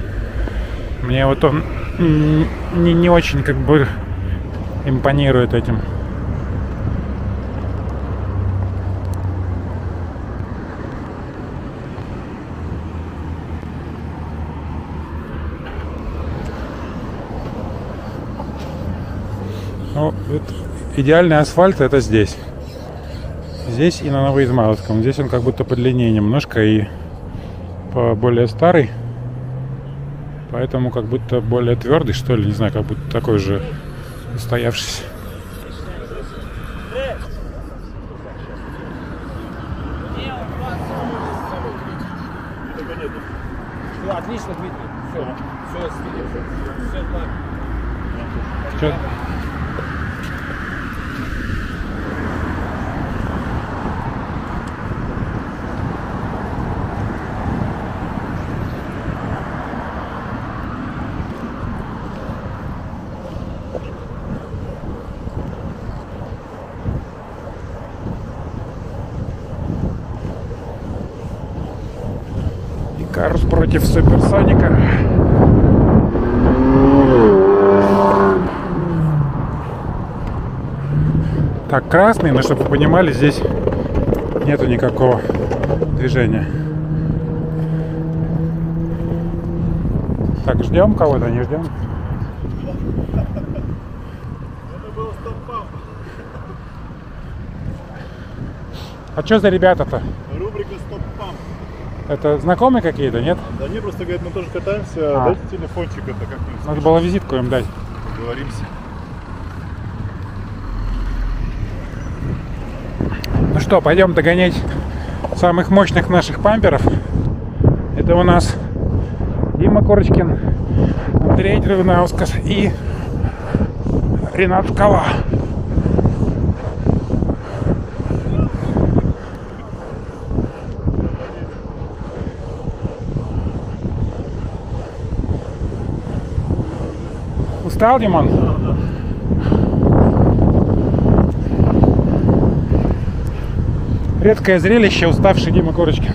Speaker 1: Мне вот он не, не очень как бы импонирует этим. Ну, идеальный асфальт это здесь. Здесь и на Новоизмайловском. Здесь он как будто подлиннее немножко и более старый. Поэтому как будто более твердый, что ли, не знаю, как будто такой же устоявшийся.
Speaker 6: Все, отлично, Дмитрий. Все, все, все, все, так.
Speaker 1: Чё? Икарус против Суперсоника. Так, красный, но чтобы вы понимали, здесь нету никакого движения. Так, ждем кого-то, не ждем? А что за ребята-то? Это знакомые какие-то, нет?
Speaker 3: Да они просто говорят, мы тоже катаемся,
Speaker 1: А.
Speaker 3: дайте телефончик, это как-нибудь
Speaker 1: Надо было визитку им дать.
Speaker 3: договоримся.
Speaker 1: Ну что, пойдем догонять самых мощных наших памперов. Это у нас Дима Корочкин, Андрей Древнаускас и Ренат Скала. Димон? Редкое зрелище, уставший Дима Корочкин.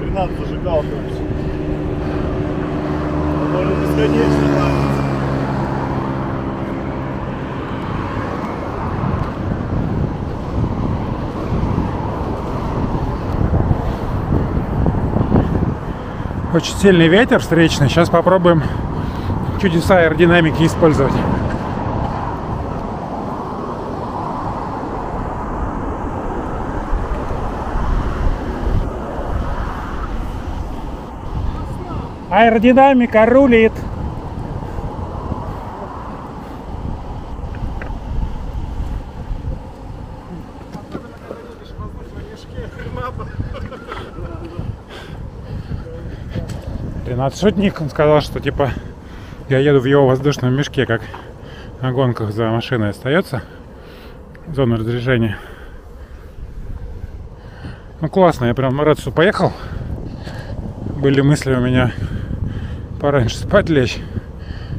Speaker 3: Ренат зажигал короче. Он может бесконечно нравится.
Speaker 1: Очень сильный ветер встречный. Сейчас попробуем чудеса аэродинамики использовать. Аэродинамика рулит. Ренат шутник, он сказал, что типа я еду в его воздушном мешке, как на гонках за машиной остается зона разрешения. Ну классно, я прям рад, что поехал. Были мысли у меня пораньше *laughs* спать лечь.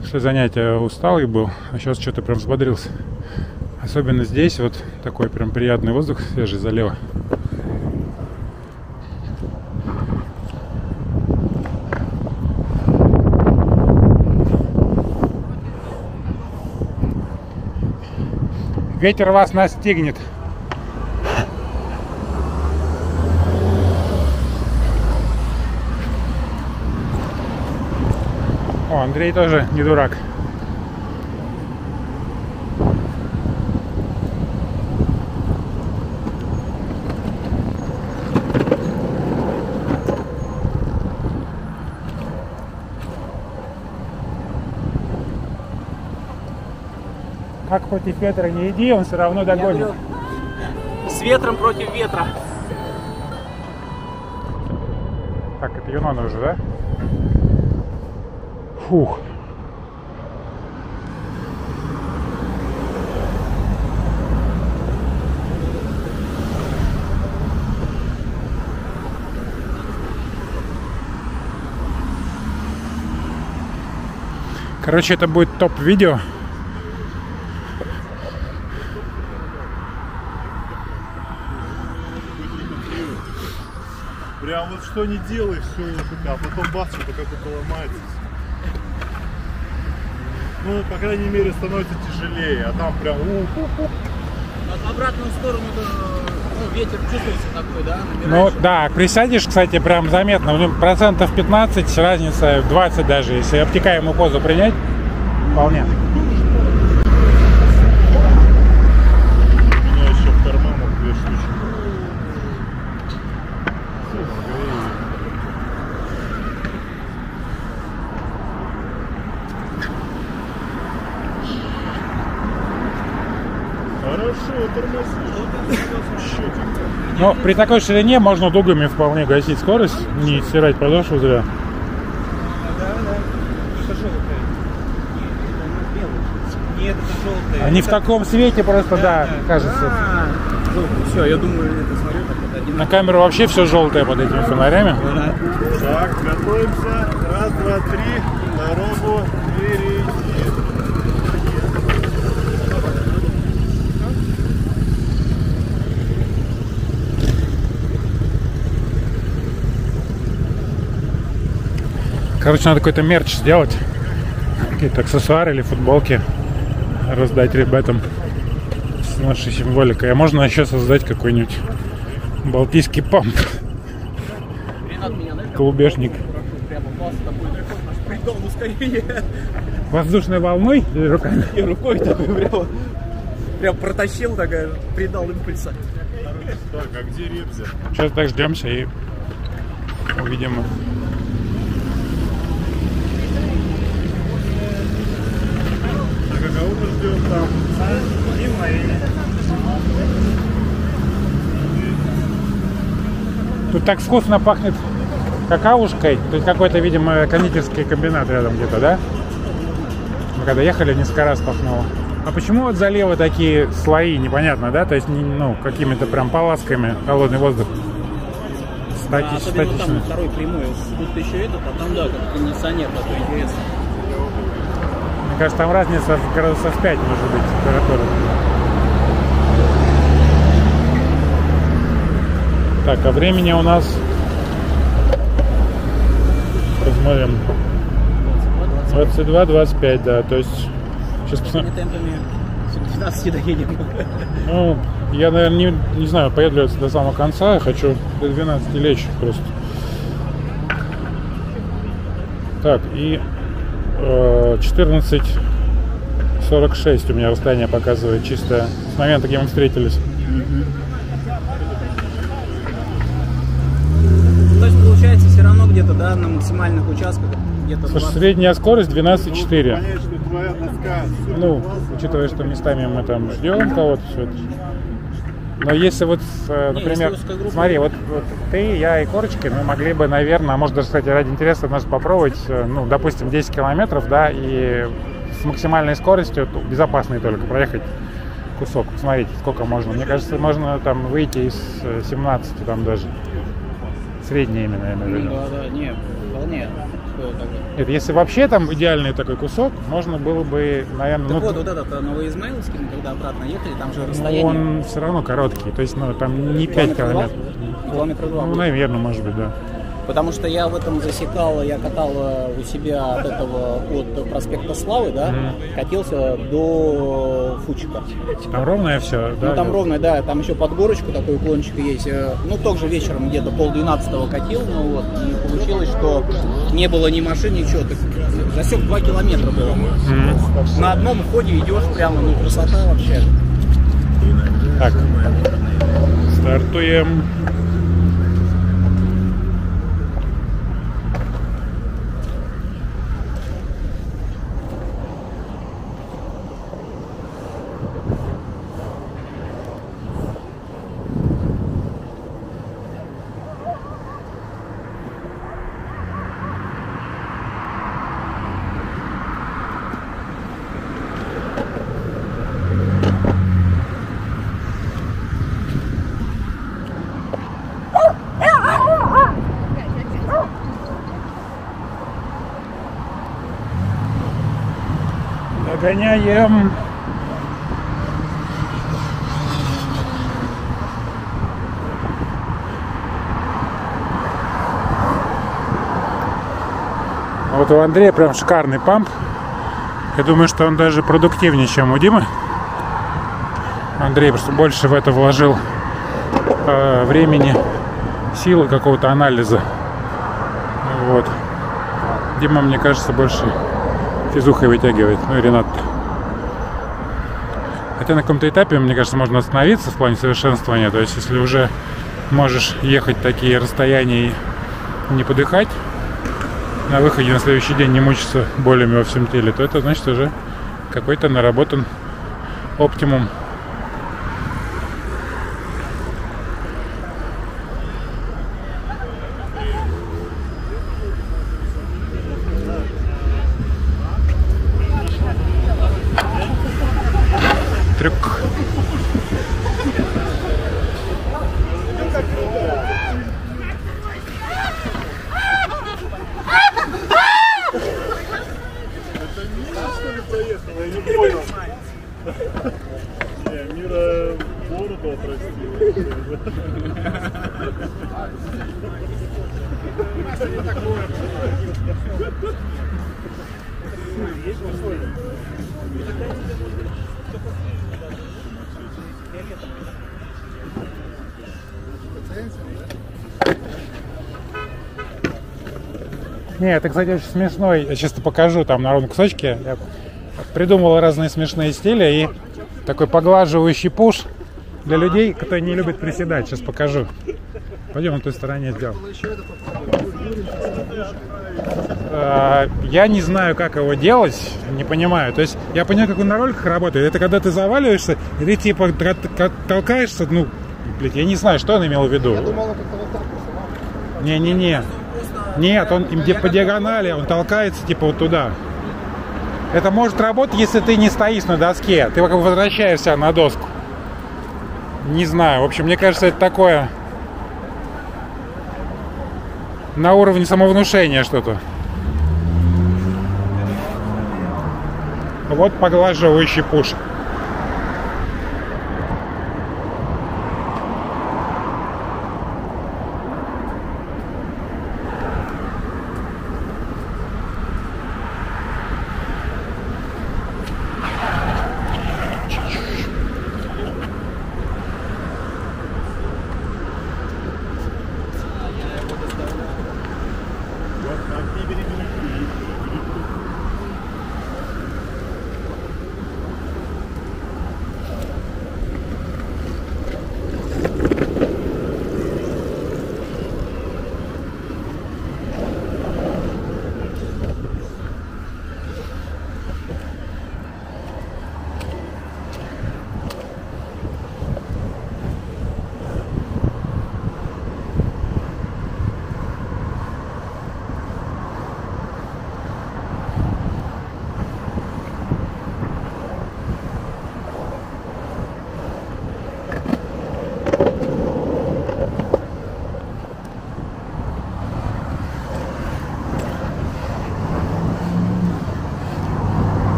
Speaker 1: После занятия устал и был, а сейчас что-то прям взбодрился. Особенно здесь вот такой прям приятный воздух свежий залево. Ветер вас настигнет. О, Андрей тоже не дурак. Против ветра не иди, он все равно догонит.
Speaker 4: С ветром против ветра.
Speaker 1: Так, это Юнона уже, да? Фух. Короче, это будет топ-видео.
Speaker 3: Прям вот что не делаешь, все это, а потом бац, что-то как-то ломается. Ну, по крайней мере, становится тяжелее, а там прям ух, ух, ух.
Speaker 4: В обратную сторону ну, ветер чувствуется такой, да?
Speaker 1: Ну да, присядешь, кстати, прям заметно, у него процентов 15, разница 20 даже, если обтекаемую позу принять, вполне.
Speaker 3: У меня еще в карманах две штучки. Хорошо, тормозишь. Счетик.
Speaker 1: Но при такой ширине можно дугами вполне гасить скорость, не стирать подошву зря.
Speaker 6: Это. Нет, это.
Speaker 1: Они в таком свете просто, да, кажется.
Speaker 4: Все, я думаю, это смотрю, так это.
Speaker 1: На камеру вообще все желтое под этими фонарями.
Speaker 3: Так, готовимся. Раз, два, три. Дорогу перейти.
Speaker 1: Короче, надо какой-то мерч сделать. Какие-то аксессуары или футболки раздать ребятам с нашей символикой. А можно еще создать какой-нибудь балтийский памп. Клубешник. Воздушной волной или руками?
Speaker 4: И рукой такой прямо. Прям протащил такая, придал импульса.
Speaker 3: Так, а где Ребзя?
Speaker 1: Сейчас дождемся и увидим.
Speaker 3: Так, а кого мы ждем там?
Speaker 1: Тут так вкусно пахнет какаушкой. Тут какой-то, видимо, кондитерский комбинат рядом где-то, да? Мы когда ехали, несколько раз пахнуло. А почему вот залива такие слои, непонятно, да? То есть, ну, какими-то прям полосками холодный воздух. Стати-
Speaker 4: А, особенно там
Speaker 1: статично.
Speaker 4: второй прямой. Тут еще этот, а там, да, как кондиционер такой интересный.
Speaker 1: Мне кажется, там разница в градусов 5 может быть температура. Так, а времени у нас... Посмотрим. 22-25, да. То есть... Сейчас посмотрим.
Speaker 4: Темпами к 12 доедем.
Speaker 1: Ну, я, наверное, не, не знаю, поеду ли до самого конца. Я хочу до 12 лечь просто. Так, и э, 14.46 у меня расстояние показывает чисто с момента, где мы встретились.
Speaker 4: То есть все где-то, да, на максимальных участках где-то
Speaker 1: Слушай,
Speaker 4: 20.
Speaker 1: средняя скорость 12.4.
Speaker 3: Понять, что твоя доска супер
Speaker 1: Ну,
Speaker 3: классная.
Speaker 1: учитывая, что местами мы там ждем кого-то. всё это. Но если вот, э,
Speaker 4: Не,
Speaker 1: например,
Speaker 4: если
Speaker 1: смотри, вот, вот ты, я и Корочки, мы могли бы, наверное, а может даже, кстати, ради интереса нас попробовать, э, ну, допустим, 10 километров, да, и с максимальной скоростью, безопасной только, проехать кусок. Посмотрите, сколько можно. Мне кажется, можно там выйти из э, 17 там даже. Среднее именно, я имею в виду.
Speaker 4: Да, да, не, вполне.
Speaker 1: Нет, если вообще там идеальный такой кусок, можно было бы, наверное,
Speaker 4: Так
Speaker 1: ну,
Speaker 4: вот, вот этот а, Новоизмаиловский, мы когда обратно ехали, там же расстояние
Speaker 1: он все равно короткий, то есть, ну, там не 5
Speaker 4: километра два.
Speaker 1: километров.
Speaker 4: Километра два.
Speaker 1: Ну, наверное, может быть, да.
Speaker 4: Потому что я в этом засекал, я катал э, у себя от этого, от проспекта Славы, да, катился до Фучика.
Speaker 1: Там ровное все, да?
Speaker 4: Ну, там ровно, да, там еще под горочку такой уклончик есть. Э, Ну, тоже вечером где-то полдвенадцатого катил, ну вот, и получилось, что не было ни машин, ничего. Так засек 2 километра было. На одном ходе идешь прямо, ну, красота вообще.
Speaker 1: Так, стартуем. Догоняем. Вот у Андрея прям шикарный памп. Я думаю, что он даже продуктивнее, чем у Димы. Андрей просто больше в это вложил э, времени, силы какого-то анализа. Вот. Дима, мне кажется, больше физухой вытягивает. Ну и Ренат. Хотя на каком-то этапе, мне кажется, можно остановиться в плане совершенствования. То есть, если уже можешь ехать такие расстояния и не подыхать, на выходе на следующий день не мучиться болями во всем теле, то это значит уже какой-то наработан оптимум.
Speaker 3: Не,
Speaker 1: это, кстати, очень смешно. Я сейчас покажу там на ровном кусочке. Я придумал разные смешные стили и такой поглаживающий пуш для людей, которые не любят приседать. Сейчас покажу. Пойдем на той стороне сделаем. А, Я не знаю, как его делать, не понимаю. То есть я понимаю, как он на роликах работает. Это когда ты заваливаешься, и ты типа толкаешься, ну, блядь, я не знаю, что он имел в виду. Не-не-не. Нет, он где- по диагонали, он толкается типа вот туда. Это может работать, если ты не стоишь на доске. Ты как бы возвращаешься на доску. Не знаю. В общем, мне кажется, это такое на уровне самовнушения что-то. Вот поглаживающий пуш.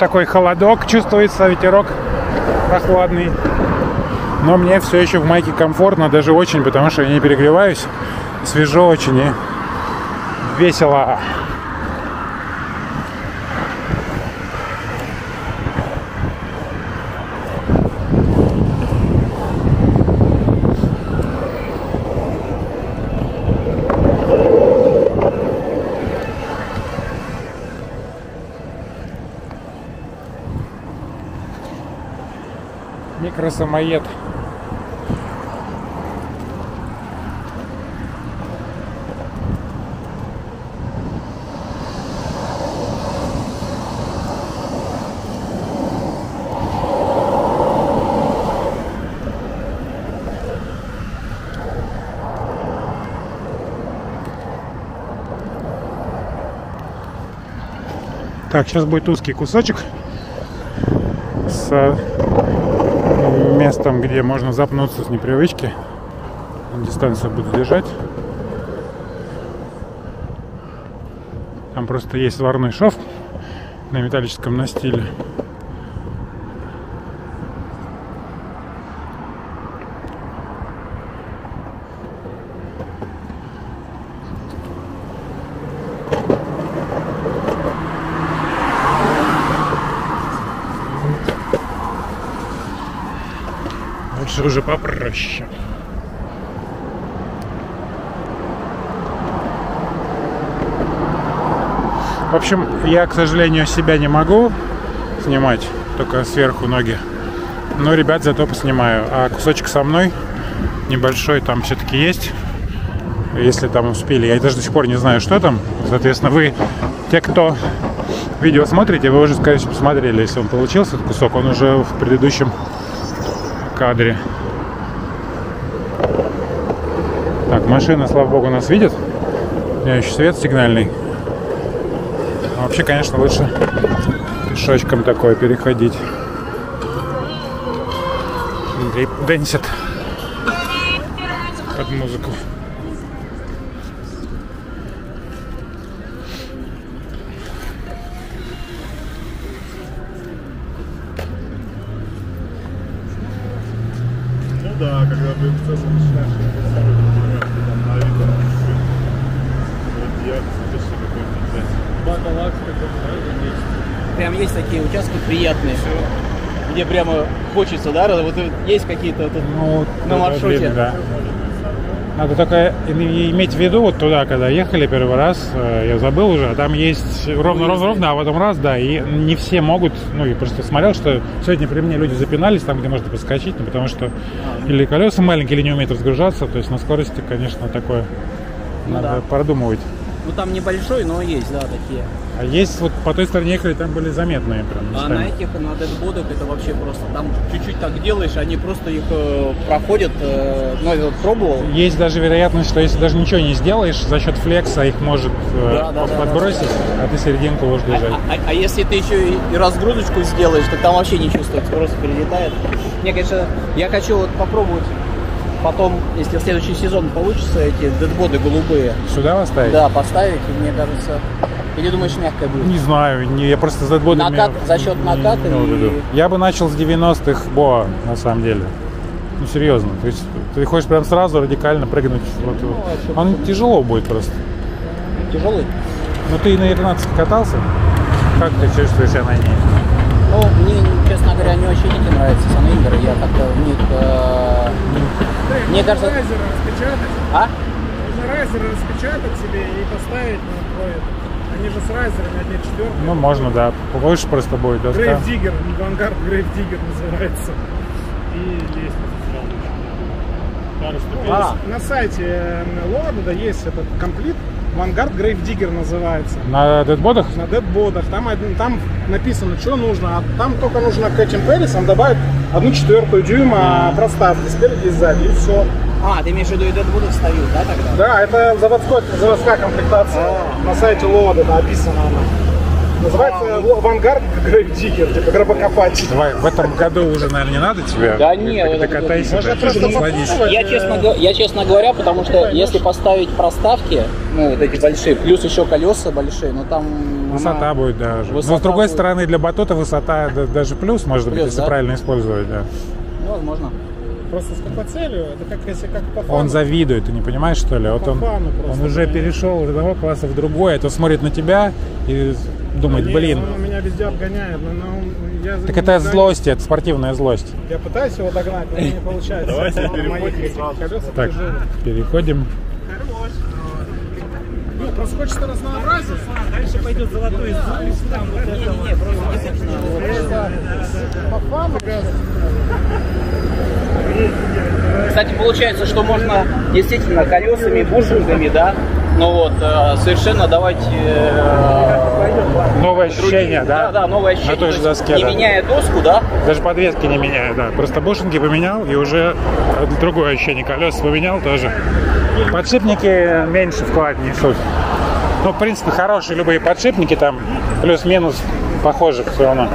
Speaker 1: Такой холодок чувствуется, ветерок прохладный. Но мне все еще в майке комфортно, даже очень, потому что я не перегреваюсь. Свежо очень и весело. Микросамоед. Так, сейчас будет узкий кусочек с местом, где можно запнуться с непривычки. Дистанцию буду держать. Там просто есть сварной шов на металлическом настиле. Лучше уже попроще. В общем, я, к сожалению, себя не могу снимать, только сверху ноги. Но ребят зато поснимаю. А кусочек со мной небольшой там все-таки есть. Если там успели. Я даже до сих пор не знаю, что там. Соответственно, вы, те, кто видео смотрите, вы уже, скорее всего, посмотрели, если он получился, этот кусок. Он уже в предыдущем кадре. Так, машина, слава богу, нас видит. У меня еще свет сигнальный. А вообще, конечно, лучше пешочком такое переходить. Дэнсит под музыку.
Speaker 3: Ну да, когда ты в целом начинаешь инвестировать, например, ты там на Авито вот я спеши какой-нибудь взять.
Speaker 4: Прям есть такие участки приятные, где прямо хочется, да, вот есть какие-то вот
Speaker 1: Ну,
Speaker 4: на маршруте.
Speaker 1: блин, да. Надо только иметь в виду вот туда, когда ехали первый раз, э, я забыл уже, а там есть ровно, ровно, ровно, а потом раз, да, и не все могут, ну, я просто смотрел, что сегодня при мне люди запинались там, где можно подскочить, ну, потому что или колеса маленькие, или не умеют разгружаться, то есть на скорости, конечно, такое
Speaker 4: Ну
Speaker 1: надо
Speaker 4: да.
Speaker 1: продумывать.
Speaker 4: Ну там небольшой, но есть, да, такие.
Speaker 1: А есть вот по той стороне ехали, там были заметные прям
Speaker 4: А на этих, на дедбодах это вообще просто, там чуть-чуть так делаешь, они просто их э, проходят, э, ну, я вот пробовал.
Speaker 1: Есть даже вероятность, что если даже ничего не сделаешь, за счет флекса их может э,
Speaker 4: Да, да, да,
Speaker 1: подбросить, а ты серединку
Speaker 4: А,
Speaker 1: держать.
Speaker 4: а- а если ты еще и, и разгрузочку сделаешь, так там вообще не чувствуется, просто перелетает. Мне, конечно, я хочу вот попробовать потом, если в следующий сезон получится, эти дедбоды голубые,
Speaker 1: Сюда поставить?
Speaker 4: да, поставить, и мне кажется, или думаешь, мягкая будет?
Speaker 1: Не знаю, не, я просто за дедбодами...
Speaker 4: Накат- за счет
Speaker 1: не-
Speaker 4: наката
Speaker 1: не
Speaker 4: и-
Speaker 1: веду. Я бы начал с 90-х Боа, на самом деле. Ну, серьезно. То есть ты хочешь прям сразу радикально прыгнуть. Вот, вот.
Speaker 4: а
Speaker 1: Он тяжело будет просто.
Speaker 4: Тяжелый?
Speaker 1: Ну, ты на 11 катался? Как ты чувствуешь себя на ней?
Speaker 4: Ну, мне, честно говоря, не очень эти нравятся Санвингеры, я как-то в них... э, мне кажется...
Speaker 8: Распечатать,
Speaker 4: А?
Speaker 8: можно райзер распечатать себе и поставить на твой. Они же с райзерами 1.4.
Speaker 1: Ну, можно, да. Повыше просто будет доска.
Speaker 8: Грейв Диггер, Vanguard Грейв Диггер называется. И лестница сразу. Пару ступенек.
Speaker 4: А.
Speaker 8: На сайте э, Лорда есть этот комплит. Vanguard Grave Digger называется.
Speaker 1: На дедбодах?
Speaker 8: На дедбодах. Там, один- там написано, что нужно. А там только нужно к этим пэрисам добавить одну четвертую дюйма проставки спереди и сзади. И все.
Speaker 4: А, ты имеешь в виду и дедбоды встают, да, тогда?
Speaker 8: Да, это заводской, заводская комплектация. На сайте Лода написано она. Называется авангард грейвдиггер, типа гробокопатель.
Speaker 1: Давай, в этом году уже, наверное, не надо тебе?
Speaker 4: Да не,
Speaker 1: Ты
Speaker 4: вот
Speaker 1: катайся.
Speaker 4: Я честно, я честно говоря, потому что если поставить проставки, ну вот эти большие, плюс еще колеса большие, но там
Speaker 1: Высота
Speaker 4: она-
Speaker 1: будет даже.
Speaker 4: Высота
Speaker 1: Но с другой
Speaker 4: будет.
Speaker 1: стороны, для батута высота да- даже плюс, может быть,
Speaker 4: Плюс,
Speaker 1: если
Speaker 4: да?
Speaker 1: правильно использовать, да.
Speaker 4: ну, возможно.
Speaker 8: Просто с какой целью? Это как если как по фану.
Speaker 1: Он завидует, ты не понимаешь, что ли? Вот
Speaker 8: По
Speaker 1: он,
Speaker 8: фану просто,
Speaker 1: он уже
Speaker 8: понимаешь?
Speaker 1: перешел из одного класса в другой, а то смотрит на тебя и думает,
Speaker 8: Не,
Speaker 1: блин.
Speaker 8: Он меня везде обгоняет, но, но я за
Speaker 1: Так это злость, это спортивная злость.
Speaker 8: Я пытаюсь его догнать, но не получается.
Speaker 3: Давайте переходим
Speaker 1: Так, переходим.
Speaker 8: Ну, просто хочется разнообразия.
Speaker 2: Дальше пойдет золотой зуб, там вот это вот.
Speaker 8: По фану,
Speaker 4: Кстати, получается, что можно действительно колесами, бушингами, да, но вот э, совершенно давать э,
Speaker 1: Новое
Speaker 4: другие-
Speaker 1: ощущение, да?
Speaker 4: Да, да, новое ощущение.
Speaker 1: На той же доске,
Speaker 4: Не
Speaker 1: да.
Speaker 4: меняя доску, да,
Speaker 1: Даже подвески не меняю, да. Просто бушинги поменял и уже другое ощущение. Колеса поменял тоже. Подшипники меньше вклад несут. Ну, в принципе, хорошие любые подшипники там плюс-минус похожи все равно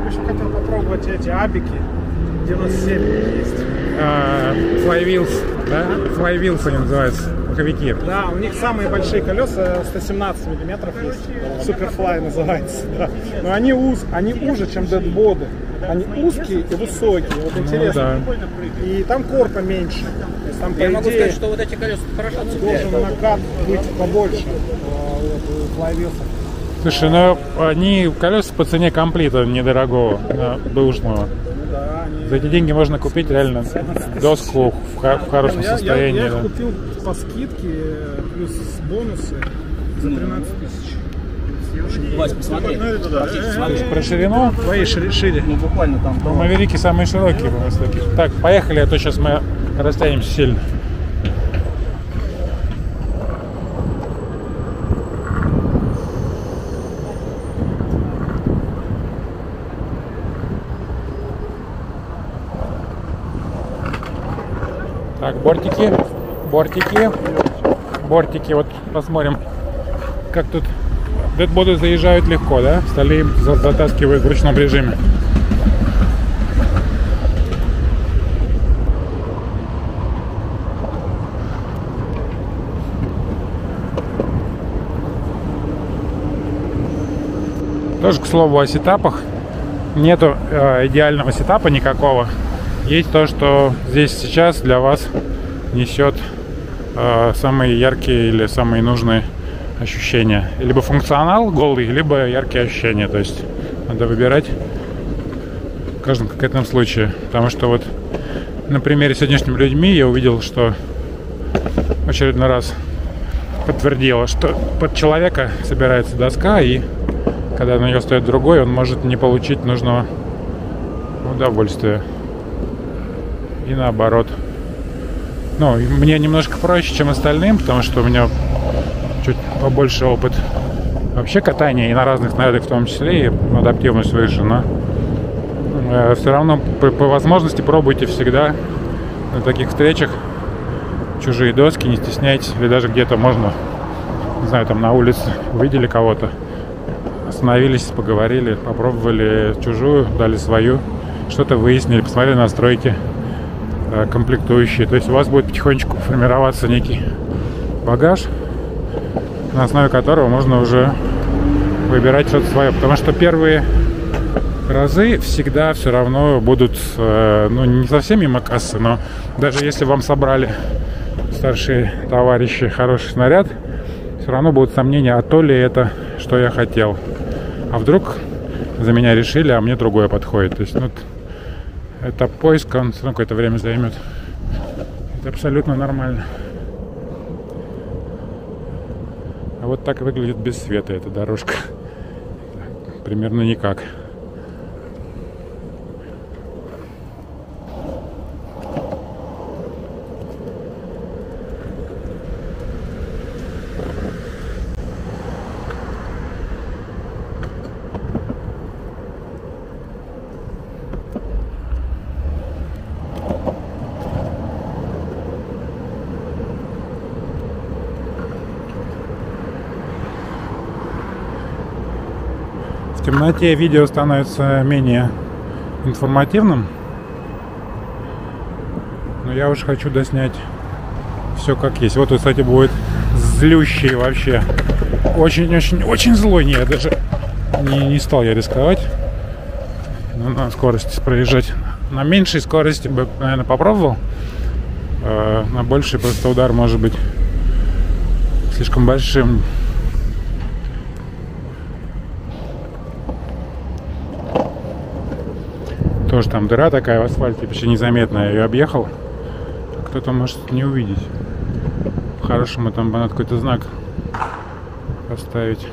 Speaker 8: бы еще хотел попробовать эти абики. 97 есть.
Speaker 1: А, Flywheels, да? Flywheels они называются, пуховики.
Speaker 8: Да, у них самые большие колеса 117 миллиметров есть. Суперфлай называется, да. Но они, уз, они уже, чем дедбоды. Они узкие и высокие. Вот интересно. И там корпа меньше. То есть там, по
Speaker 4: я могу
Speaker 8: идее,
Speaker 4: сказать, что вот эти колеса хорошо цепляют.
Speaker 8: должен накат быть побольше флайвилсов.
Speaker 1: Слушай, ну они колеса по цене комплита недорогого, да, бэушного. За эти деньги можно купить реально доску в, ха- в хорошем
Speaker 8: Я, я,
Speaker 1: состоянии.
Speaker 8: я их
Speaker 1: да.
Speaker 8: купил по скидке, плюс бонусы за 13 тысяч.
Speaker 4: Вась, посмотри.
Speaker 1: Слушай, Про ширину
Speaker 8: Твои шире. шире.
Speaker 4: Ну, буквально там.
Speaker 1: Ну, Маверики самые широкие таких. Так, поехали, а то сейчас мы растянемся сильно. Так, бортики, бортики, бортики. Вот посмотрим, как тут дедбоды заезжают легко, да? За- затаскивают в ручном режиме. Тоже, к слову, о сетапах. Нету э, идеального сетапа никакого. Есть то, что здесь сейчас для вас несет э, самые яркие или самые нужные ощущения. Либо функционал голый, либо яркие ощущения. То есть надо выбирать в каждом конкретном случае. Потому что вот на примере сегодняшними людьми я увидел, что очередной раз подтвердило, что под человека собирается доска, и когда на нее стоит другой, он может не получить нужного удовольствия. И наоборот. Ну, мне немножко проще, чем остальным, потому что у меня чуть побольше опыт вообще катания и на разных снарядах в том числе, и адаптивность выше, но все равно по, по возможности пробуйте всегда на таких встречах чужие доски, не стесняйтесь, или даже где-то можно, не знаю, там на улице увидели кого-то, остановились, поговорили, попробовали чужую, дали свою, что-то выяснили, посмотрели настройки э, комплектующие. То есть у вас будет потихонечку формироваться некий багаж, на основе которого можно уже выбирать что-то свое. Потому что первые разы всегда все равно будут, э, ну, не совсем мимо кассы, но даже если вам собрали старшие товарищи хороший снаряд, все равно будут сомнения, а то ли это, что я хотел. А вдруг за меня решили, а мне другое подходит. То есть, ну, это поиск, он все равно какое-то время займет. Это абсолютно нормально. А вот так выглядит без света эта дорожка. Примерно никак. В темноте видео становится менее информативным. Но я уж хочу доснять все как есть. Вот, кстати, будет злющий вообще. Очень-очень-очень злой. Я даже не, не стал я рисковать. Ну, на скорости проезжать. На меньшей скорости бы, наверное, попробовал. Э, на большей просто удар может быть слишком большим. Тоже там дыра такая в асфальте, почти незаметная. Я ее объехал. Кто-то может не увидеть. По-хорошему там бы надо какой-то знак поставить.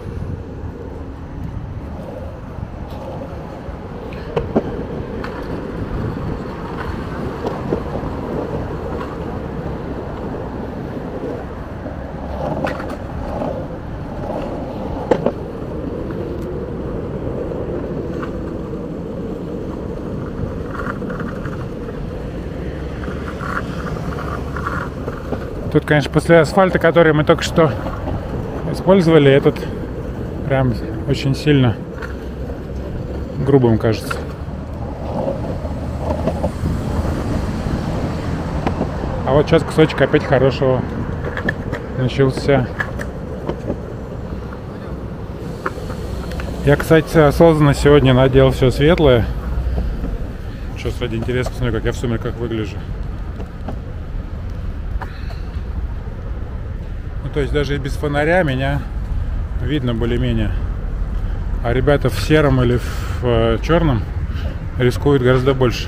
Speaker 1: Тут, конечно, после асфальта, который мы только что использовали, этот прям очень сильно грубым кажется. А вот сейчас кусочек опять хорошего начался. Я, кстати, осознанно сегодня надел все светлое. Сейчас ради интереса посмотрю, как я в сумерках выгляжу. То есть даже без фонаря меня видно более-менее. А ребята в сером или в э, черном рискуют гораздо больше.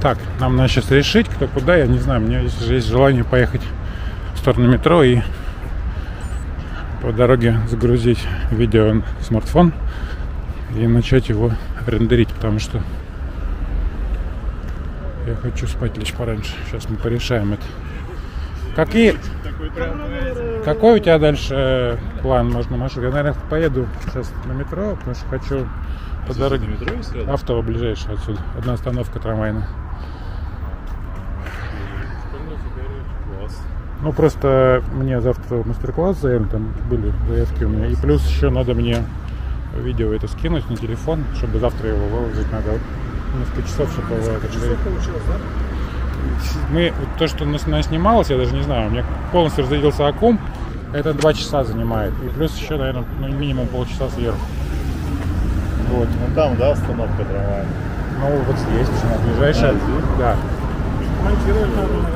Speaker 1: Так, нам надо сейчас решить, кто куда. Я не знаю, у меня есть, есть желание поехать в сторону метро и по дороге загрузить видео в смартфон и начать его рендерить, потому что я хочу спать лишь пораньше. Сейчас мы порешаем это. Какие... Какой у тебя дальше э, план? Можно маршрут? Я, наверное, поеду сейчас на метро, потому что хочу по дороге.
Speaker 3: метро?
Speaker 1: Авто ближайшее отсюда. Одна остановка трамвайная. Ну, просто мне завтра мастер-класс заявлен, там были заявки у меня. И плюс еще надо мне видео это скинуть на телефон, чтобы завтра его выложить надо несколько часов, чтобы его это говорить. Мы, вот то, что нас, нас снималось, я даже не знаю, у меня полностью разрядился аккум, это два часа занимает. И плюс еще, наверное, ну, минимум полчаса сверху. Вот.
Speaker 3: Ну там, да, остановка трамвая.
Speaker 1: Ну, вот здесь, она ближайшая.
Speaker 3: А, здесь?
Speaker 1: Да.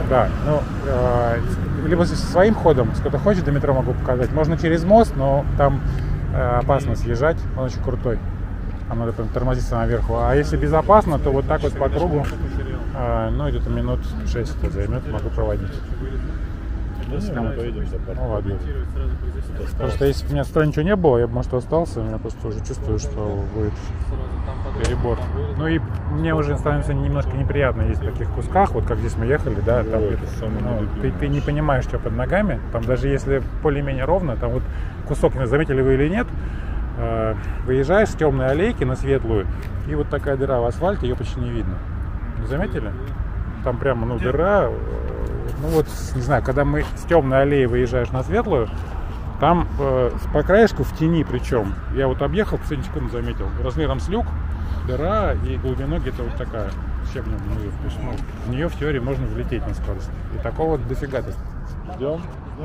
Speaker 1: Да, ну, э, либо со своим ходом, кто-то хочет, до метро могу показать. Можно через мост, но там э, опасно съезжать, он очень крутой. Там надо прям тормозиться наверху. А если безопасно, то вот так вот по кругу, э, ну, где-то минут 6 это займет, могу проводить.
Speaker 3: Ну, поедем за.
Speaker 1: Ну, ладно. Просто если бы у меня строя ничего не было, я бы, может, остался, но я просто уже чувствую, что будет перебор. Ну и мне уже становится немножко неприятно есть в таких кусках, вот как здесь мы ехали, да, там ну,
Speaker 3: нелюбимый.
Speaker 1: ты, ты не понимаешь, что под ногами, там даже если более-менее ровно, там вот кусок, не заметили вы или нет, выезжаешь с темной аллейки на светлую, и вот такая дыра в асфальте, ее почти не видно. Заметили? Там прямо, ну, дыра, э, ну вот, не знаю, когда мы с темной аллеи выезжаешь на светлую, там э, по краешку в тени причем. Я вот объехал, последнюю секунду заметил. Размером с люк, дыра и глубиной где-то вот такая. Щебнем внизу. То есть, ну, в нее в теории можно влететь на скорость. И такого дофига. -то.
Speaker 3: Ждем.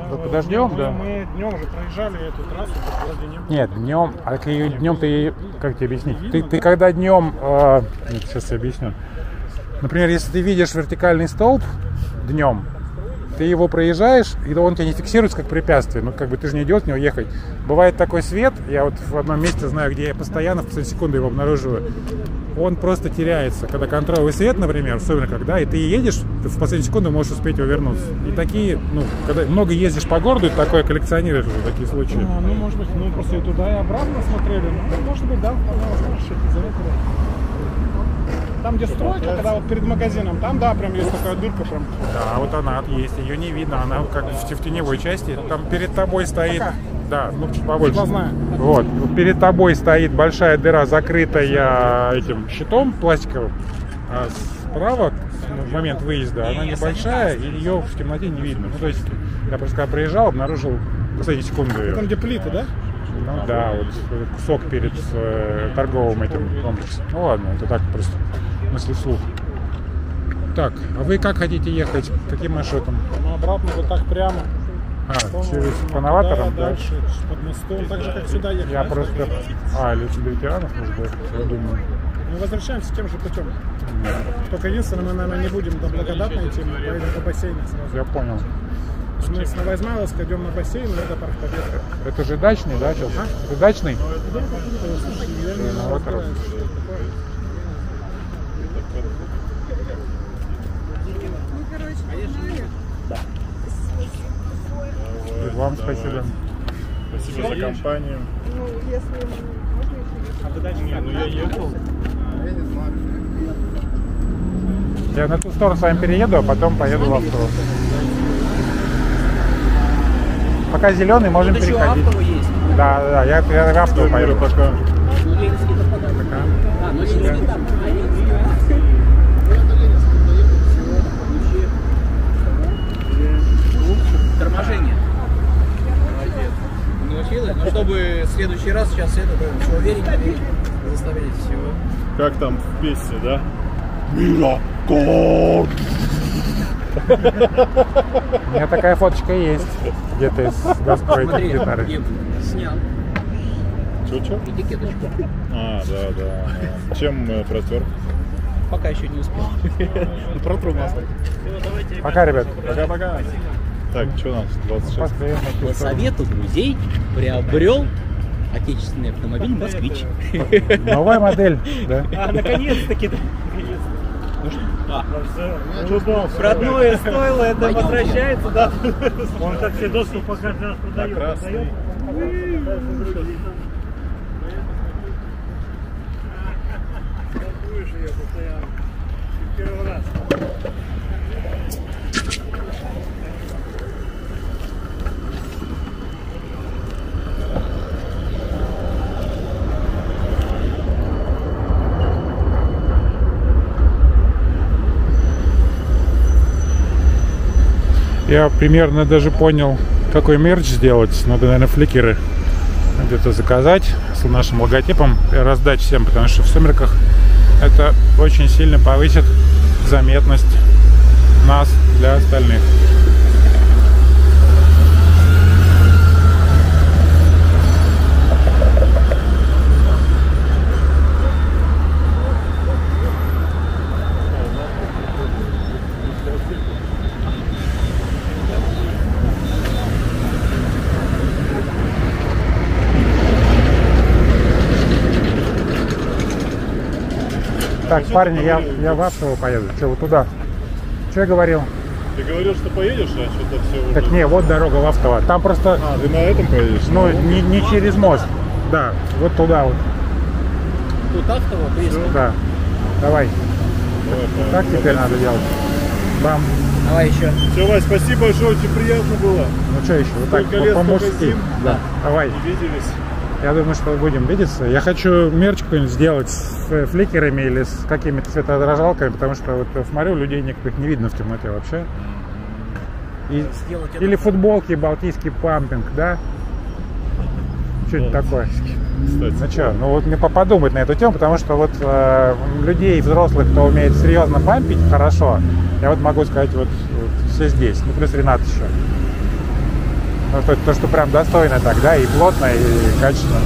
Speaker 1: Ну, подождем,
Speaker 8: мы,
Speaker 1: да.
Speaker 8: Мы днем уже проезжали эту трассу, вроде не было.
Speaker 1: Нет, днем, а днем ты, как тебе объяснить? Ты, ты когда днем, э, нет, сейчас я объясню. Например, если ты видишь вертикальный столб днем, ты его проезжаешь, и он тебя не фиксируется как препятствие. Ну, как бы ты же не идет с него ехать. Бывает такой свет, я вот в одном месте знаю, где я постоянно в последнюю секунду его обнаруживаю. Он просто теряется. Когда контроловый свет, например, в сумерках, да, и ты едешь, ты в последнюю секунду можешь успеть его вернуться. И такие, ну, когда много ездишь по городу, ты такое коллекционируешь уже, такие случаи.
Speaker 8: А, ну, может быть, мы просто и туда, и обратно смотрели. Ну, может быть, да, вполне возможно, что это заметили. Там, где стройка, когда вот перед магазином, там, да, прям есть такая дырка, прям.
Speaker 1: Да, вот она есть, ее не видно, она как в, теневой части. Там перед тобой стоит,
Speaker 8: Такая.
Speaker 1: да, ну чуть побольше.
Speaker 8: Сквозная.
Speaker 1: Вот, перед тобой стоит большая дыра, закрытая этим щитом пластиковым. А справа в момент выезда, она небольшая, и ее в темноте не видно. Ну, то есть, я просто когда проезжал, обнаружил последние секунды ее.
Speaker 8: Там, где плиты, да?
Speaker 1: Ну да, вот кусок перед э, торговым этим комплексом. Ну ладно, это так просто мысли вслух. Так, а вы как хотите ехать? Каким маршрутом?
Speaker 8: Ну, обратно вот так прямо.
Speaker 1: А,
Speaker 8: Потом
Speaker 1: через по новаторам, да?
Speaker 8: Дальше, под мостом, так же, как сюда ехали.
Speaker 1: Я просто... А, или для ветеранов, может быть, я думаю.
Speaker 8: Мы возвращаемся тем же путем. Только единственное, мы, наверное, не будем до Благодатной идти, мы поедем по бассейну сразу.
Speaker 1: Я понял.
Speaker 8: Мы с Новоизмайловска идем на бассейн, и это парк Победы.
Speaker 1: Это же дачный, да, сейчас? Это дачный?
Speaker 8: Слушай, я не
Speaker 1: Ну,
Speaker 8: это такое.
Speaker 1: И вам спасибо.
Speaker 3: Спасибо за компанию.
Speaker 10: Ну, если можно еще
Speaker 3: Не, ну я ехал.
Speaker 9: Я не знаю.
Speaker 1: Я на ту сторону с вами перееду, а потом поеду в автобус. Пока зеленый, можем
Speaker 4: Тут
Speaker 1: переходить.
Speaker 4: есть.
Speaker 1: Да, да, да, я, я в автобус поеду.
Speaker 3: пока.
Speaker 1: Пока.
Speaker 4: А, ну Ленинский там. а Ленинский- Торможение. Научилась? Ну, чтобы в следующий раз сейчас это было все увереннее заставлять всего.
Speaker 3: Как там в песне, да?
Speaker 1: У меня такая фоточка есть. Где-то из
Speaker 4: Смотри,
Speaker 1: гитары.
Speaker 4: Дим, снял
Speaker 3: Чё-чё?
Speaker 4: этикеточку.
Speaker 3: А, да, да. да. Чем э, протер?
Speaker 4: Пока еще не успел. *laughs*
Speaker 3: Протру масло.
Speaker 1: Пока, ребят.
Speaker 3: Пока-пока. Так, что у нас? 26.
Speaker 1: Постоянно в ту
Speaker 4: По совету друзей приобрел отечественный автомобиль «Москвич».
Speaker 1: Новая модель, да? *laughs*
Speaker 2: А, наконец-таки.
Speaker 6: Родное стоило, это
Speaker 4: Пойдем.
Speaker 6: возвращается, да? Он как все доску пока раз продает.
Speaker 3: Красный.
Speaker 6: Первый раз.
Speaker 1: Я примерно даже понял, какой мерч сделать. Надо, наверное, фликеры где-то заказать с нашим логотипом и раздать всем, потому что в сумерках это очень сильно повысит заметность нас для остальных. Так, парни, я, я в Автово поеду. Че, вот туда? Что я говорил?
Speaker 3: Ты говорил, что поедешь, а что-то все уже...
Speaker 1: Так не, вот дорога в Автово. Там просто,
Speaker 3: А, ты на этом поедешь?
Speaker 1: ну, не, не через мост. Да, вот туда вот.
Speaker 4: Тут автово, близко.
Speaker 1: Да. Давай.
Speaker 3: Давай.
Speaker 1: Так теперь надо делать. Бам.
Speaker 4: Давай еще.
Speaker 3: Все, Вась, спасибо большое, очень приятно было.
Speaker 1: Ну что еще? Вот так,
Speaker 3: Сколько
Speaker 1: по-мужски.
Speaker 3: зим.
Speaker 1: Да. Давай.
Speaker 3: Не виделись.
Speaker 1: Я думаю, что будем видеться. Я хочу мерч какой-нибудь сделать с фликерами или с какими-то светоотражалками, потому что вот смотрю, людей некоторых не видно в темноте вообще. И- или футболки балтийский пампинг, да? Что-нибудь такое.
Speaker 3: Кстати.
Speaker 1: Ну что, ну вот мне подумать на эту тему, потому что вот э, людей взрослых, кто умеет серьезно пампить хорошо, я вот могу сказать вот, вот все здесь, ну плюс Ренат еще. Ну, то, то, что прям достойно так, да, и плотно, и качественно.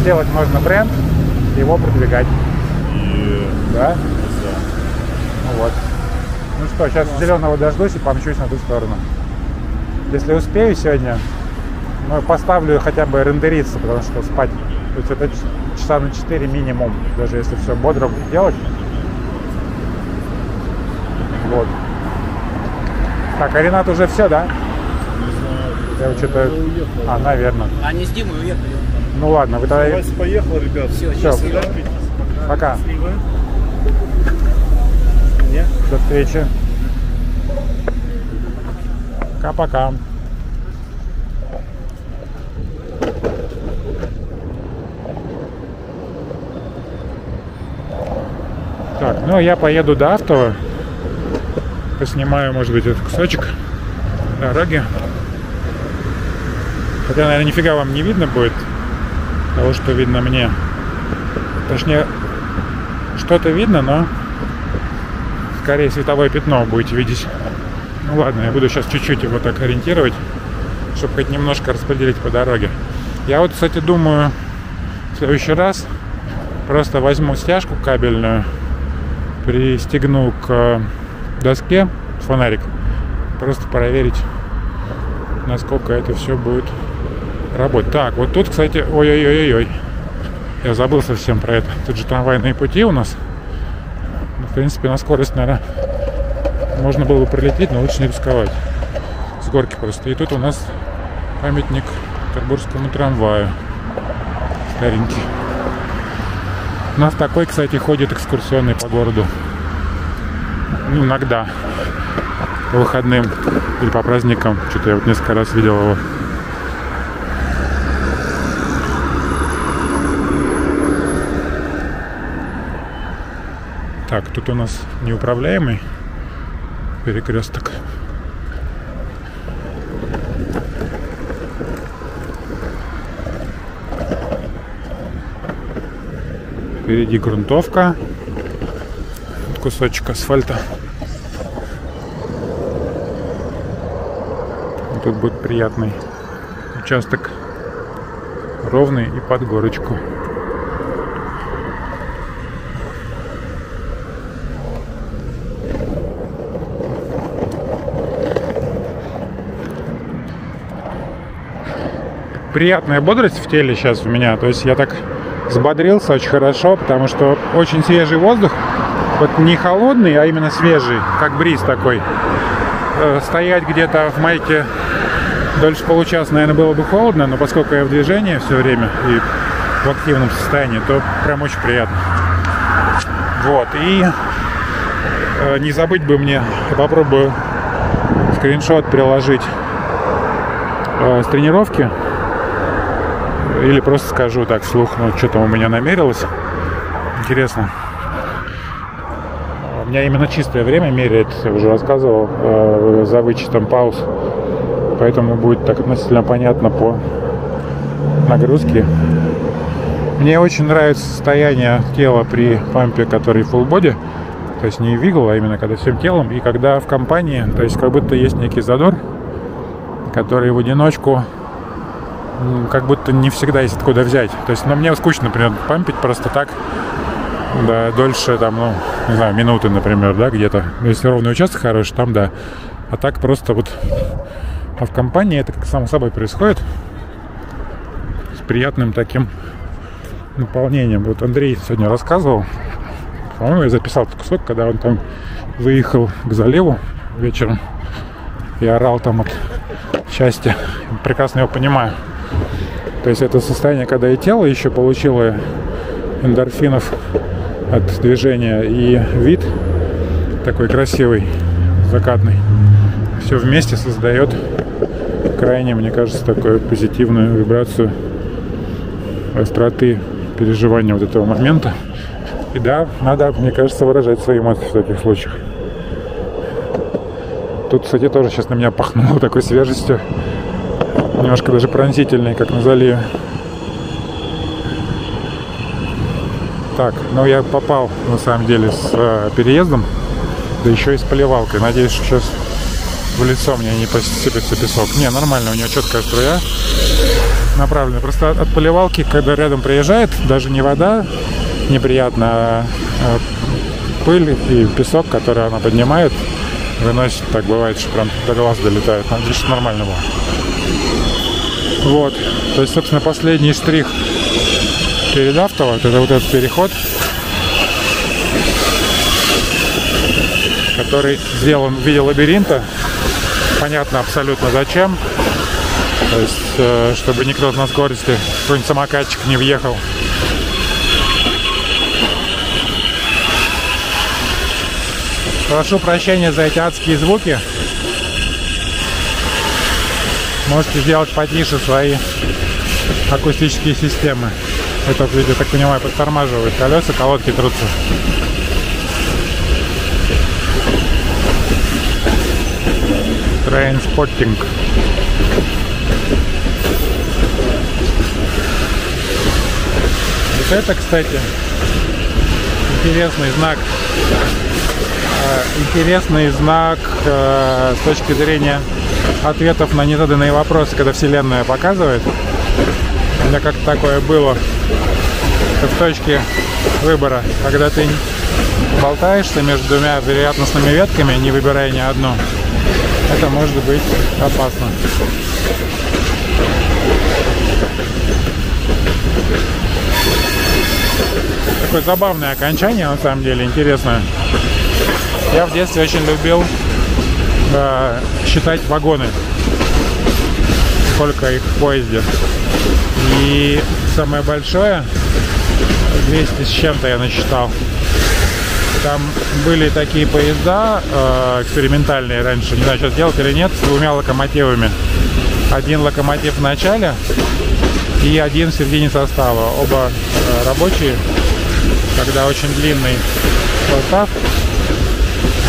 Speaker 1: Сделать можно бренд, его продвигать. Да?
Speaker 3: да.
Speaker 1: Ну вот. Ну что, сейчас зеленого дождусь и помчусь на ту сторону. Если успею сегодня, ну, поставлю хотя бы рендериться, потому что спать. То есть это часа на 4 минимум, даже если все бодро делать. Вот. Так, а Ренат уже все, да? Я вот что-то... А, наверное.
Speaker 4: Они с Димой уехали.
Speaker 1: Ну ладно, вы тогда...
Speaker 3: Вася поехал, ребят.
Speaker 4: Все,
Speaker 1: Всё.
Speaker 4: счастливо.
Speaker 1: Пока. До встречи. Пока-пока. Так, ну я поеду до Автова. поснимаю, может быть, этот кусочек дороги. Хотя, наверное, нифига вам не видно будет того, что видно мне. Точнее, что-то видно, но скорее световое пятно будете видеть. Ну ладно, я буду сейчас чуть-чуть его так ориентировать, чтобы хоть немножко распределить по дороге. Я вот, кстати, думаю, в следующий раз просто возьму стяжку кабельную, пристегну к доске фонарик, просто проверить, насколько это все будет работать. Так, вот тут, кстати, ой-ой-ой-ой, я забыл совсем про это. Тут же трамвайные пути у нас. В принципе, на скорость, наверное, можно было бы пролететь, но лучше не рисковать. С горки просто. И тут у нас памятник Петербургскому трамваю. Старенький. У нас такой, кстати, ходит экскурсионный по городу. Ну, иногда. По выходным или по праздникам. Что-то я вот несколько раз видел его. Так, тут у нас неуправляемый перекресток. Впереди грунтовка. Кусочек асфальта. Тут будет приятный участок. Ровный и под горочку. Приятная бодрость в теле сейчас у меня. То есть я так взбодрился очень хорошо, потому что очень свежий воздух. Вот не холодный, а именно свежий, как бриз такой. Э, стоять где-то в майке дольше получаса, наверное, было бы холодно, но поскольку я в движении все время и в активном состоянии, то прям очень приятно. Вот, и э, не забыть бы мне, попробую скриншот приложить э, с тренировки или просто скажу так вслух, ну, что там у меня намерилось. Интересно. У меня именно чистое время меряет, я уже рассказывал, э, за вычетом пауз. Поэтому будет так относительно понятно по нагрузке. Мне очень нравится состояние тела при пампе, который full body. То есть не вигл, а именно когда всем телом. И когда в компании, то есть как будто есть некий задор, который в одиночку как будто не всегда есть откуда взять. То есть, ну, мне скучно, например, пампить просто так, да, дольше, там, ну, не знаю, минуты, например, да, где-то. Если ровный участок хороший, там, да. А так просто вот, а в компании это как само собой происходит с приятным таким наполнением. Вот Андрей сегодня рассказывал, по-моему, я записал этот кусок, когда он там выехал к заливу вечером и орал там от счастья. Прекрасно его понимаю. То есть это состояние, когда и тело еще получило эндорфинов от движения, и вид такой красивый, закатный. Все вместе создает крайне, мне кажется, такую позитивную вибрацию остроты переживания вот этого момента. И да, надо, мне кажется, выражать свои эмоции в таких случаях. Тут, кстати, тоже сейчас на меня пахнуло *laughs* такой свежестью немножко даже пронзительный, как на заливе. Так, ну я попал на самом деле с э, переездом, да еще и с поливалкой. Надеюсь, что сейчас в лицо мне не посыпется песок. Не, нормально, у него четкая струя направлена. Просто от, поливалки, когда рядом приезжает, даже не вода неприятно, а, а пыль и песок, который она поднимает, выносит. Так бывает, что прям до глаз долетает. Надеюсь, нормально было. Вот. То есть, собственно, последний штрих перед авто, это вот этот переход, который сделан в виде лабиринта. Понятно абсолютно зачем. То есть, э, чтобы никто на скорости, какой-нибудь самокатчик не въехал. Прошу прощения за эти адские звуки. Можете сделать потише свои акустические системы. Это, я так понимаю, подтормаживают колеса, колодки трутся. Trainspotting. Вот это, кстати, интересный знак. Э, Интересный знак э, с точки зрения ответов на незаданные вопросы, когда Вселенная показывает. У меня как-то такое было в точке выбора, когда ты болтаешься между двумя вероятностными ветками, не выбирая ни одну. Это может быть опасно. Такое забавное окончание, на самом деле, интересное. Я в детстве очень любил э, считать вагоны, сколько их в поезде. И самое большое, 200 с чем-то я насчитал. Там были такие поезда э, экспериментальные раньше, не знаю, сейчас делать или нет, с двумя локомотивами. Один локомотив в начале и один в середине состава. Оба э, рабочие, когда очень длинный состав,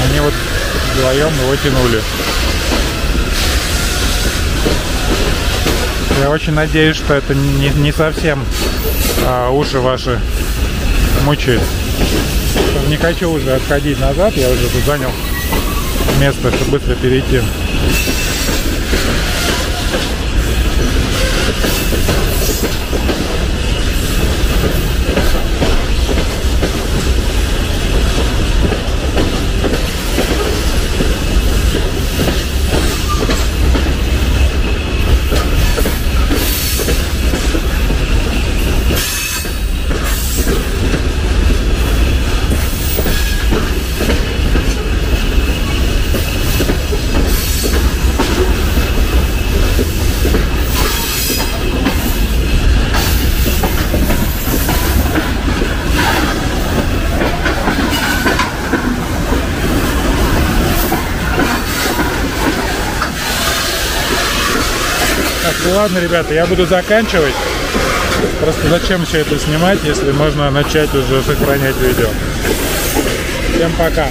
Speaker 1: они вот вдвоем его тянули. Я очень надеюсь, что это не, не совсем а, уши ваши мучает. Не хочу уже отходить назад, я уже тут занял место, чтобы быстро перейти. Ладно, ребята, я буду заканчивать. Просто зачем все это снимать, если можно начать уже сохранять видео. Всем пока.